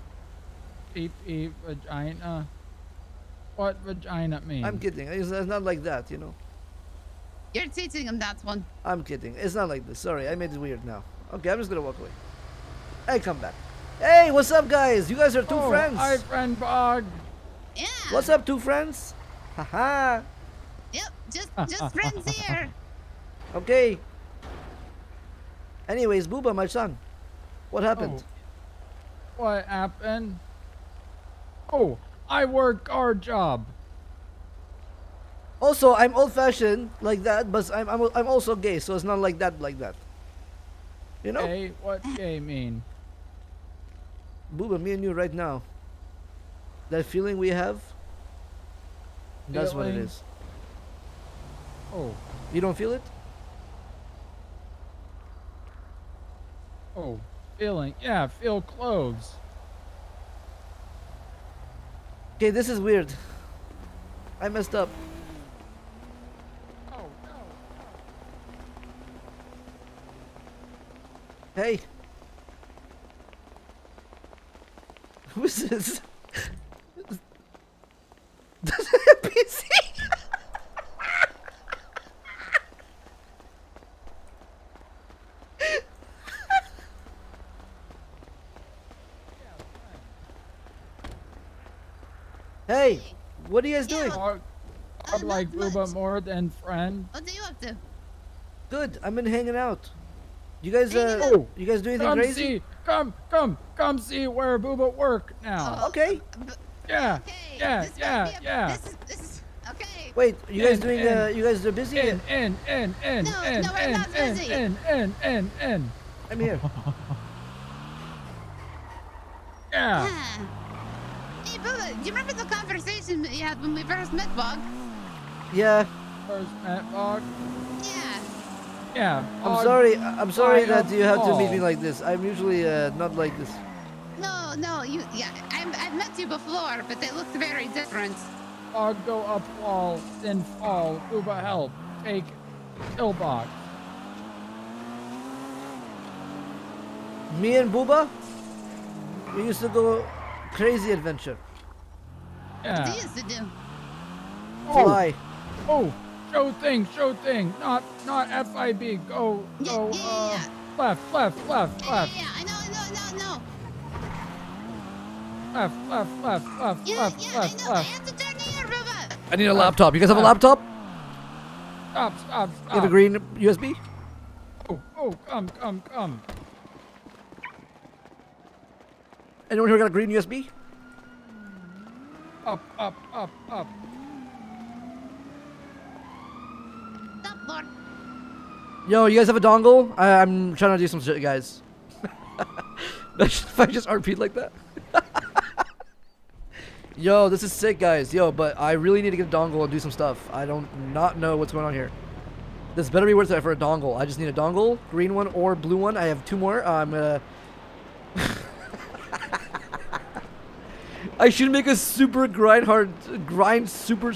Eep, eep, vagina. What vagina mean? I'm kidding. It's, it's not like that, you know? You're teaching him that one. I'm kidding. It's not like this. Sorry, I made it weird now. Okay, I'm just gonna walk away. Hey, come back. Hey, what's up, guys? You guys are two oh, friends. Hi, friend Bog. Yeah. What's up, two friends? Haha. Yep. Just just friends here. Okay. Anyways, Booba, my son, what happened? Oh. What happened? Oh, I work our job. Also, I'm old-fashioned like that, but I'm, I'm I'm also gay, so it's not like that, like that. You know? Gay? What gay mean? Booba, me and you right now. That feeling we have. That's what it Feeling? is. Oh, You don't feel it? oh, feeling. Yeah, feel clothes. Okay, this is weird. I messed up. Oh, Hey. Who is this? That's a PC. hey, what are you guys doing? Bog, I'd like Booba more than friend. What are you up to? Good. I've been hanging out. You guys, uh, Oh, you guys do anything come crazy? see, come, come, come see where Booba work now. Okay. Yeah, yeah, yeah, yeah. This is this is okay. Wait, you guys In, doing? in, uh, you guys are busy? In, in, in, in, no, in, no, in, in, busy. In, in, in, in. I'm here. Yeah. Hey, Bubba, do you remember the conversation we had when we first met, Bog? Yeah. First met Bog. Yeah. Yeah. I'm Bog, sorry. I- I'm sorry I that you have to meet me like this. I'm usually uh, not like this. No, no, no. You, yeah, I, I've met you before, but they looked very different. I'll go up wall, then fall. Uba help. Take pillbox. Me and Booba, we used to go crazy adventure. Yeah. They used to do. Oh, Fly. oh, show thing, show thing. Not, not FIB. Go, go. uh, left, left, left, left. Yeah, I know, I know, I know, I know. Left, left, left, left, Yeah, left, yeah, left, I know. I left. have to turn here, Ruba. I need a laptop. You guys have a laptop? Stop, stop, You have a green USB? Oh, oh, come, come, come. Anyone here got a green USB? Up, up, up, up. Stop, Lord. Yo, you guys have a dongle? I, I'm trying to do some shit, guys. if I just RP like that. Yo, this is sick, guys. Yo, but I really need to get a dongle and do some stuff. I don't not know what's going on here. This better be worth it for a dongle. I just need a dongle, green one or blue one. I have two more. Uh, I'm gonna. I should make a super grind hard, grind super.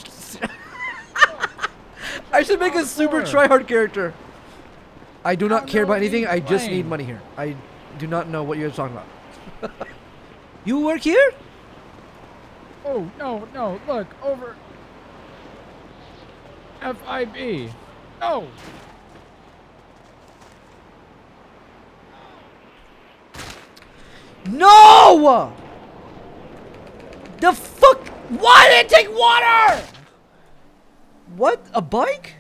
I should make a super try hard character. I do not care about anything. I just need money here. I do not know what you're talking about. you work here? Oh, no, no, look, over. FIB. No. No! The fuck? Why did it take water? What? A bike?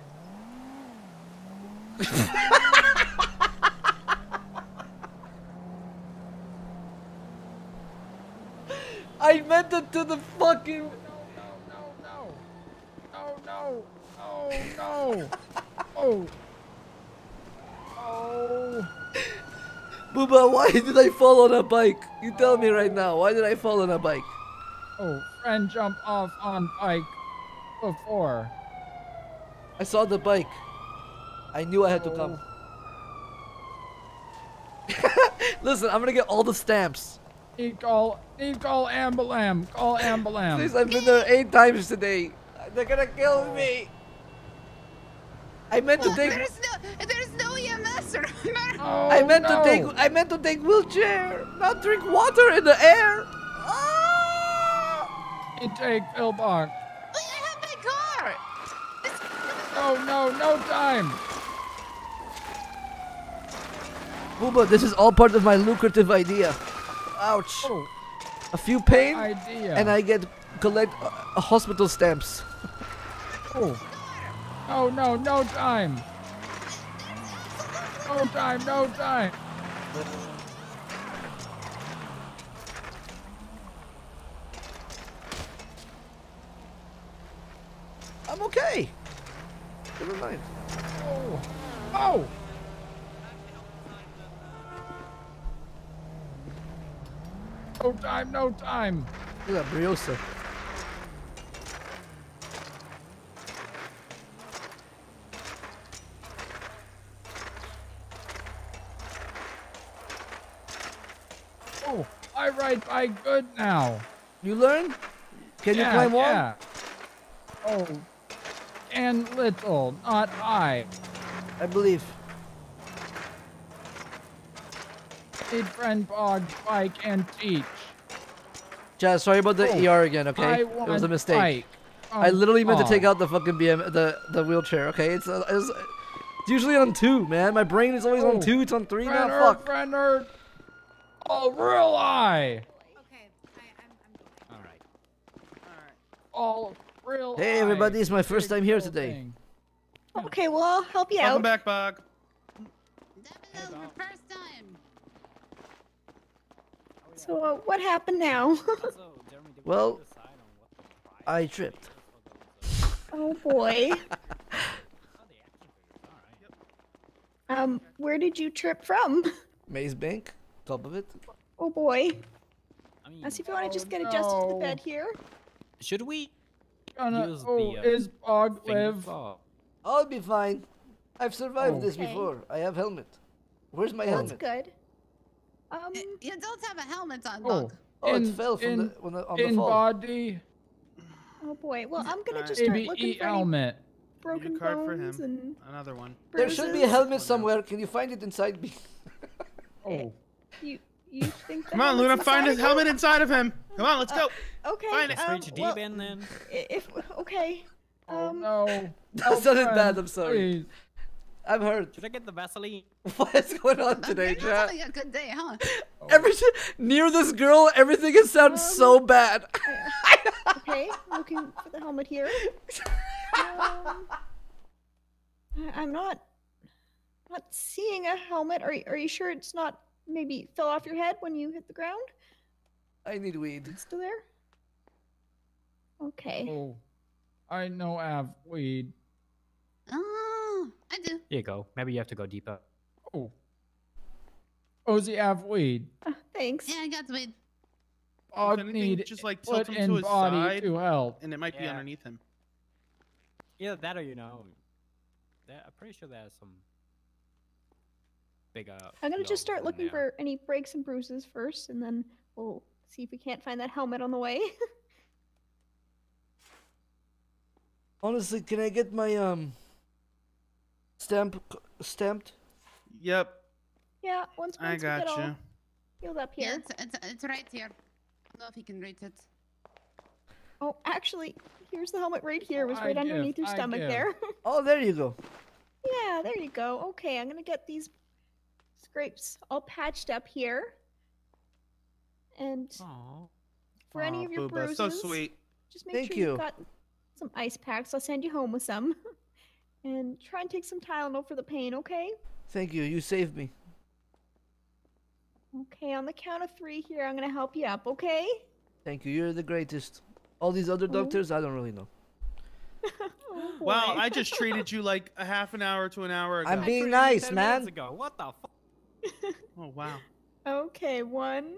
I meant it to the fucking. No, no, no, no. No. Oh. No. Oh. Booba, why did I fall on a bike? You tell me right now. Why did I fall on a bike? Oh, friend jump off on bike before. I saw the bike. I knew I had to come. Listen, I'm gonna get all the stamps. Need call, need call Ambulam. Call Ambulam. Please, I've been there eight times today. They're gonna kill me. I meant to Well, take. there's no, there's no EMS. Remember? Oh, I meant no. to take. I meant to take wheelchair, not drink water in the air. Ah! Need take pillbox. I have my car. No, no, no time. Booba, this is all part of my lucrative idea. Ouch. A few pain, idea. and I get collect uh, uh, hospital stamps. Oh. No, no, no time. No time, no time. I'm okay. Never mind. Oh. Oh. No time, no time. Look at that Brioso. Oh, I ride bike good now. You learn? Can you Yeah, climb wall? yeah. Oh, and little, not I. I believe. Need friend bog, bike, and teach. Chad, sorry about the Oh, ER again. Okay, I it was a mistake. bike. I literally meant to oh. take out the fucking BM, the the wheelchair. Okay, it's, uh, it's, it's usually on two, man. My brain is always on two, It's on three Friend now. nerd, Fuck. friend nerd. Oh, real eye. All real Hey everybody, it's my first time here today. thing. Okay, well, I'll help you Welcome out. back, Bug. First time. So, uh, what happened now? Well, I tripped. oh boy. um, where did you trip from? Maze Bank, top of it. Oh boy. Now, see if you want to just get adjusted to the bed here. Should we Gonna, use oh, the uh, is Bog live? claw? I'll be fine. I've survived Oh. this Okay. before. I have helmet. Where's my That's helmet? good. Um, You don't have a helmet on, Oh, Oh, in, it fell from in, the, when the, on the in fall. body. Oh boy. Well, I'm gonna just start Maybe looking eat for any helmet. broken card for bones him. and Another one. There should be a bruises. helmet somewhere. Can you find it inside me? Oh. You you think? Come on, Luna, find his helmet inside of him. Come on, let's go. Okay. Find it. um, Reach deep well, in then. i- If okay. Oh Um, no. That sounded bad. I'm sorry. Please. I'm hurt. Should I get the Vaseline? What is going on today, You're not chat? having a good day, huh? Everything near this girl, everything is sounds so bad. okay. Looking for the helmet here. Um, I- I'm not not seeing a helmet. Are you, are you sure it's not maybe fell off your head when you hit the ground? I need weed. It's still there. Okay. Oh. I know I have weed. Oh, I do. Here you go. Maybe you have to go deeper. Oh. Ozzy have weed. Ah, thanks. Yeah, I got weed. I If anything, need just like put tilt him in to his body side, to help. and it might be underneath him. Either that or you know, there, I'm pretty sure there's some bigger. I'm gonna just start looking there. for any breaks and bruises first, and then we'll see if we can't find that helmet on the way. Honestly, can I get my um stamp stamped? Yep, yeah. Once, once I we got get all you. healed up Yeah, here. it's, it's, it's right here. I don't know if you can reach it. Oh, actually, here's the helmet right here. It was I right give, underneath your stomach there. Oh, there you go. yeah, there you go. Okay, I'm gonna get these scrapes all patched up here. And Aw. for any of your Booba, bruises, so sweet. just make Thank sure you. you've got some ice packs. I'll send you home with some. and try and take some Tylenol for the pain, okay? Thank you. You saved me. Okay, on the count of three here, I'm gonna help you up, okay? Thank you. You're the greatest. All these other oh. doctors, I don't really know. Oh, Wow. I just treated you like a half an hour to an hour ago. I'm being nice, man. ago. What the fuck? Oh wow. Okay, one,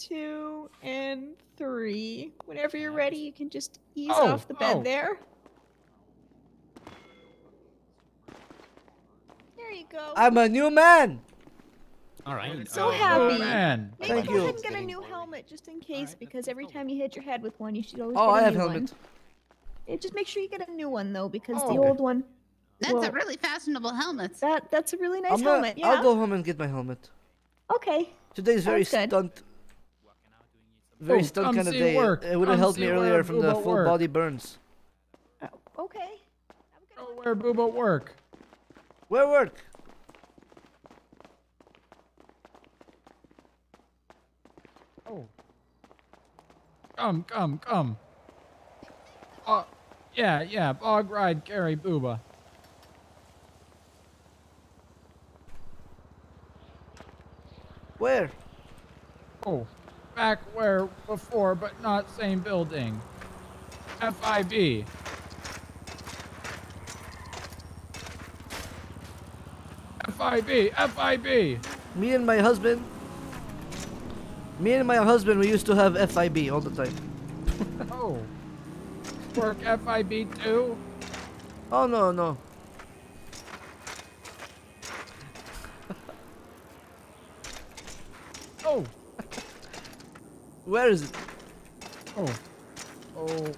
two, and three. Whenever you're ready, you can just ease Oh, off the bed oh. there. There you go. I'm a new man. All right. so uh, happy. Oh man. Maybe Thank go you. ahead and get a new helmet just in case, because every time you hit your head with one, you should always Oh, get a I have new helmet. one. Yeah, just make sure you get a new one though, because Oh, the okay. old one. That's well, a really fashionable helmet. that that's a really nice I'm gonna, helmet. Yeah. I'll go home and get my helmet. Okay. Today's very stunt. Very Oh, stunt come kind of day. work. It would have helped me earlier from the full work. body burns. Oh, okay. Oh, where Booba work? Where work? Oh. Come, come, come. Oh, yeah, yeah. Bog ride, carry Booba. Where? Oh, back where before, but not same building. FIB. FIB, FIB. Me and my husband. Me and my husband, we used to have FIB all the time. Oh. Work FIB too? Oh no no. Oh. Where is it? Oh. Oh.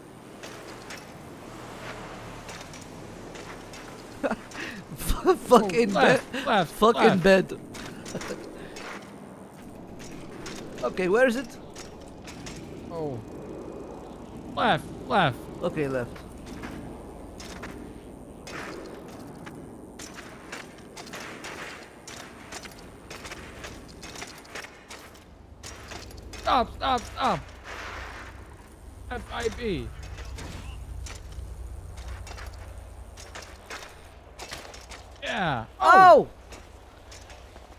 Fuck in oh, bed. left, left. bed. okay, where is it? Oh. Left, left. Okay, left. Stop, stop, stop. FIB. Yeah. Oh. oh!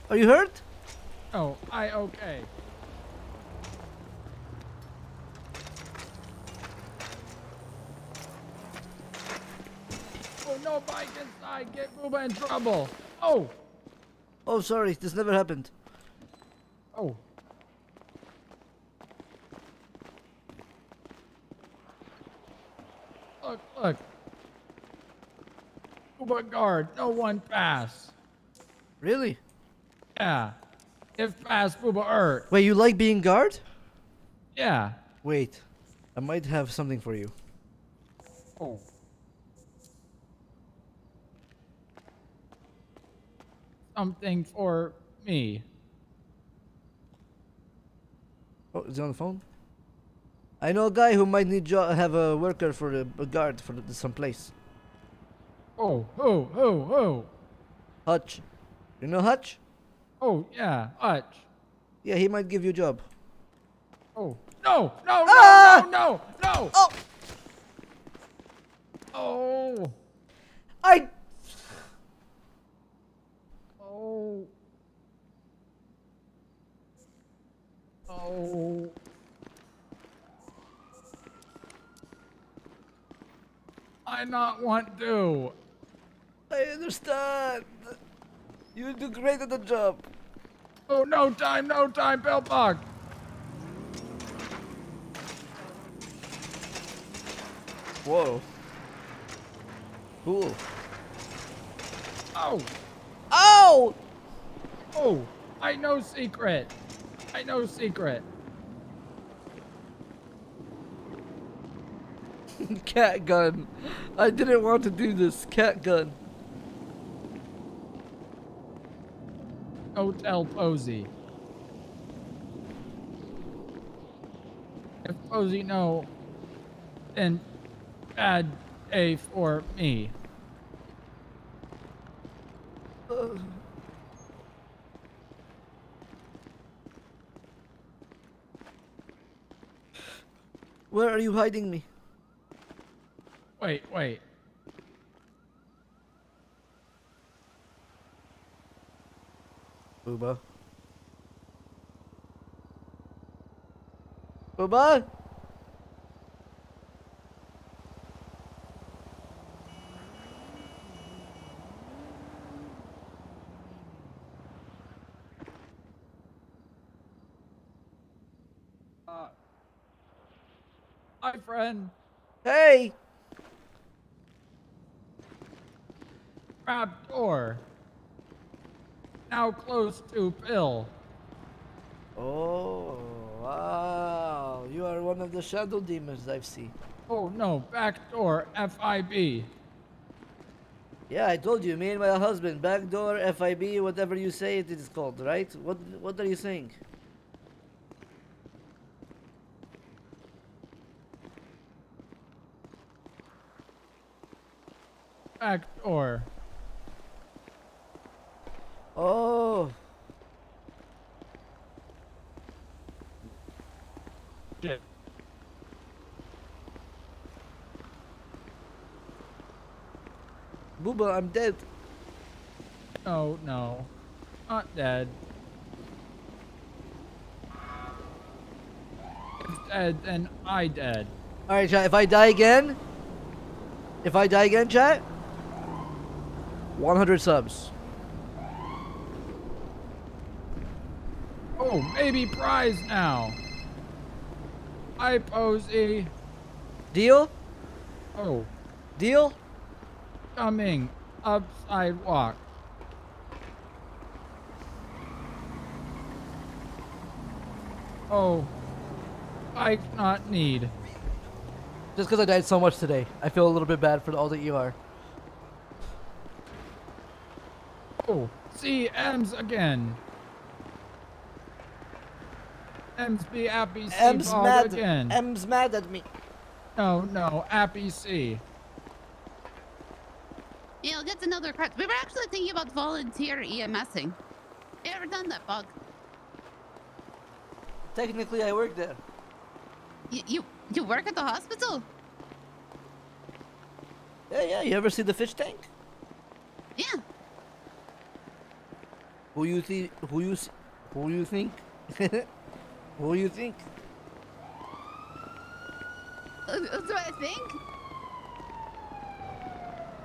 Are you hurt? Oh, I okay. Oh, no bike inside. Get Booba in trouble. Oh. Oh, sorry, this never happened. Oh. Look. Booba guard. No one pass. Really? Yeah. If pass, Booba hurt. Wait, you like being guard? Yeah. Wait, I might have something for you. Oh. Something for me. Oh, is he on the phone? I know a guy who might need jo- have a worker for the a guard for some place. Oh, oh, oh, oh. Hutch. You know Hutch? Oh, yeah, Hutch. Yeah, he might give you a job. Oh, no, no, no, Ah! no, no, no. Oh. Oh. I. Oh. Oh. I not want to. I understand. You do great at the job. Oh, no time, no time, Bellbug. Whoa. Cool. Oh. Oh! Oh, I know secret. I know secret. Cat gun. I didn't want to do this. Cat gun. Hotel Posey. If Posey no, then add A for me. Uh, where are you hiding me? Wait, wait. Booba. Booba? Uh, hi, friend. Hey! Trap door. Now close to Bill. Oh, wow. You are one of the shadow demons I've seen. Oh no, back door, FIB. Yeah, I told you, me and my husband, backdoor, FIB, whatever you say it is called, right? What what are you saying? Back door. Oh. Shit. Booba, I'm dead. Oh, no. Not dead. Dead, then I dead. Alright, chat, if I die again, if I die again, chat, 100 subs. Oh, maybe prize now. Hi, Posey. Deal? Oh, Deal? coming up sidewalk. Oh, I not need. Just because I died so much today, I feel a little bit bad for all that you are. Oh, see M's again. M's be happy C M's mad. again. M's mad at me. Oh, no, no, happy C. Yeah, that's another part. We were actually thinking about volunteer EMSing. You ever done that, Bug? Technically, I work there. You, you you work at the hospital? Yeah, yeah. You ever see the fish tank? Yeah. Who you see? Who you? Who you think? who do you think? Uh, uh, do I think?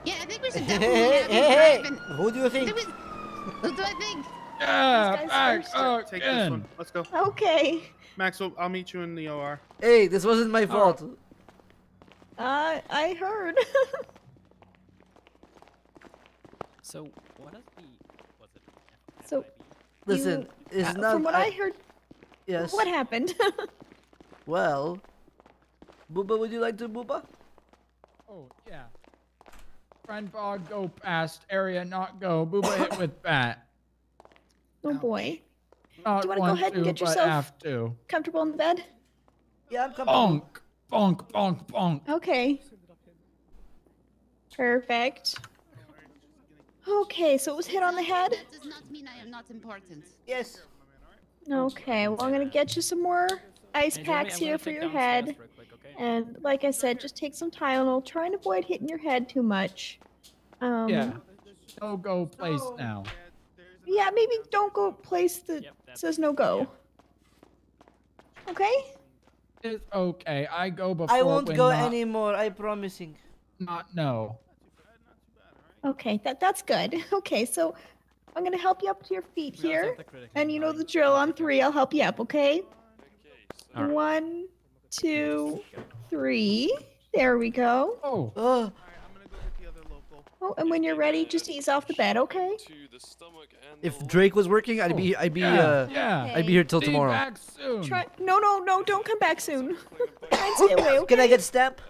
Yeah, I think we should definitely hey, have hey, you hey, drive and- Who do you think? Do we- Who do I think? Yeah, These guys back first. Take this one. Let's go. Okay. Maxwell, I'll meet you in the OR. Hey, this wasn't my fault. Uh, I heard. So what is the was it? so, Listen, you, it's uh, not. from what I, heard, Yes. what happened? Well, Booba, would you like to Booba? Oh, yeah. Friend bog, go past. Area not go. Booba hit with bat. Oh boy. Not Do you want to go want ahead and get yourself to. comfortable in the bed? Yeah, I'm Bonk, bonk, bonk, bonk. Okay. Perfect. Okay, so it was hit on the head? That does not mean I am not important. Yes. Okay, well, I'm gonna get you some more ice packs here for your head. And like I said, just take some Tylenol. Try and avoid hitting your head too much. Um, Yeah. No go place now. Yeah, maybe don't go place that says no go. Okay? It's okay. I go before. I won't go not, anymore. I promising. Not no. Okay, that that's good. Okay, so I'm gonna help you up to your feet here. And you know the drill on three, I'll help you up, okay? Alright. One, two, three. There we go. Oh. Oh. Oh, and when you're ready, just ease off the bed, okay? If Drake was working, I'd be, I'd be, yeah, uh, yeah. I'd be here till Be tomorrow. back soon. Try. No, no, no! Don't come back soon. Try and stay away, okay? Can I get a step?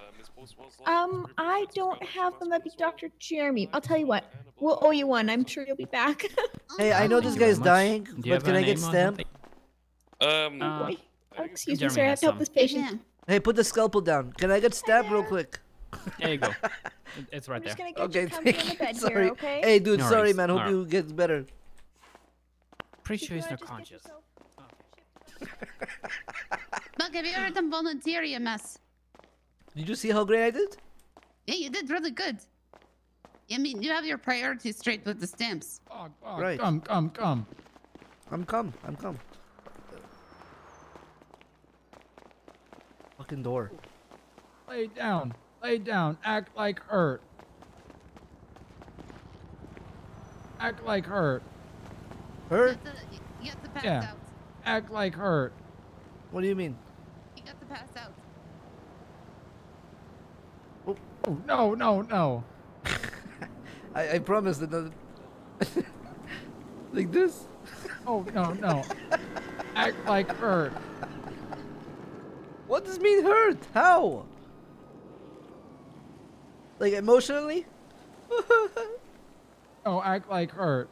Um, I don't have them. That'd be Dr. Jeremy. I'll tell you what. We'll owe you one. I'm sure you'll be back. Hey, I know this Thank you very guy's dying, Do but can I get name stamp? Um, Uh, Oh, excuse me, Jeremy sir. I have to help this patient. Hey, put the scalpel down. Can I get stamp real quick? There you go. It's right I'm there. just gonna get Okay, you thank you. Sorry. here, okay? Hey, dude, No sorry, man. Hope Alright. you get better. Pretty sure he's not wanna just get conscious. yourself- Look, have you ever done volunteer EMS? Did you see how great I did? Yeah, you did really good. I mean, you have your priorities straight with the stamps. Bog, bog, Right. Come, come, come. I'm come. I'm come. Fucking door. Lay down. Lay down. Act like hurt. Act like hurt. Hurt? You have to, you have to pass Yeah. out. Act like hurt. What do you mean? You got to pass out. Oh, oh, no, no, no. I, I promise that. the- like this? Oh, no, no. Act like hurt. What does mean hurt? How? Like emotionally? oh, act like hurt.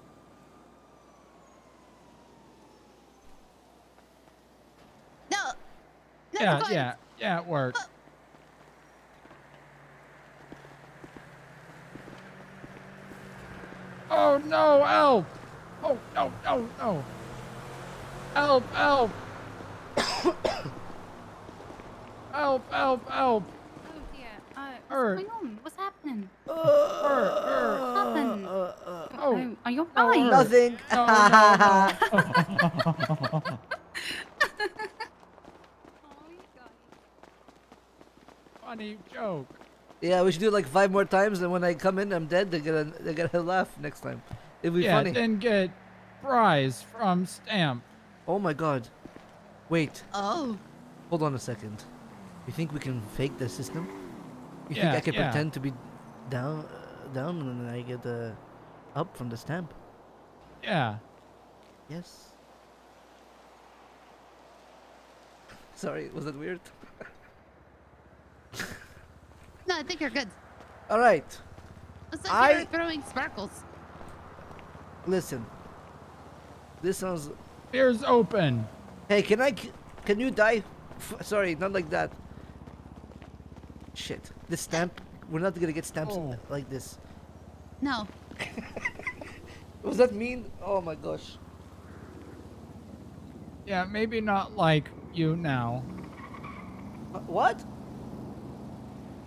No. No, Yeah, fine. yeah, yeah, it worked. Oh no, help! Oh no, no, no! Help, help! help, help, help! Oh dear. Uh, Hurt. what's er. going on? What's happening? Uh, er, er, hurt, hurt. What happened? Uh, uh, oh, oh, Are you oh, no, alright? Nothing. No, no, no. Funny joke. Yeah, we should do it like five more times, and when I come in, I'm dead. They're gonna, they're gonna laugh next time. It'll be yeah, funny. then get prize from Stamp. Oh my god. Wait. Oh. Hold on a second. You think we can fake the system? You Yeah, think I can yeah. pretend to be down, uh, down, and then I get uh, up from the stamp? Yeah. Yes. Sorry, was that weird? No, I think you're good. All right. It's like I- you're throwing sparkles. Listen. This sounds. Ears open. Hey, can I? Can you die? F- sorry, not like that. Shit. This stamp. We're not gonna get stamps Oh. like this. No. Was that mean? Oh my gosh. Yeah, maybe not like you now. Uh, What?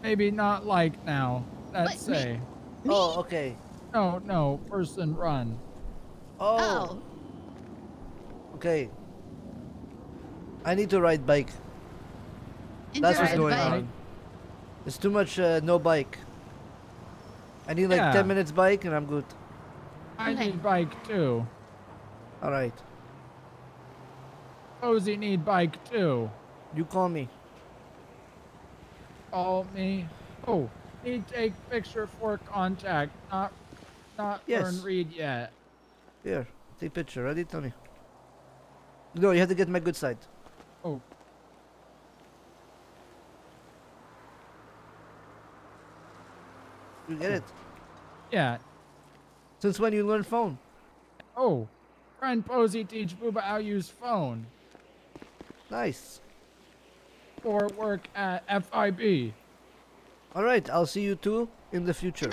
Maybe not like now. Let's What, me- say. Oh, okay. No, no, person run. Oh. Okay. I need to ride bike. That's what's going bike. on. It's too much uh, no bike. I need like Yeah. 10 minutes bike and I'm good. I Okay. need bike too. All right. Cozy need bike too. You call me call me. Oh, need take picture for contact. Not, not yes. learn read yet. Here, take picture. Ready, Tony? No, you have to get my good side. Oh. You get it? Yeah. Since when you learn phone? Oh, friend Posey teach Booba how use phone. Nice for work at FIB. All right, I'll see you two in the future.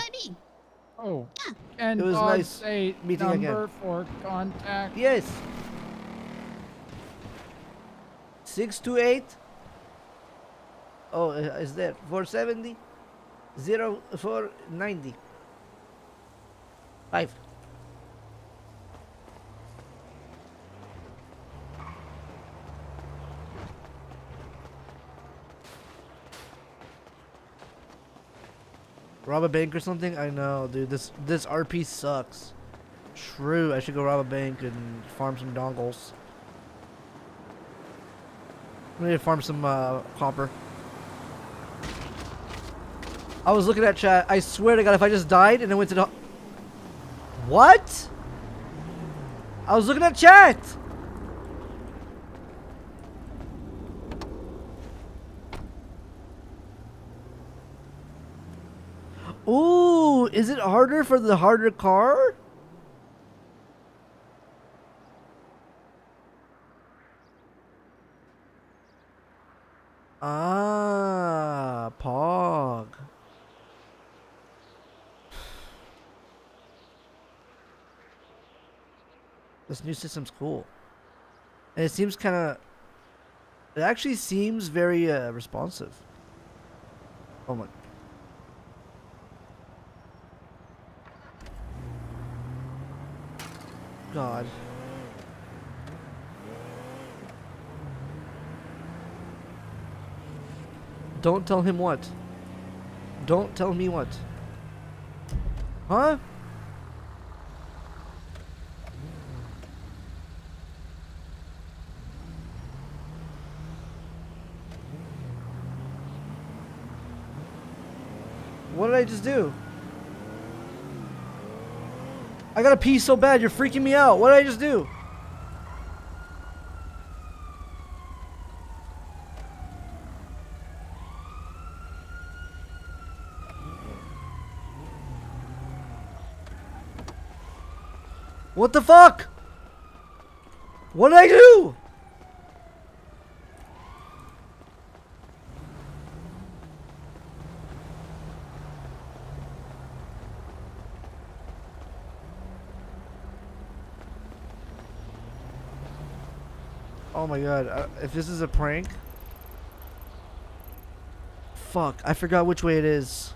Oh, yeah. and It was Bob nice say meeting number again. for contact. Yes. Six two eight. Oh, uh, is there four seventy? Zero four ninety. Five. Rob a bank or something? I know, dude. This this RP sucks. True. I should go rob a bank and farm some dongles. I need to farm some uh, copper. I was looking at chat. I swear to God, if I just died and I went to the. What? I was looking at chat. Ooh, is it harder for the harder car? Ah, Pog. This new system's cool. And it seems kind of. It actually seems very uh, responsive. Oh my. God. Don't tell him what. Don't tell me what. Huh? What did I just do? I gotta pee so bad, you're freaking me out. What did I just do? What the fuck? What did I do? Oh my god, uh, if this is a prank. Fuck, I forgot which way it is.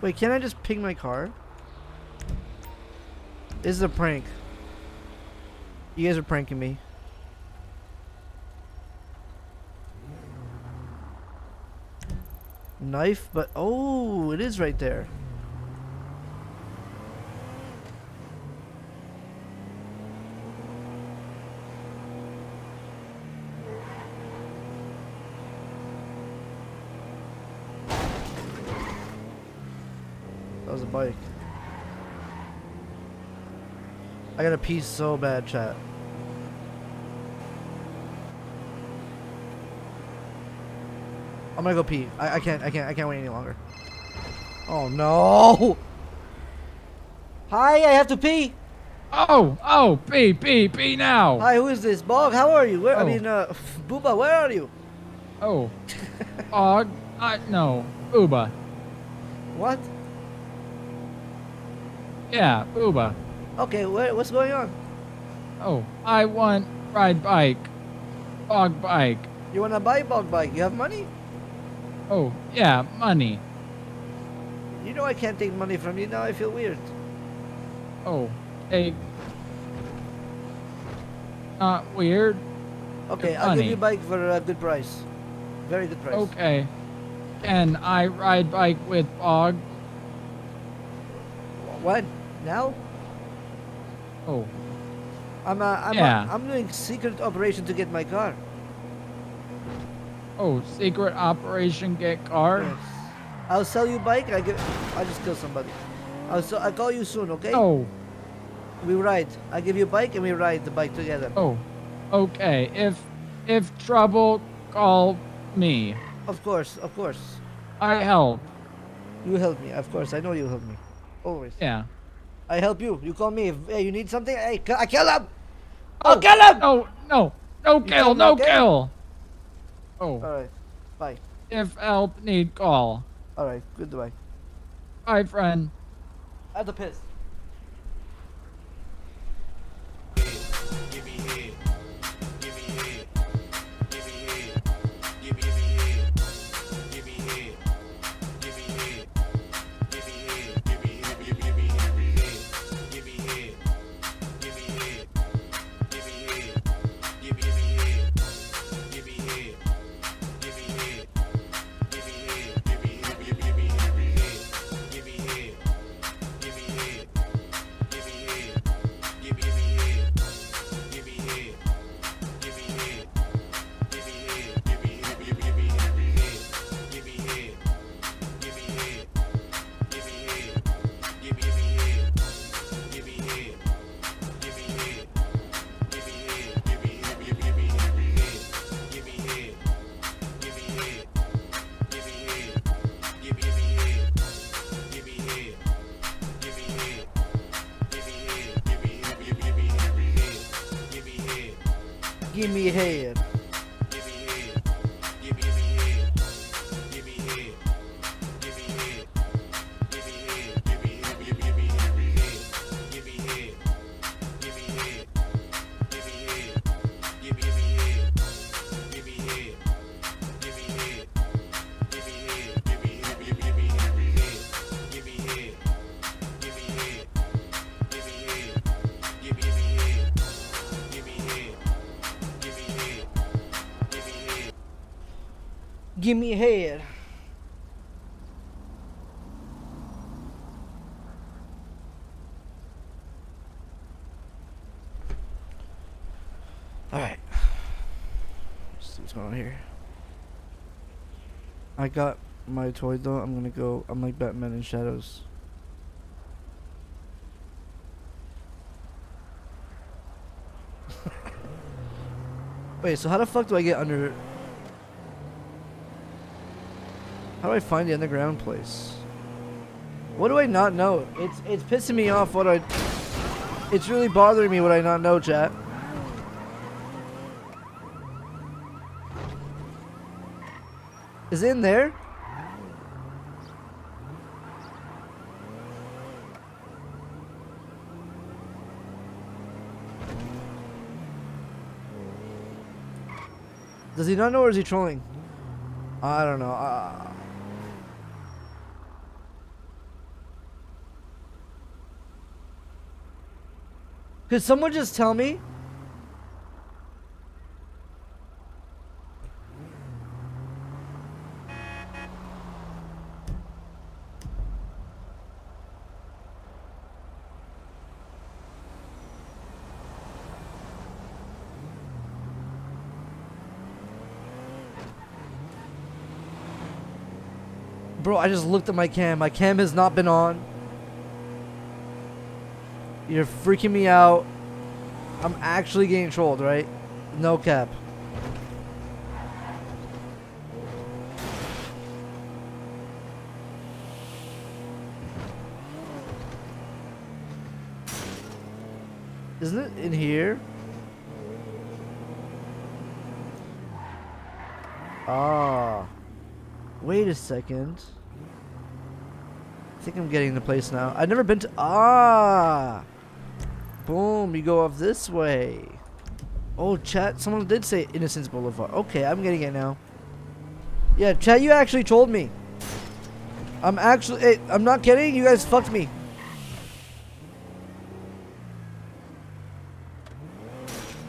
Wait, can I just ping my car? This is a prank. You guys are pranking me. Knife, but oh, it is right there. That was a bike. I got to pee so bad, chat. I'm gonna go pee. I, I can't. I can't. I can't wait any longer. Oh no! Hi, I have to pee. Oh, oh, pee, pee, pee now. Hi, who is this? Bog, how are you? Where? I Oh. mean, uh, Booba, where are you? Oh, Og, I no, Uba. What? Yeah, Uba. Okay, where, what's going on? Oh, I want ride bike, Og bike. You wanna buy Bog bike? You have money? Oh, yeah, money. You know I can't take money from you now. I feel weird. Oh, take. Not weird. Okay, I'll give you bike for a good price. Very good price. Okay. Can I ride bike with Og? What? Now? Oh, I'm uh, I'm Yeah. uh, I'm doing secret operation to get my car. Oh, secret operation get car. I'll sell you bike. I get. I just kill somebody. I'll so I'll call you soon. Okay? Oh, We ride. I give you bike and we ride the bike together. Oh, okay. If if trouble, call me. Of course, of course. I help. You help me. Of course, I know you help me. Always. Yeah. I help you. You call me. If hey, you need something, hey, I kill him. Oh, kill him. No, no, no kill, no okay? kill. Oh. All right. Bye. If help need, call. All right. Goodbye. Bye, friend. I have to piss. Give me head. Alright. See what's going on here. I got my toy though. I'm gonna go. I'm like Batman in Shadows. Wait, so how the fuck do I get under How do I find the underground place? What do I not know? It's it's pissing me off what I It's really bothering me what I not know, chat. Is in there? Does he not know or is he trolling? I don't know. Uh, Could someone just tell me? Bro, I just looked at my cam. My cam has not been on. You're freaking me out. I'm actually getting trolled, right? No cap. Isn't it in here? Ah. Wait a second. I think I'm getting the place now. I've never been to. Ah! Boom, you go off this way. Oh, chat, someone did say Innocence Boulevard. Okay, I'm getting it now. Yeah, chat, you actually told me. I'm actually. Hey, I'm not kidding. You guys fucked me.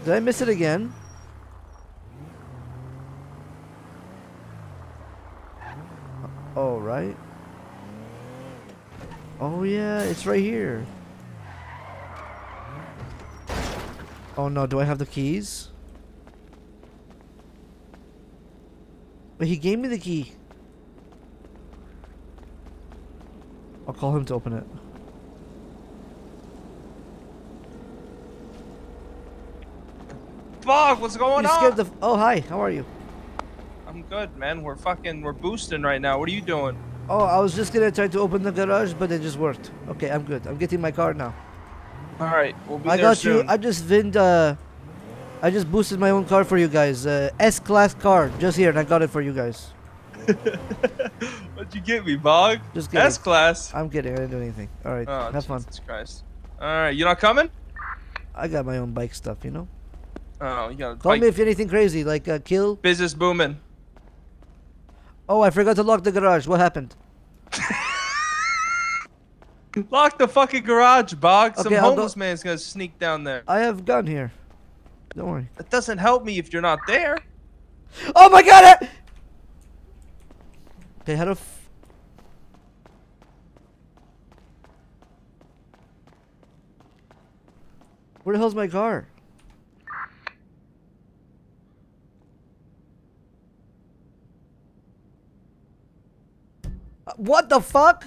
Did I miss it again? Oh, right. Oh, yeah, it's right here. Oh no, do I have the keys? But he gave me the key. I'll call him to open it. Fuck, what's going you on? The oh, hi, how are you? I'm good, man. We're fucking, we're boosting right now. What are you doing? Oh, I was just gonna try to open the garage, but it just worked. Okay, I'm good. I'm getting my car now. All right, we'll be I there got soon. you. I just vind. Uh, I just boosted my own car for you guys. Uh, S class car, just here, and I got it for you guys. What'd you get me, Bog? Just kidding. S class. I'm kidding. I didn't do anything. All right, Oh, have fun. Jesus Christ. All right, you not coming? I got my own bike stuff, you know. Oh, you got Call me if anything crazy, like uh, kill. Business booming. Oh, I forgot to lock the garage. What happened? Lock the fucking garage, Bog. Some Okay, homeless man's gonna sneak down there. I have a gun here. Don't worry. That doesn't help me if you're not there. Oh my god! I- Okay, how to. F- Where the hell's my car? Uh, What the fuck?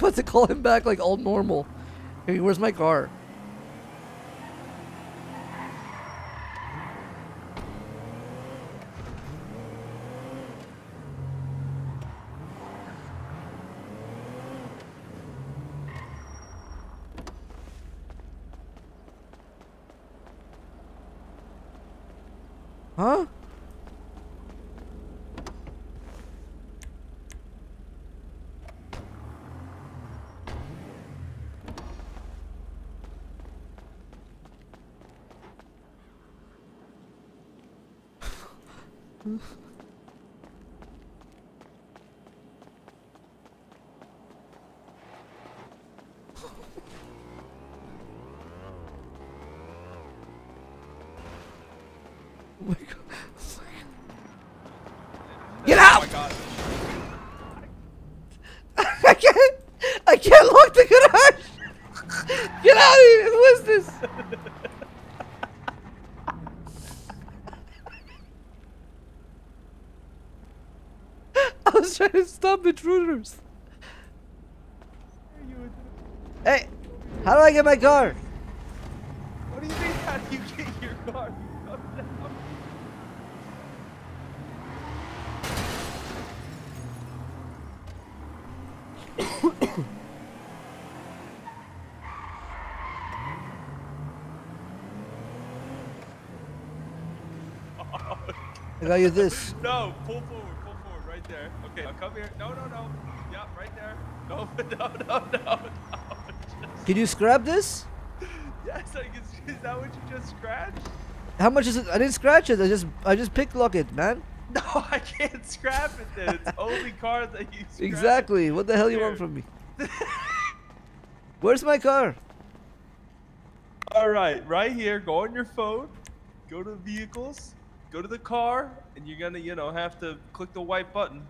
About to call him back like all normal. Hey, where's my car? Huh? Oh my god. Get out! I can't! I can't lock the garage! Get out of here! Who is this? I was trying stop intruders. Hey, how do I get my car? What do you mean? How do you get your car? I got you this. No, pull forward, pull forward, right there. Okay, now come here. No, no, no. Yeah, right there. No, no, no, no, no. Can you scrap this? Yes, I guess, is that what you just scratched? How much is it? I didn't scratch it. I just I just pick lock it, man. No, I can't scrap it then. It's only cars that you scratch. Exactly. What the hell you want from me? Where's my car? All right, right here. Go on your phone. Go to vehicles. Go to the car, and you're gonna, you know, have to click the white button.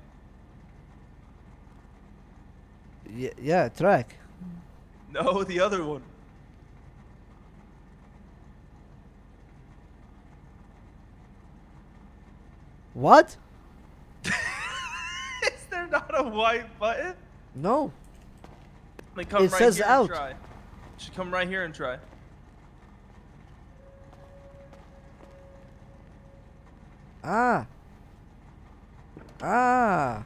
Yeah, yeah, track. No, the other one. What? Is there not a white button? No. Come It right says here out. And try. Should come right here and try. Ah. Ah.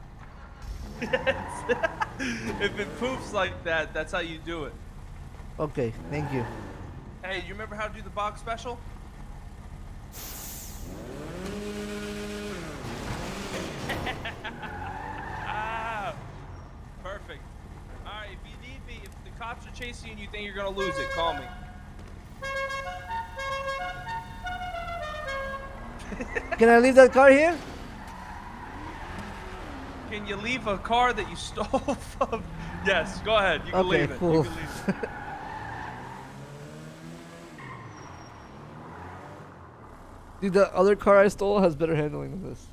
if it poops like that, that's how you do it. Okay, thank you. Hey, you remember how to do the box special? ah, perfect. All right, if you need me, if the cops are chasing you and you think you're gonna lose it, call me. Can I leave that car here? Can you leave a car that you stole from? Yes, go ahead. You can Okay, leave it. cool. You can leave it. Dude, the other car I stole has better handling than this.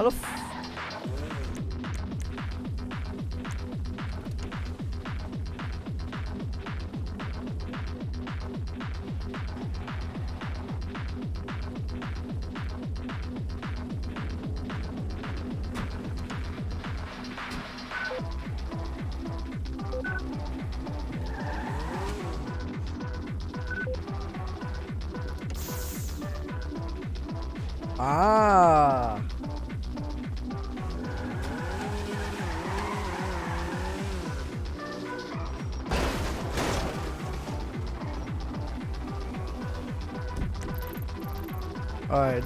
How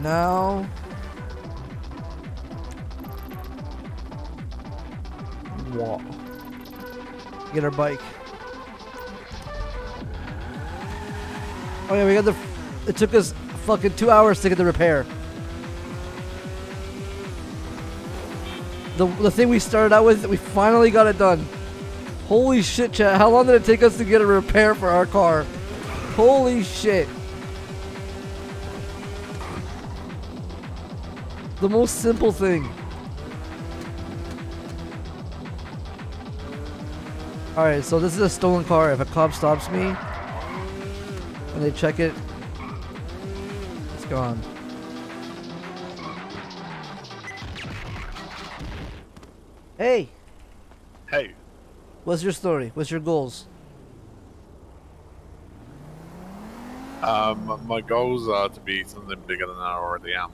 now. Get our bike. Oh yeah, we got the. It took us fucking two hours to get the repair. The the thing we started out with, we finally got it done. Holy shit, chat! How long did it take us to get a repair for our car? Holy shit! The most simple thing. Alright, so this is a stolen car. If a cop stops me and they check it, it's gone. Hey! Hey. What's your story? What's your goals? Um, my goals are to be something bigger than I already am.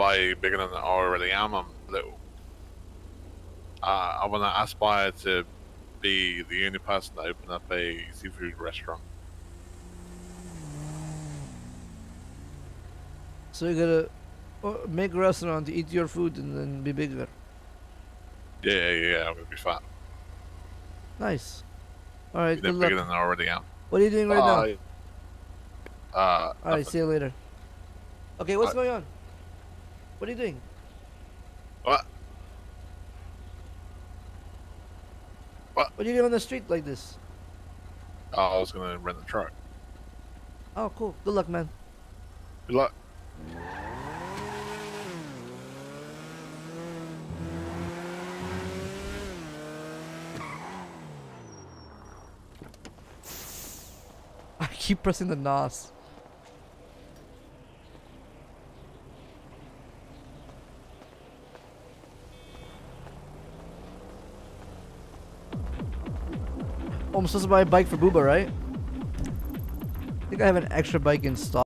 By bigger than I already am, I'm little. Uh, I want to aspire to be the only person to open up a seafood restaurant. So you're gonna uh, make a restaurant, to eat your food, and then be bigger. Yeah, yeah, yeah, I'm gonna be fat. Nice. All right, good bigger luck. than I already am. What are you doing right Bye. Uh, now? All right, see you later. Okay, what's Uh, going on? What are you doing? What? What? What are you doing on the street like this? Oh, I was gonna rent the truck. Oh, cool. Good luck, man. Good luck. I keep pressing the NOS. I'm supposed to buy a bike for Booba, right? I think I have an extra bike in stock.